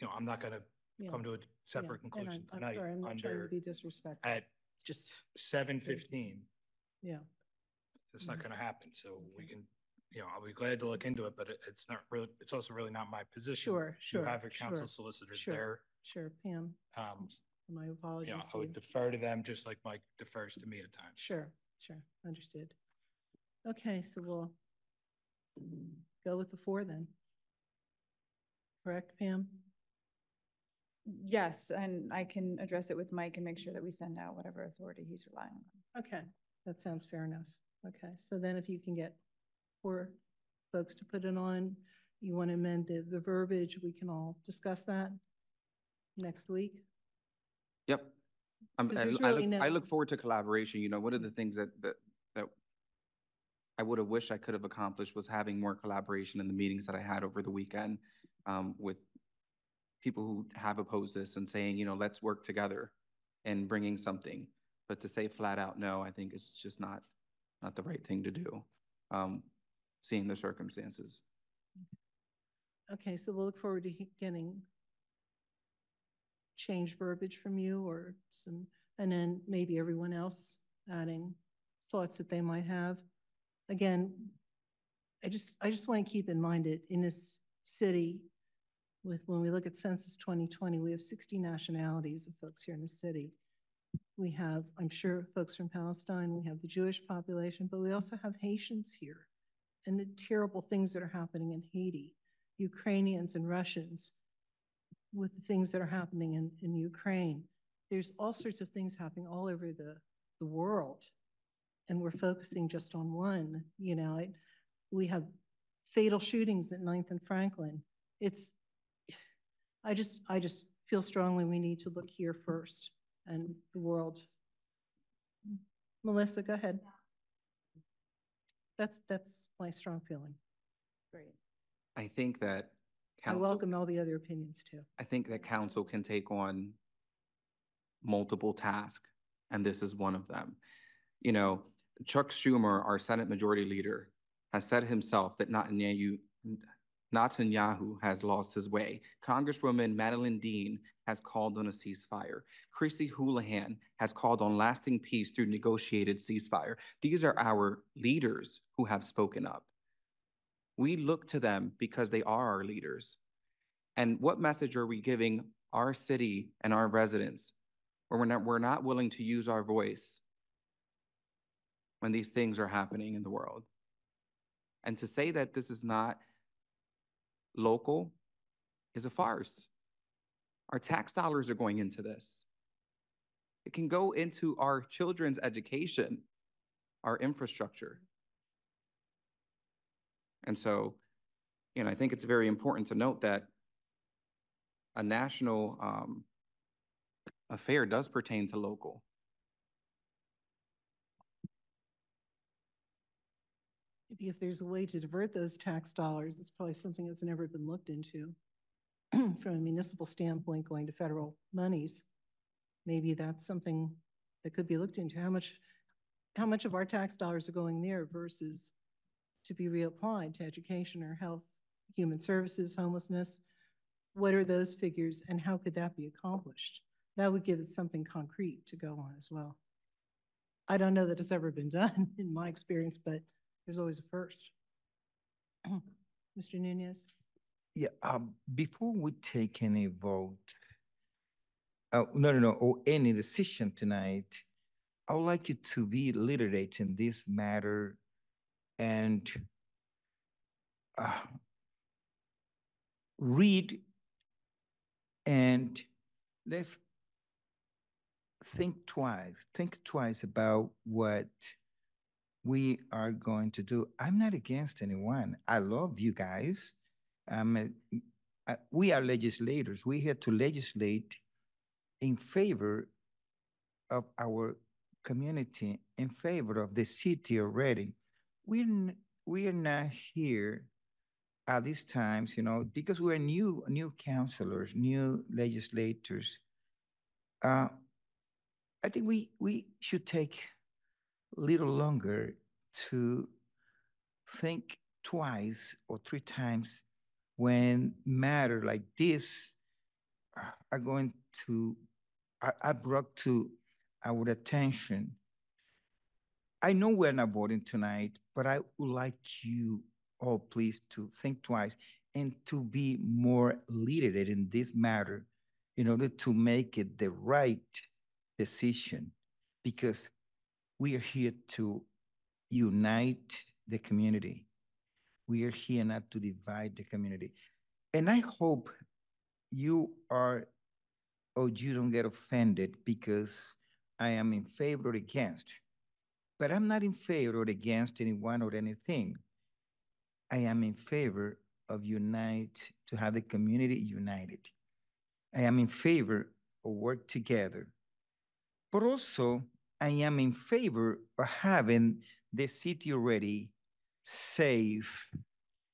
you know, I'm not gonna Yeah. come to a separate and conclusion I'm- I'm tonight sorry, I'm not trying to be disrespectful. at It's just, seven fifteen. yeah. It's not Mhm. gonna happen, so we can, you know, I'll be glad to look into it, but it, it's not really, it's also really not my position. Sure, sure. You have your council sure, solicitors sure, there. Sure, Pam, Um, my you apologies know, to I would you. defer to them just like Mike defers to me at times. Sure, sure, understood. Okay, so we'll go with the four then. Correct, Pam? Yes, and I can address it with Mike and make sure that we send out whatever authority he's relying on. Okay, that sounds fair enough. Okay, so then if you can get four folks to put it on, you want to amend the, the verbiage, we can all discuss that next week. Yep. Um, I, there's I really look, I look forward to collaboration. You know, one of the things that, that, that I would have wished I could have accomplished was having more collaboration in the meetings that I had over the weekend, um, with people who have opposed this and saying, you know, let's work together and bringing something. But to say flat out no, I think is just not, not the right thing to do, um, seeing the circumstances. Okay, so we'll look forward to getting changed verbiage from you or some, and then maybe everyone else adding thoughts that they might have. Again, I just, I just want to keep in mind it in this city with, when we look at Census 2020, we have 60 nationalities of folks here in the city. We have, I'm sure, folks from Palestine, we have the Jewish population, but we also have Haitians here and the terrible things that are happening in Haiti, Ukrainians and Russians with the things that are happening in, in Ukraine. There's all sorts of things happening all over the, the world. And we're focusing just on one, you know, I, we have fatal shootings at Ninth and Franklin. It's, I just, I just feel strongly we need to look here first and the world. Melissa, go ahead. That's, that's my strong feeling. Great. I think that I council. welcome all the other opinions too. I think that council can take on multiple tasks, and this is one of them. You know, Chuck Schumer, our Senate Majority Leader, has said himself that Netanyahu, Netanyahu has lost his way. Congresswoman Madeleine Dean has called on a ceasefire. Chrissy Houlihan has called on lasting peace through negotiated ceasefire. These are our leaders who have spoken up. We look to them because they are our leaders. And what message are we giving our city and our residents where we're not, we're not willing to use our voice when these things are happening in the world? And to say that this is not local is a farce. Our tax dollars are going into this. It can go into our children's education, our infrastructure. And so, you know, I think it's very important to note that a national um, affair does pertain to local. Maybe if there's a way to divert those tax dollars, it's probably something that's never been looked into from a municipal standpoint going to federal monies. Maybe that's something that could be looked into. How much, how much of our tax dollars are going there versus to be reapplied to education or health, human services, homelessness? What are those figures and how could that be accomplished? That would give us something concrete to go on as well. I don't know that it's ever been done in my experience, but there's always a first. Mr. Nunez? Yeah, um, before we take any vote, uh, no, no, no, or any decision tonight, I would like you to be literate in this matter and uh, read and let's think twice, think twice about what we are going to do. I'm not against anyone. I love you guys. Uh, we are legislators. We're here to legislate in favor of our community, in favor of the city Reading. We're, n- we are not here at these times, you know, because we're new, new counselors, new legislators. Uh, I think we, we should take a little longer to think twice or three times when matter like this are- are going to, are, are brought to our attention. I know we're not voting tonight, but I would like you all please to think twice and to be more literate in this matter in order to make it the right decision because we are here to unite the community. We are here not to divide the community. And I hope you are, or you don't get offended because I am in favor or against. But I'm not in favor or against anyone or anything. I am in favor of unite, to have the community united. I am in favor of work together. But also, I am in favor of having the city already safe,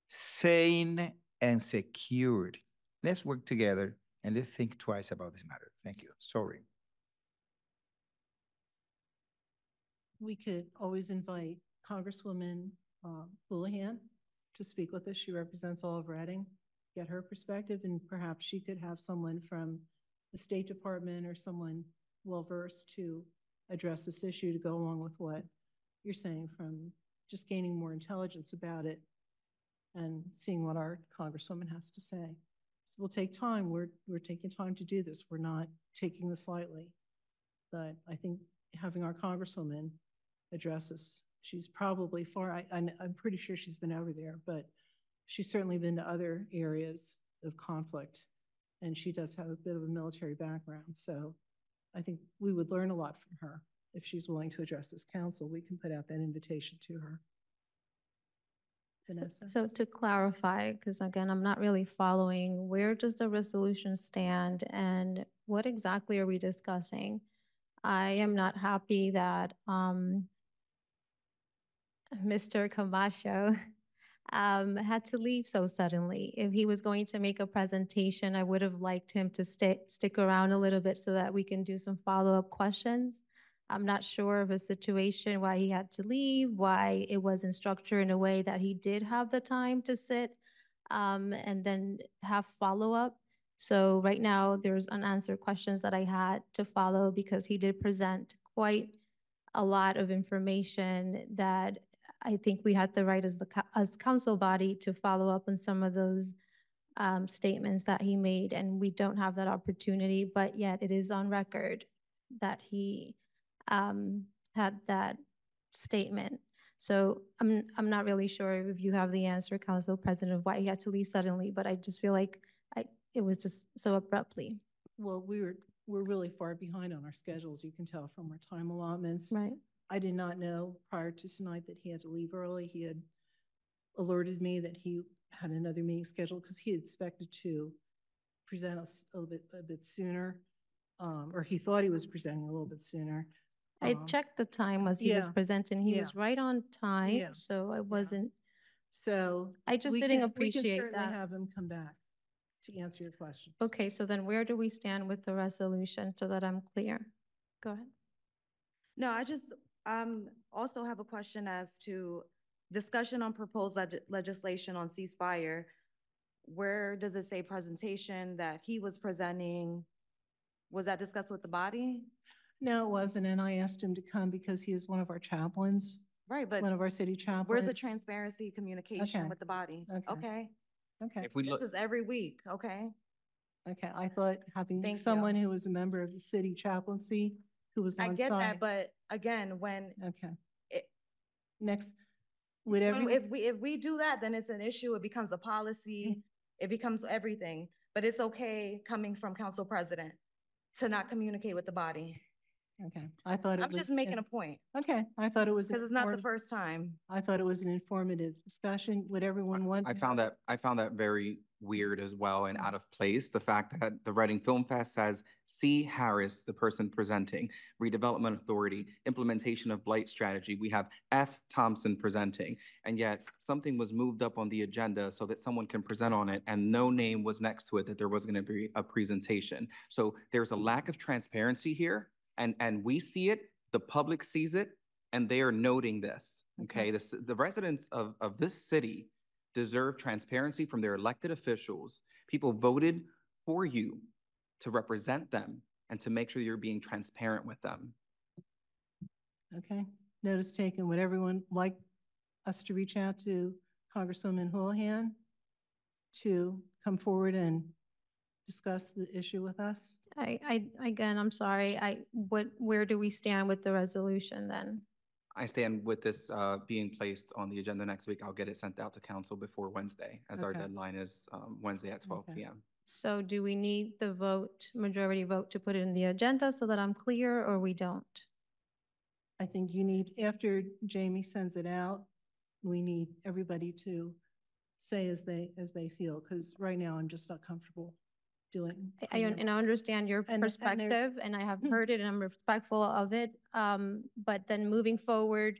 sane, and secured. Let's work together and let's think twice about this matter. Thank you. Sorry. We could always invite Congresswoman uh, Houlihan to speak with us. She represents all of Reading. Get her perspective, and perhaps she could have someone from the State Department or someone well-versed to address this issue to go along with what you're saying from just gaining more intelligence about it and seeing what our Congresswoman has to say. So we'll take time. We're, we're taking time to do this. We're not taking this lightly. But I think having our Congresswoman address this, she's probably far, I, I'm, I'm pretty sure she's been over there, but she's certainly been to other areas of conflict. And she does have a bit of a military background. So I think we would learn a lot from her. If she's willing to address this council, we can put out that invitation to her. So-? So to clarify, because again, I'm not really following, where does the resolution stand and what exactly are we discussing? I am not happy that um Mr. Camacho um had to leave so suddenly. If he was going to make a presentation, I would have liked him to stay, stick around a little bit so that we can do some follow-up questions. I'm not sure of a situation why he had to leave, why it wasn't structured in a way that he did have the time to sit um, and then have follow-up. So right now, there's unanswered questions that I had to follow because he did present quite a lot of information that I think we had the right as the, as council body to follow up on some of those um, statements that he made, and we don't have that opportunity, but yet it is on record that he um, had that statement. So I'm, I'm not really sure if you have the answer, Council President, of why he had to leave suddenly, but I just feel like I, it was just so abruptly. Well, we were, we're really far behind on our schedules, you can tell from our time allotments. Right. I did not know prior to tonight that he had to leave early. He had alerted me that he had another meeting scheduled because he expected to present us a little bit, a bit sooner. Um, or he thought he was presenting a little bit sooner. I Um, checked the time as he was yeah, presenting. He yeah. was right on Yeah. time, so I wasn't, So. I just we didn't can- we can appreciate certainly that. Have him come back to answer your questions. Okay, so then where do we stand with the resolution so that I'm clear? Go ahead. No, I just, um, also have a question as to discussion on proposed leg- legislation on ceasefire. Where does it say presentation that he was presenting? Was that discussed with the body? No, it wasn't, and I asked him to come because he is one of our chaplains, Right, but one of our city chaplains. where's the transparency communication Okay. with the body? Okay. Okay, Okay, If we this is every week, okay? okay, I thought having Thank you. someone who was a member of the city chaplaincy, who was I on get that, site. but again, when, Okay. it- Next, would when- every, if we, if we do that, then it's an issue, it becomes a policy, it becomes everything. But it's okay coming from council president to not communicate with the body. okay, I thought it was. I'm just making a point, Okay, I thought it was. because it's not the inform- first time. I thought it was an informative discussion. Would everyone want? I to found that, I found that very weird as well and out of place. The fact that the Reading Film Fest says C. Harris, the person presenting, Redevelopment Authority, Implementation of Blight Strategy. We have F. Thompson presenting. And yet something was moved up on the agenda so that someone can present on it and no name was next to it that there was going to be a presentation. So there's a lack of transparency here. And, and we see it, the public sees it, and they are noting this, okay? The, c- the residents of, of this city deserve transparency from their elected officials. People voted for you to represent them and to make sure you're being transparent with them. Okay, notice taken. Would everyone like us to reach out to Congresswoman Houlihan to come forward and discuss the issue with us? I, I, again, I'm sorry, I, what, where do we stand with the resolution then? I stand with this uh, being placed on the agenda next week. I'll get it sent out to council before Wednesday, as our Okay. deadline is um, Wednesday at twelve Okay. PM. So do we need the vote, majority vote to put it in the agenda so that I'm clear, or we don't? I think you need, after Jamie sends it out, we need everybody to say as they, as they feel, because right now I'm just not comfortable doing. I- I, un- and I understand your And- and perspective, and I have heard it, and I'm respectful of it. Um, but then moving forward,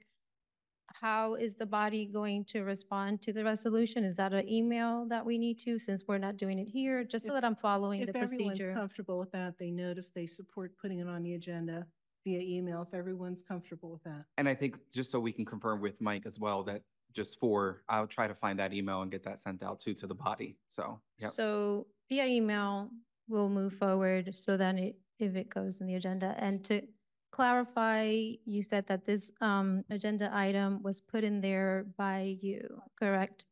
how is the body going to respond to the resolution? Is that an email that we need to, since we're not doing it here, just so If- that I'm following the procedure? If everyone's comfortable with that, they note if they support putting it on the agenda via email, if everyone's comfortable with that. And I think just so we can confirm with Mike as well, that just for, I'll try to find that email and get that sent out too to the body. So, yeah. So via email, we'll move forward so then it, if it goes in the agenda. And to clarify, you said that this um agenda item was put in there by you, correct?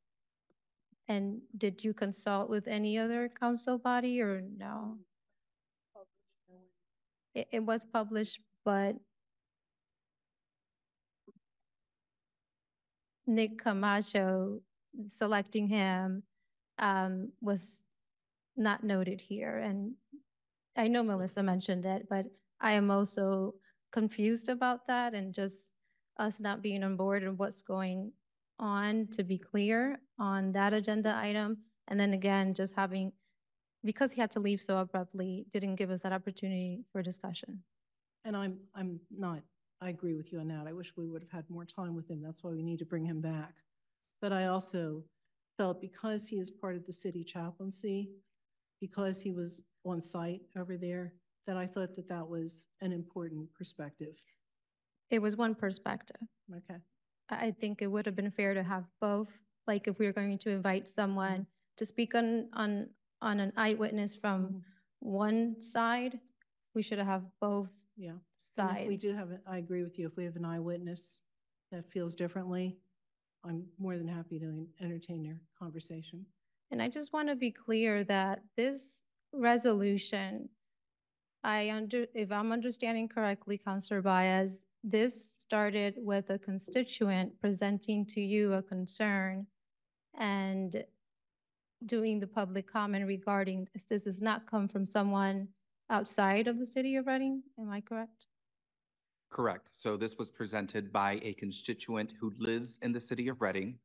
And did you consult with any other council body or no? It, it was published, but Nick Camacho, selecting him, um, was not noted here. And I know mm. Melissa mentioned it, but I am also confused about that and just us not being on board and what's going on, to be clear, on that agenda mm. item. And then again, just having, because he had to leave so abruptly, didn't give us that opportunity for discussion. And I'm, I'm not, I agree with you on that. I wish we would have had more time with him. That's why we need to bring him back. But I also felt because he is part of the city chaplaincy, because he was on site over there, that I thought that that was an important perspective. It was one perspective. Okay. I think it would have been fair to have both, like if we we're going to invite someone mm-hmm. to speak on, on, on an eyewitness from mm-hmm. one side, we should have both Yeah. If we do have, I agree with you. If we have an eyewitness that feels differently, I'm more than happy to entertain their conversation. And I just want to be clear that this resolution, I under, if I'm understanding correctly, Counselor Baez, this started with a constituent presenting to you a concern and doing the public comment regarding this. This does not come from someone outside of the city of Reading, am I correct? Correct. So this was presented by a constituent who lives in the city of Reading,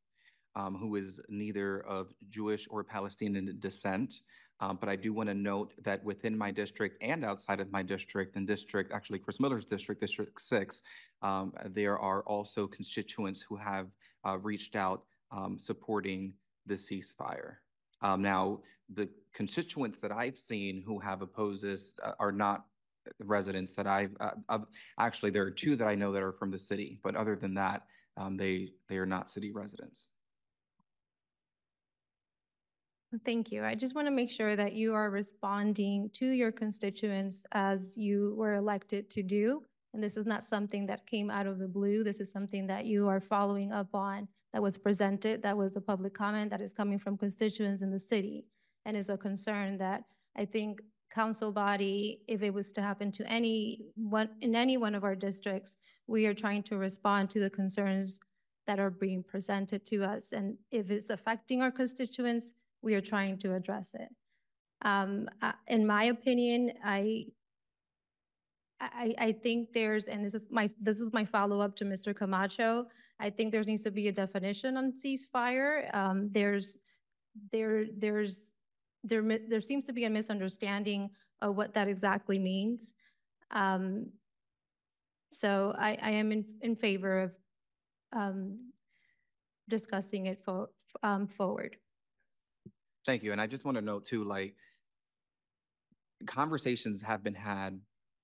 um, who is neither of Jewish or Palestinian descent. Um, but I do want to note that within my district and outside of my district, and district, actually Chris Miller's district, District Six, um, there are also constituents who have uh, reached out um, supporting the ceasefire. Um, now, the constituents that I've seen who have opposed this uh, are not residents that I've, uh, uh, actually, there are two that I know that are from the city, but other than that, um, they, they are not city residents. Thank you. I just want to make sure that you are responding to your constituents as you were elected to do. And this is not something that came out of the blue. This is something that you are following up on, that was presented, that was a public comment that is coming from constituents in the city. And is a concern that I think council body, if it was to happen to any one, in any one of our districts, we are trying to respond to the concerns that are being presented to us. And if it's affecting our constituents, we are trying to address it. Um, uh, in my opinion, I, I, I think there's, and this is my, this is my follow-up to Mr. Camacho. I think there needs to be a definition on ceasefire. Um, there's, there, there's, there, there seems to be a misunderstanding of what that exactly means. Um, so I, I am in, in favor of, um, discussing it for, um, forward. Thank you. And I just want to note too, like, conversations have been had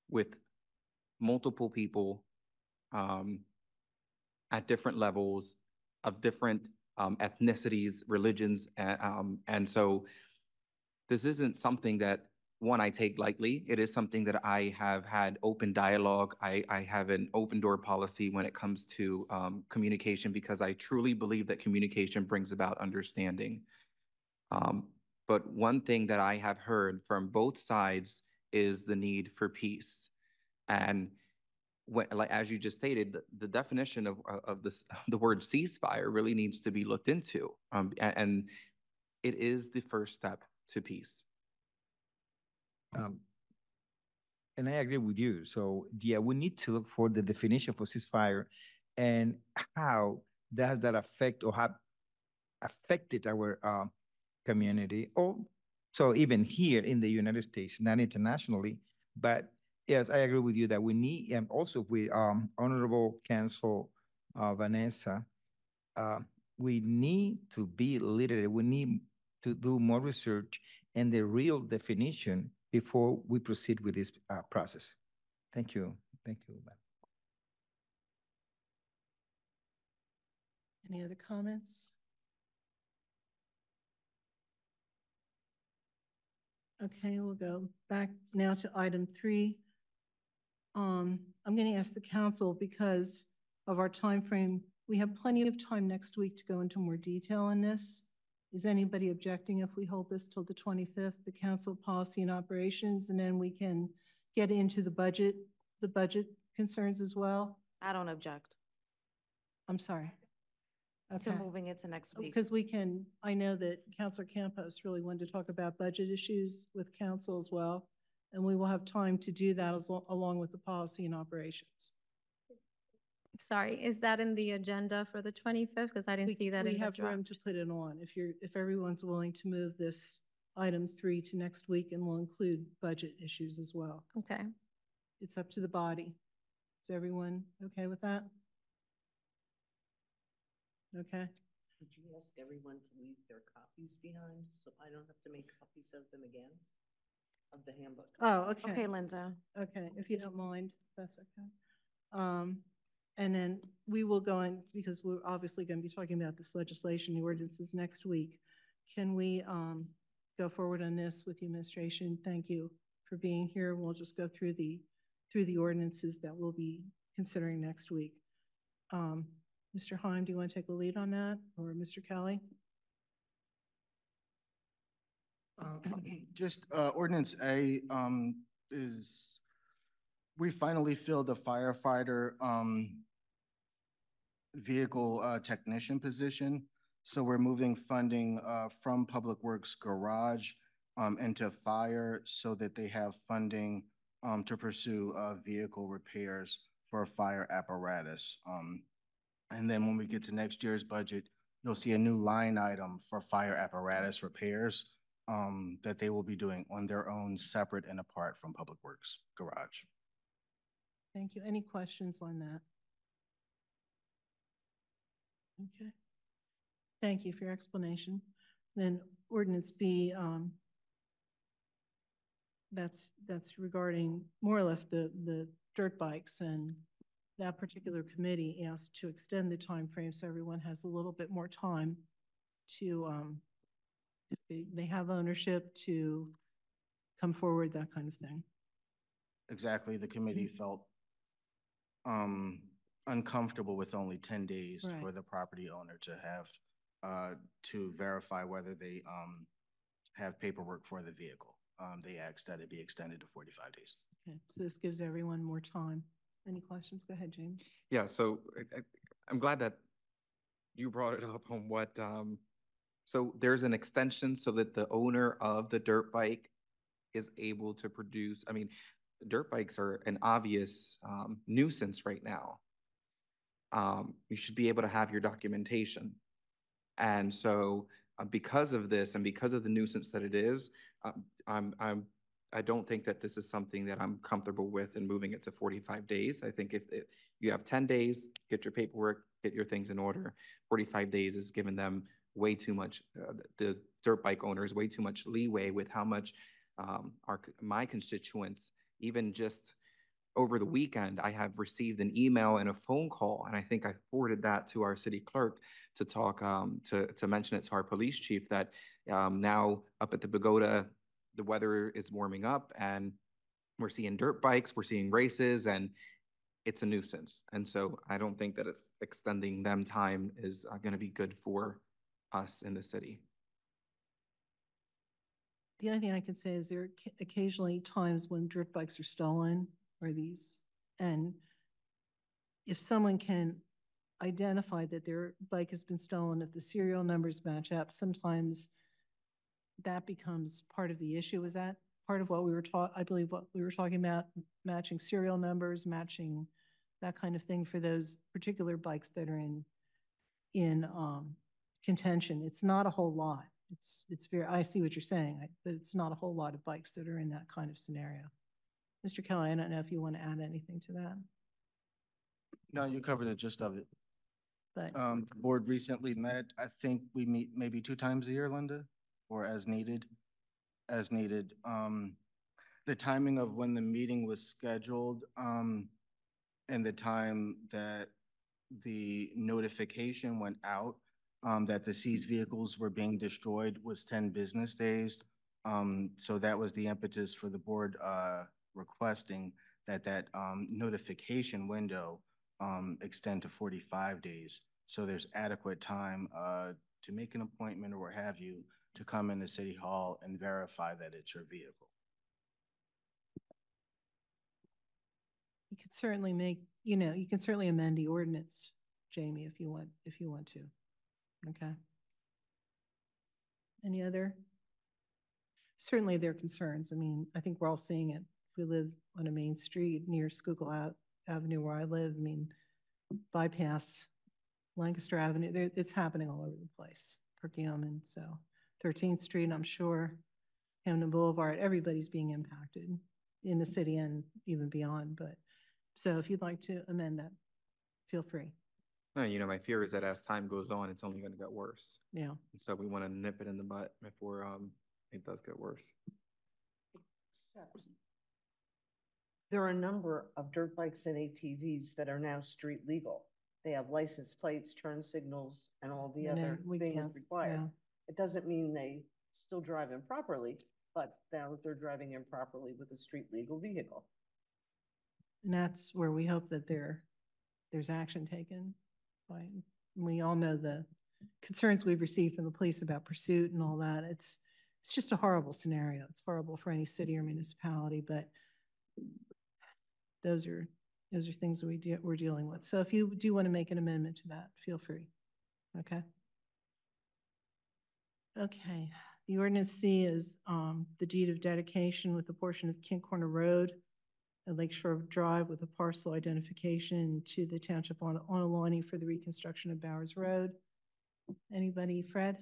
with multiple people um, at different levels of different um, ethnicities, religions, and, um, and so this isn't something that one I take lightly. It is something that I have had open dialogue. I, I have an open door policy when it comes to um, communication because I truly believe that communication brings about understanding. Um, but one thing that I have heard from both sides is the need for peace. And when, like, as you just stated, the, the definition of, of this, the word ceasefire really needs to be looked into. Um, and, and it is the first step to peace. Um, and I agree with you. So yeah, we need to look for the definition for ceasefire and how does that affect or have affected our uh, community or so even here in the United States, not internationally, but yes, I agree with you that we need, and also with um, Honorable Council uh, Vanessa, uh, we need to be literate. We need to do more research and the real definition before we proceed with this uh, process. Thank you. Thank you. Any other comments? Okay, we'll go back now to item three. Um, I'm going to ask the council because of our time frame. We have plenty of time next week to go into more detail on this. Is anybody objecting if we hold this till the 25th, the council policy and operations, and then we can get into the budget, the budget concerns as well? I don't object I'm sorry. To moving it to next oh, week. Because we can, I know that Counselor Campos really wanted to talk about budget issues with council as well. And we will have time to do that as, along with the policy and operations. Sorry, is that in the agenda for the twenty-fifth? Because I didn't We- see that We in the have room to put it on if you're, if everyone's willing to move this item three to next week and we'll include budget issues as well. Okay. It's up to the body. Is everyone okay with that? Okay. Would you ask everyone to leave their copies behind, so I don't have to make copies of them again? Of the handbook? Oh, okay. Okay, Linda. Okay, if you don't mind, that's okay. Um, and then we will go in, because we're obviously going to be talking about this legislation, the ordinances next week. Can we, um, go forward on this with the administration? Thank you for being here. We'll just go through the, through the ordinances that we'll be considering next week. Um, Mr. Heim, do you want to take the lead on that, or Mr. Kelly? Uh, Just uh, ordinance A um, is, we finally filled the firefighter um, vehicle uh, technician position. So we're moving funding uh, from Public Works Garage um, into fire so that they have funding um, to pursue uh, vehicle repairs for fire apparatus. And then when we get to next year's budget, you'll see a new line item for fire apparatus repairs um, that they will be doing on their own, separate and apart from Public Works Garage. Thank you. Any questions on that? Okay. Thank you for your explanation. Then ordinance B, um, that's, that's regarding more or less the, the dirt bikes and that particular committee asked to extend the time frame so everyone has a little bit more time to, um, if they, they have ownership to come forward, that kind of thing. Exactly, the committee felt um, uncomfortable with only ten days for the property owner to have, uh, to verify whether they um, have paperwork for the vehicle. Um, They asked that it be extended to forty-five days. Okay, so this gives everyone more time. Any questions? Go ahead, James. Yeah, so I, I'm glad that you brought it up on what, um, so there's an extension so that the owner of the dirt bike is able to produce, I mean, dirt bikes are an obvious, um, nuisance right now. Um, you should be able to have your documentation. And so, uh, because of this and because of the nuisance that it is, um, I'm, I'm, I don't think that this is something that I'm comfortable with and moving it to forty-five days. I think if, you have ten days, get your paperwork, get your things in order. Forty-five days is giving them way too much, uh, the dirt bike owners, way too much leeway with how much, um, our, my constituents, even just over the weekend, I have received an email and a phone call, and I think I forwarded that to our city clerk to talk, um, to, to mention it to our police chief that, um, now up at the Pagoda, the weather is warming up and we're seeing dirt bikes, we're seeing races, and it's a nuisance. And so I don't think that it's extending them time is uh, gonna be good for us in the city. The only thing I can say is there are occasionally times when dirt bikes are stolen or these, and if someone can identify that their bike has been stolen, if the serial numbers match up, sometimes that becomes part of the issue. Is that part of what we were taught? I believe what we were talking about, matching serial numbers, matching that kind of thing for those particular bikes that are in, in, um, contention. It's not a whole lot. It's, it's very, I see what you're saying, but it's not a whole lot of bikes that are in that kind of scenario. Mr. Kelly, I don't know if you want to add anything to that, No, you covered the gist of it. but Um, the board recently met, I think we meet maybe two times a year, Linda, or as needed, as needed. Um, the timing of when the meeting was scheduled, um, and the time that the notification went out, um, that the seized vehicles were being destroyed was ten business days. Um, so that was the impetus for the board, uh, requesting that that, um, notification window, um, extend to forty-five days. So there's adequate time, uh, to make an appointment or what have you, to come into City Hall and verify that it's your vehicle. you could certainly make, you know, you can certainly amend the ordinance, Jamie, if you want, if you want to. Okay. Any other? Certainly there are concerns. I mean, I think we're all seeing it. We live on a main street near Schuylkill Avenue where I live, I mean, bypass Lancaster Avenue, it's happening all over the place. Perkiomen, so Thirteenth Street, I'm sure, Hampden Boulevard, everybody's being impacted in the city and even beyond, but, so if you'd like to amend that, feel free. No, you know, my fear is that as time goes on, it's only gonna get worse. Yeah. And So we wanna nip it in the butt before, um, it does get worse. Except There are a number of dirt bikes and ATVs that are now street legal. They have license plates, turn signals, and all the And other things required. yeah. It doesn't mean they still drive improperly, but now that they're driving improperly with a street legal vehicle. And that's where we hope that there, there's action taken by, we all know the concerns we've received from the police about pursuit and all that. It's, it's just a horrible scenario. It's horrible for any city or municipality, but those are, those are things we do, we're dealing with. So if you do want to make an amendment to that, feel free. Okay? Okay, the ordinance C is, um, the deed of dedication with a portion of Kent Corner Road and Lake Shore Drive with a parcel identification to the Township on Ontelaunee for the reconstruction of Bowers Road. Anybody, Fred?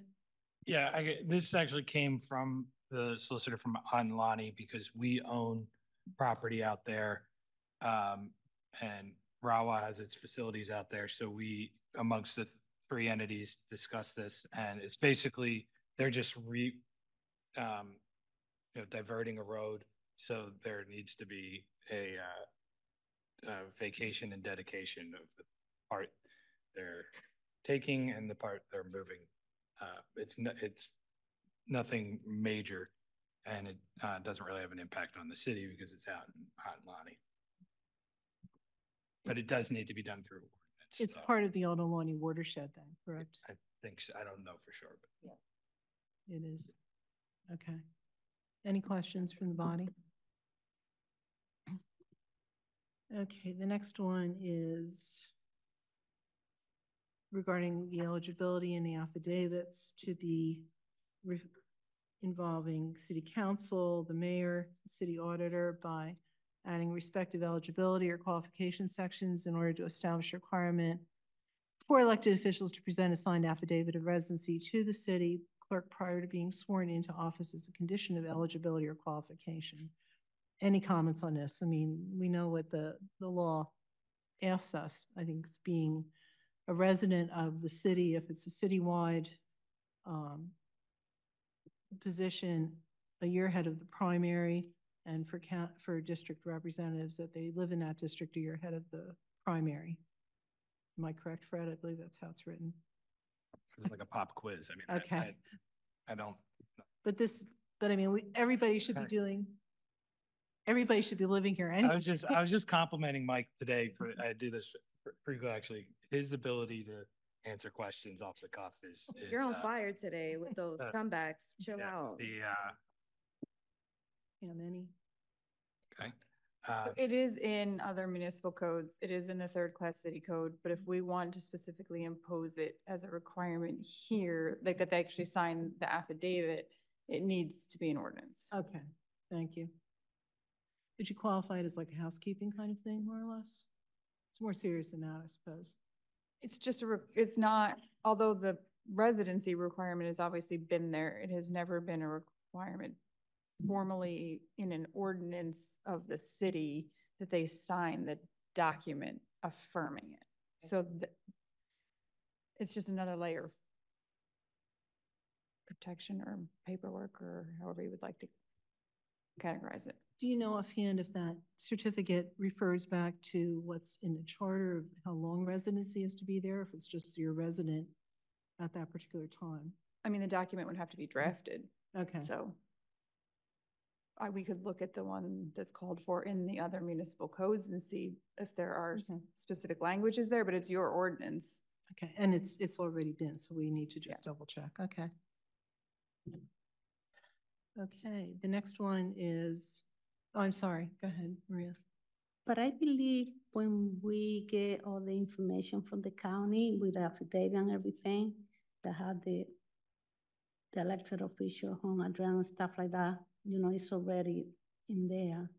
Yeah, I, this actually came from the solicitor from Ontelaunee because we own property out there. Um, and RAWA has its facilities out there, so we, amongst the th- three entities, discussed this, and it's basically, they're just re, um, you know, diverting a road, so there needs to be a, uh, uh, vacation and dedication of the part they're taking and the part they're moving. Uh, it's no, it's nothing major and it, uh, doesn't really have an impact on the city because it's out in Ontelaunee. But it does need to be done through ordinance. It's so part of the Ontelaunee watershed then, correct? I think, so. I don't know for sure, but. It is. Okay. Any questions from the body? Okay, the next one is regarding the eligibility and the affidavits to be involving city council, the mayor, city auditor by adding respective eligibility or qualification sections in order to establish requirement for elected officials to present a signed affidavit of residency to the city clerk prior to being sworn into office as a condition of eligibility or qualification. Any comments on this? I mean, we know what the, the law asks us. I think it's being a resident of the city, if it's a citywide um, position, a year ahead of the primary, And for count, for district representatives, that they live in that district a year ahead of the primary. Am I correct, Fred? I believe that's how it's written. It's like a pop quiz. I mean, I- Okay. I, I don't, But this, but I mean, we, everybody should be Okay. doing, everybody should be living here I anyway. was just, I was just complimenting Mike today for, I do this pr- pretty good, actually. His ability to answer questions off the cuff is. is, You're on uh, fire today with those uh, comebacks. Chill yeah, out. The, uh, Yeah, many. okay. So Uh, It is in other municipal codes. It is in the third class city code, but if we want to specifically impose it as a requirement here, like that they actually sign the affidavit, it needs to be an ordinance. Okay, thank you. Did you qualify it as like a housekeeping kind of thing, more or less? It's more serious than that, I suppose. It's just a, re- it's not, although the residency requirement has obviously been there, it has never been a requirement formally in an ordinance of the city that they sign the document affirming it. So th- it's just another layer of protection or paperwork or however you would like to categorize it. Do you know offhand if that certificate refers back to what's in the charter of how long residency is to be there, if it's just you're resident at that particular time? I mean, the document would have to be drafted. Okay. So I, we could look at the one that's called for in the other municipal codes and see if there are s- Okay. specific languages there, but it's your ordinance. Okay, and it's, it's already been, so we need to just double check, okay. Okay, the next one is, oh, I'm sorry, go ahead, Maria. But I believe when we get all the information from the county with the affidavit and everything, that have the, the elected official home address and stuff like that, you know, it's already in there.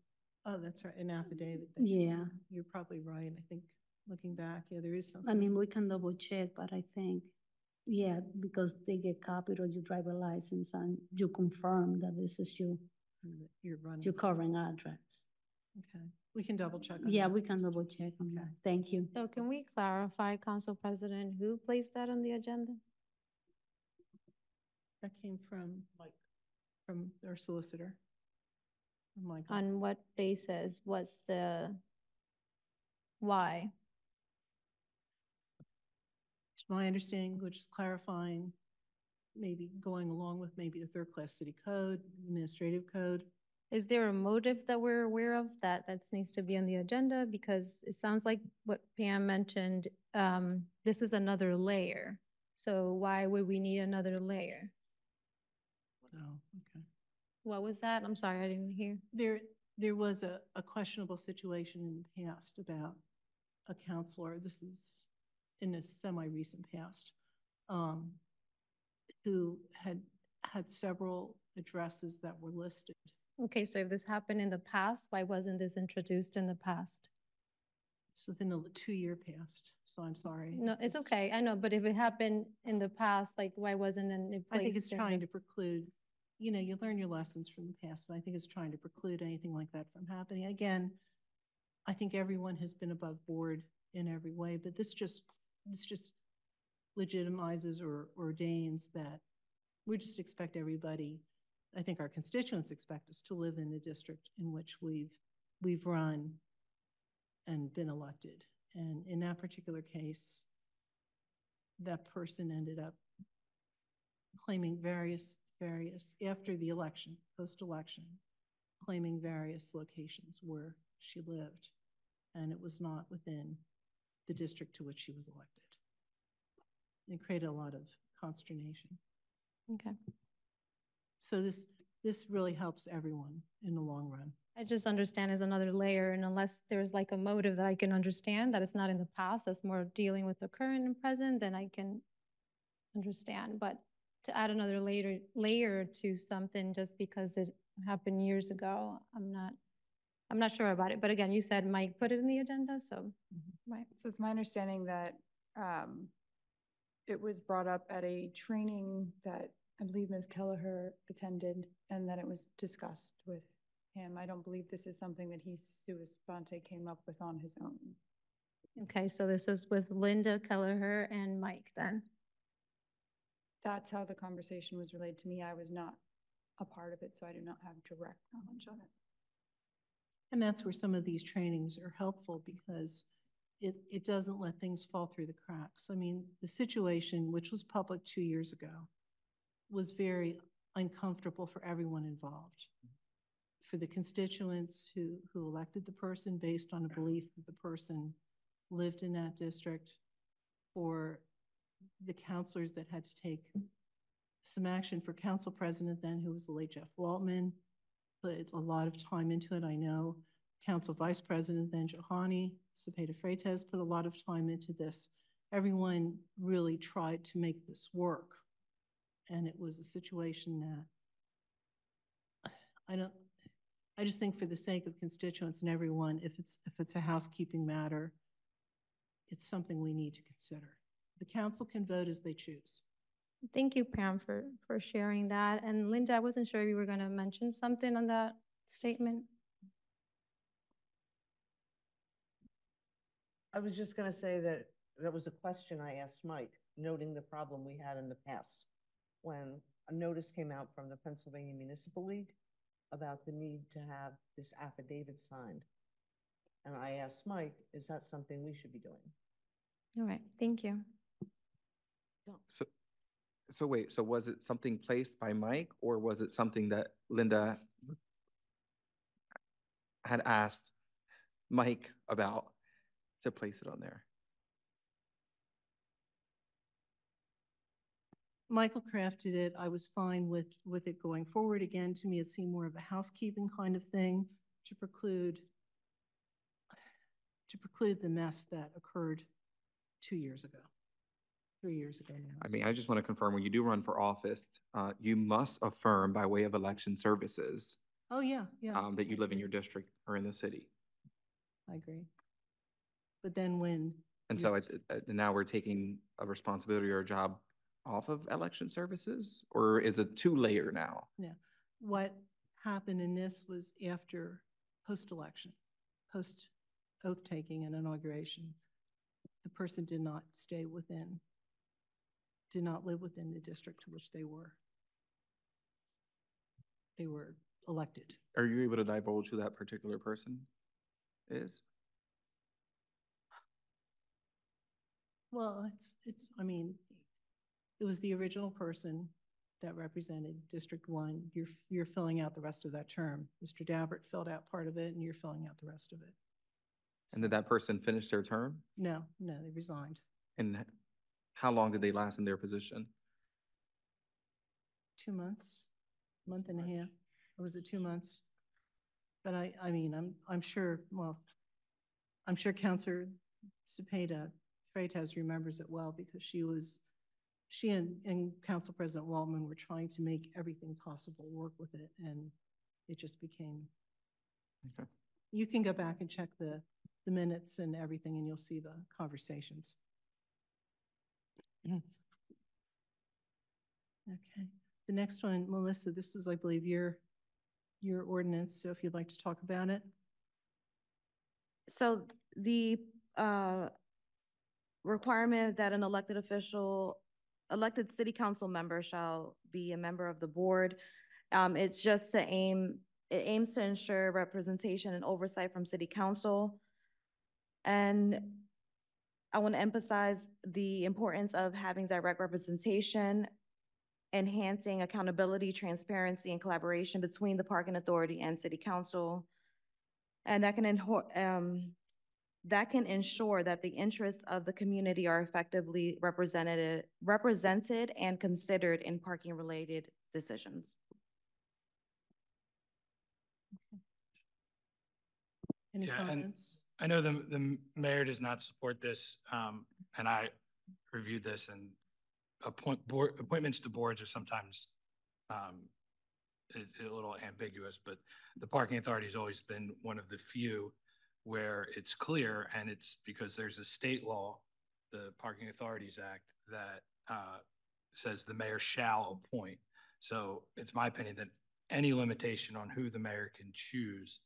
Oh, that's right, an affidavit. that you- Yeah. You're probably right, I think, looking back, yeah, there is something. I mean, we can double check, but I think, yeah, because they get copied of your driver license and you confirm that this is your, You're running. your current address. Okay, we can double check. on Yeah, that we can first. double check on that. Thank you. So can we clarify, Council President, who placed that on the agenda? That came from, like, from our solicitor. From Michael. On what basis? What's the, why? It's my understanding, which is clarifying, maybe going along with maybe the third class city code, administrative code. Is there a motive that we're aware of that that needs to be on the agenda? Because it sounds like what Pam mentioned, um, this is another layer. So why would we need another layer? Oh, okay. What was that? I'm sorry, I didn't hear. There, there was a, a questionable situation in the past about a counselor, this is in a semi-recent past, um, who had, had several addresses that were listed. Okay, so if this happened in the past, why wasn't this introduced in the past? It's within a two-year past, so I'm sorry. No, it's okay, I know, but if it happened in the past, like why wasn't it I think it's trying to preclude, you know, you learn your lessons from the past, but I think it's trying to preclude anything like that from happening. Again, I think everyone has been above board in every way, but this just, this just legitimizes or ordains that we just expect everybody, I think our constituents expect us to live in the district in which we've, we've run and been elected. And in that particular case, that person ended up claiming various, various, after the election, post-election, claiming various locations where she lived. And it was not within the district to which she was elected. It created a lot of consternation. Okay. So this, this really helps everyone in the long run. I just understand as another layer, and unless there's like a motive that I can understand, that it's not in the past, that's more dealing with the current and present, then I can understand, but to add another layer, layer to something just because it happened years ago, I'm not, I'm not sure about it, but again, you said Mike put it in the agenda, so, right. So it's my understanding that um, it was brought up at a training that I believe Ms. Kelleher attended and that it was discussed with him. I don't believe this is something that he sua sponte came up with on his own. Okay, so this is with Linda Kelleher and Mike then. That's how the conversation was relayed to me. I was not a part of it, so I do not have direct knowledge of it. And that's where some of these trainings are helpful because it, it doesn't let things fall through the cracks. I mean, the situation, which was public two years ago, was very uncomfortable for everyone involved. For the constituents who, who elected the person based on a belief that the person lived in that district, for the counselors that had to take some action for council president then, who was the late Jeff Waltman, put a lot of time into it, I know. Council Vice President then Johanny, Cepeda Freytiz put a lot of time into this. Everyone really tried to make this work. And it was a situation that I don't, I just think for the sake of constituents and everyone, if it's, if it's a housekeeping matter, it's something we need to consider. The council can vote as they choose. Thank you, Pam, for, for sharing that. And Linda, I wasn't sure if you were going to mention something on that statement. I was just gonna say that that was a question I asked Mike, noting the problem we had in the past. When a notice came out from the Pennsylvania Municipal League about the need to have this affidavit signed. And I asked Mike, is that something we should be doing? All right, thank you. So, so wait, so was it something placed by Mike or was it something that Linda had asked Mike about to place it on there? Michael crafted it. I was fine with, with it going forward. Again, to me, it seemed more of a housekeeping kind of thing to preclude, to preclude the mess that occurred two years ago, three years ago now. I mean, I just want to confirm, when you do run for office, uh, you must affirm by way of election services Oh, yeah, yeah. um, that you live in your district or in the city. I agree. But then when. And so it- it- now we're taking a responsibility or a job off of election services? Or is it two layer now? Yeah, what happened in this was after post-election, post oath taking and inauguration. The person did not stay within, did not live within the district to which they were. They were elected. Are you able to divulge who that particular person is? Well, it's, it's, I mean, it was the original person that represented District One. You're, you're filling out the rest of that term. Mr. Dabbert filled out part of it and you're filling out the rest of it. And did that person finish their term? No, no, they resigned. And how long did they last in their position? Two months, month and a half. Or was it two months? But I, I mean, I'm, I'm sure, well, I'm sure Counselor Cepeda Freytiz remembers it well because she was, she and, and Council President Waltman were trying to make everything possible work with it and it just became. Okay. You can go back and check the, the minutes and everything and you'll see the conversations. Okay, the next one, Melissa, this was, I believe, your, your ordinance, so if you'd like to talk about it. So the uh, requirement that an elected official, elected city council member shall be a member of the board. Um, it's just to aim, it aims to ensure representation and oversight from city council. And I want to emphasize the importance of having direct representation, enhancing accountability, transparency, and collaboration between the parking authority and city council. And that can, um, that can ensure that the interests of the community are effectively represented, represented and considered in parking-related decisions. Any Yeah, and comments? I know the, the mayor does not support this, um, and I reviewed this and appoint, board, appointments to boards are sometimes, um, it, a little ambiguous, but the parking authority has always been one of the few where it's clear, and it's because there's a state law, the Parking Authorities Act, that, uh, says the mayor shall appoint. So it's my opinion that any limitation on who the mayor can choose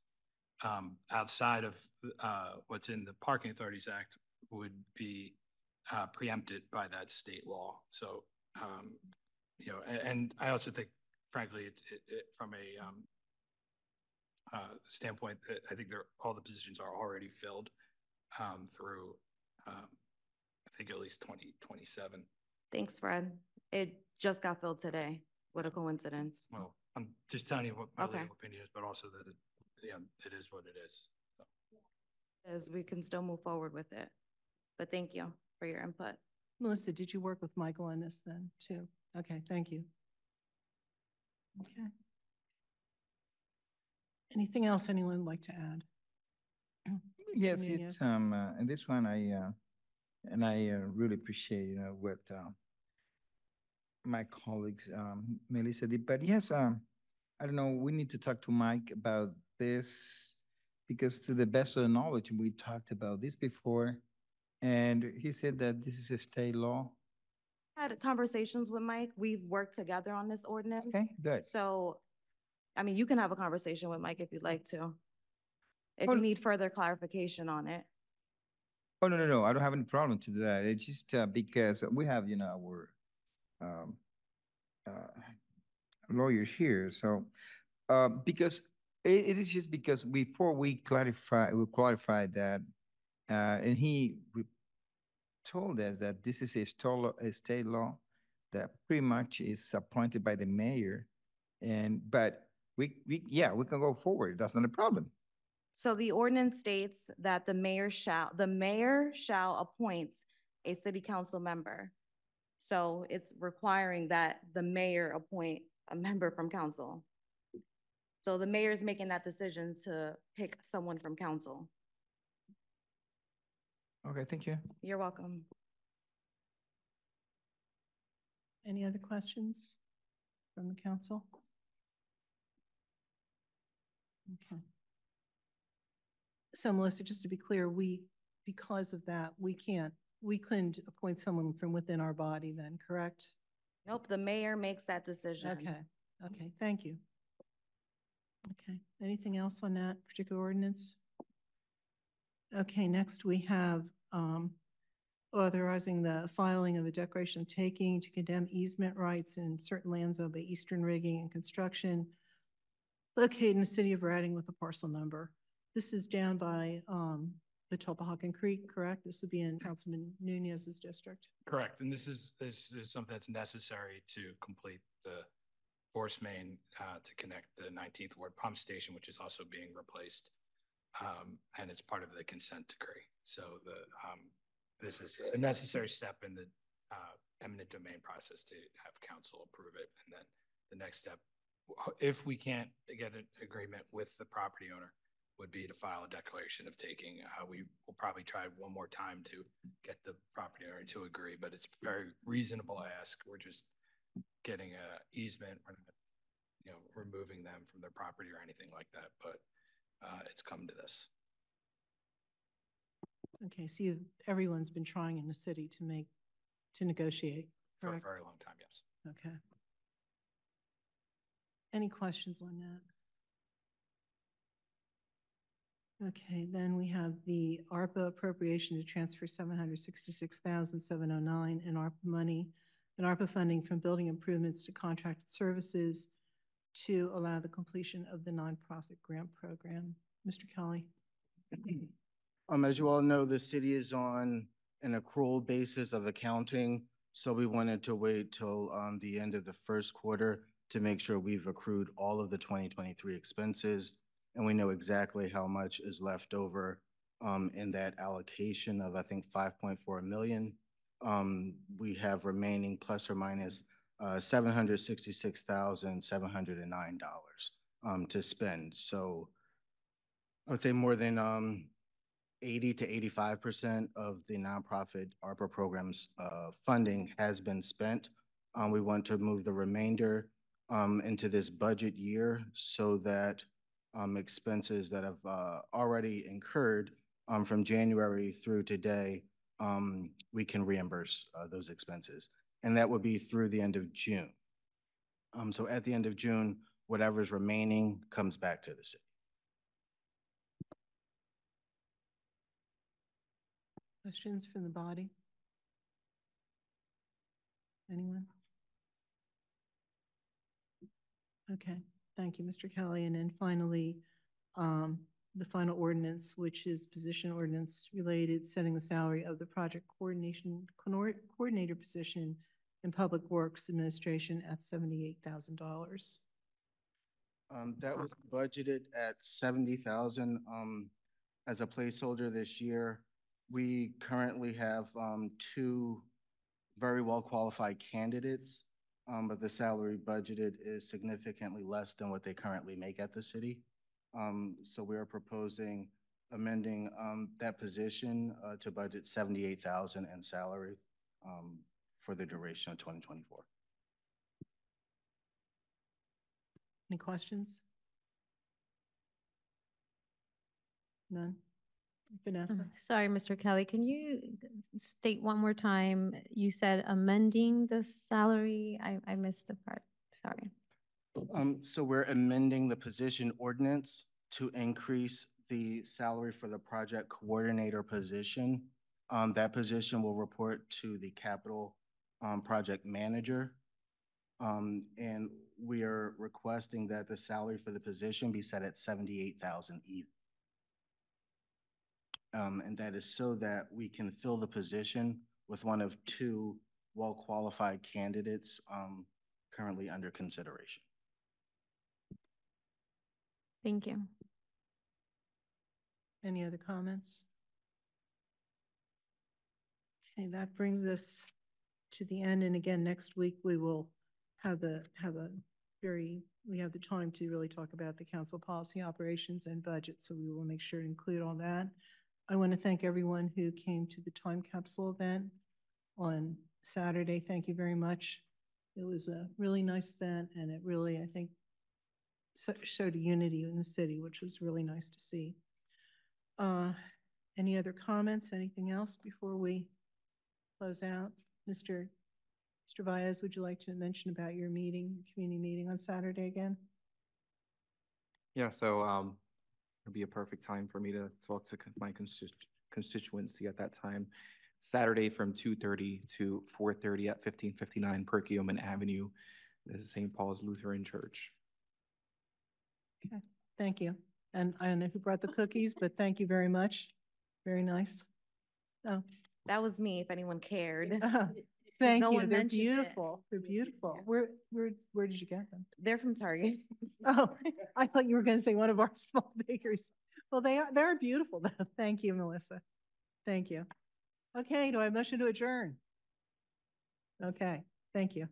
um, outside of, uh, what's in the Parking Authorities Act would be, uh, preempted by that state law. So, um, you know, and, and I also think frankly, it, it, it, from a, um, uh, standpoint, that I think they're, all the positions are already filled um, through, um, I think at least twenty twenty-seven. Thanks, Fred. It just got filled today. What a coincidence. Well, I'm just telling you what my Okay. legal opinion is, but also that it, yeah, it is what it is. so. As we can still move forward with it. But thank you for your input. Melissa, did you work with Michael on this then, too? Okay, thank you. Okay. Anything else anyone would like to add? Mr. Yes, Nunez? it's, um, uh, and this one I, uh, and I uh, really appreciate, you know, what, uh, my colleagues, um, Melissa did, but yes, um, I don't know, we need to talk to Mike about this because to the best of the knowledge, we talked about this before. And he said that this is a state law. Had conversations with Mike. We've worked together on this ordinance. Okay, good. So, I mean, you can have a conversation with Mike if you'd like to. If Oh, you need further clarification on it. Oh, no, no, no, I don't have any problem to that. It's just, uh, because we have, you know, our, um, uh, lawyer here, so, uh, because it, is just because before we clarify, we clarified that, uh, and he told us that this is a state law that pretty much is appointed by the mayor. And, but we, we, yeah, we can go forward. That's not a problem. So the ordinance states that the mayor shall, the mayor shall appoint a city council member. So it's requiring that the mayor appoint a member from council. So the mayor is making that decision to pick someone from council. Okay, thank you. You're welcome. Any other questions from the council? Okay. So Melissa, just to be clear, we, because of that, we can't, we couldn't appoint someone from within our body then, correct? Nope, the mayor makes that decision. Okay, okay, thank you. Okay, anything else on that particular ordinance? Okay, next we have um, authorizing the filing of a declaration of taking to condemn easement rights in certain lands owned by Eastern Rigging and Construction located in the city of Reading with a parcel number. This is down by um, the Tulpehocken Creek, correct? This would be in Councilman Nunez's district. Correct, and this is, this is something that's necessary to complete the force main uh, to connect the nineteenth ward pump station, which is also being replaced. Um, and it's part of the consent decree. So the, um, this is a necessary step in the uh, eminent domain process to have council approve it. And then the next step, if we can't get an agreement with the property owner, would be to file a declaration of taking. Uh, we will probably try one more time to get the property owner to agree, but it's very reasonable ask. We're just getting a easement, we're not, you know, removing them from their property or anything like that, but uh, it's come to this. Okay, so you, everyone's been trying in the city to make, to negotiate, For a correct? very long time, yes. Okay. Any questions on that? Okay, then we have the ARPA appropriation to transfer seven hundred sixty-six thousand seven oh nine in ARPA money and ARPA funding from building improvements to contracted services to allow the completion of the nonprofit grant program. Mr. Kelly? Um, as you all know, the city is on an accrual basis of accounting, so we wanted to wait till, um, the end of the first quarter to make sure we've accrued all of the twenty twenty-three expenses, and we know exactly how much is left over, um, in that allocation of, I think, five point four million. Um, we have remaining plus or minus, uh, seven hundred sixty-six thousand, seven hundred and nine dollars, um, to spend, so I would say more than, um, eighty to eighty-five percent of the nonprofit ARPA programs uh, funding has been spent. Um, we want to move the remainder um, into this budget year so that um, expenses that have uh, already incurred um, from January through today, um, we can reimburse uh, those expenses. And that would be through the end of June. Um, so at the end of June, whatever's remaining comes back to the city. Questions from the body? Anyone? Okay, thank you, Mr. Kelly. And then finally, um, the final ordinance, which is position ordinance related, setting the salary of the project coordination, coordinator position in Public Works Administration at seventy-eight thousand dollars. Um, that was budgeted at seventy thousand, um, as a placeholder this year. We currently have, um, two very well-qualified candidates, um, but the salary budgeted is significantly less than what they currently make at the city. Um, so we are proposing amending, um, that position, uh, to budget seventy-eight thousand in salary, um, for the duration of twenty twenty-four. Any questions? None? Vanessa? Sorry, Mr. Kelly, can you state one more time? You said amending the salary? I, I missed the part. Sorry. Um, so we're amending the position ordinance to increase the salary for the project coordinator position. Um, that position will report to the capital, um, project manager. Um, and we are requesting that the salary for the position be set at seventy-eight thousand even. Um, and that is so that we can fill the position with one of two well-qualified candidates, um, currently under consideration. Thank you. Any other comments? Okay, that brings us to the end, and again, next week we will have the, have a very, we have the time to really talk about the council policy operations and budget, so we will make sure to include all that. I want to thank everyone who came to the time capsule event on Saturday. Thank you very much. It was a really nice event, and it really, I think, so- showed a unity in the city, which was really nice to see. Uh, Any other comments, anything else before we close out? Mr. Mr. Baez, would you like to mention about your meeting, community meeting on Saturday again? Yeah, so um, it'll be a perfect time for me to talk to my consti- constituency at that time. Saturday from two thirty to four thirty at fifteen fifty-nine Perkiomen Avenue. This is St. Paul's Lutheran Church. Okay, thank you. And I don't know who brought the cookies, but thank you very much. Very nice. Oh, That was me, if anyone cared. Uh-huh. thank no you. one They're mentioned it. beautiful. They're beautiful. Where, where, where did you get them? They're from Target. Oh, I thought you were going to say one of our small bakeries. Well, they are, they're beautiful though. Thank you, Melissa. Thank you. Okay, do I have motion to adjourn? Okay, thank you.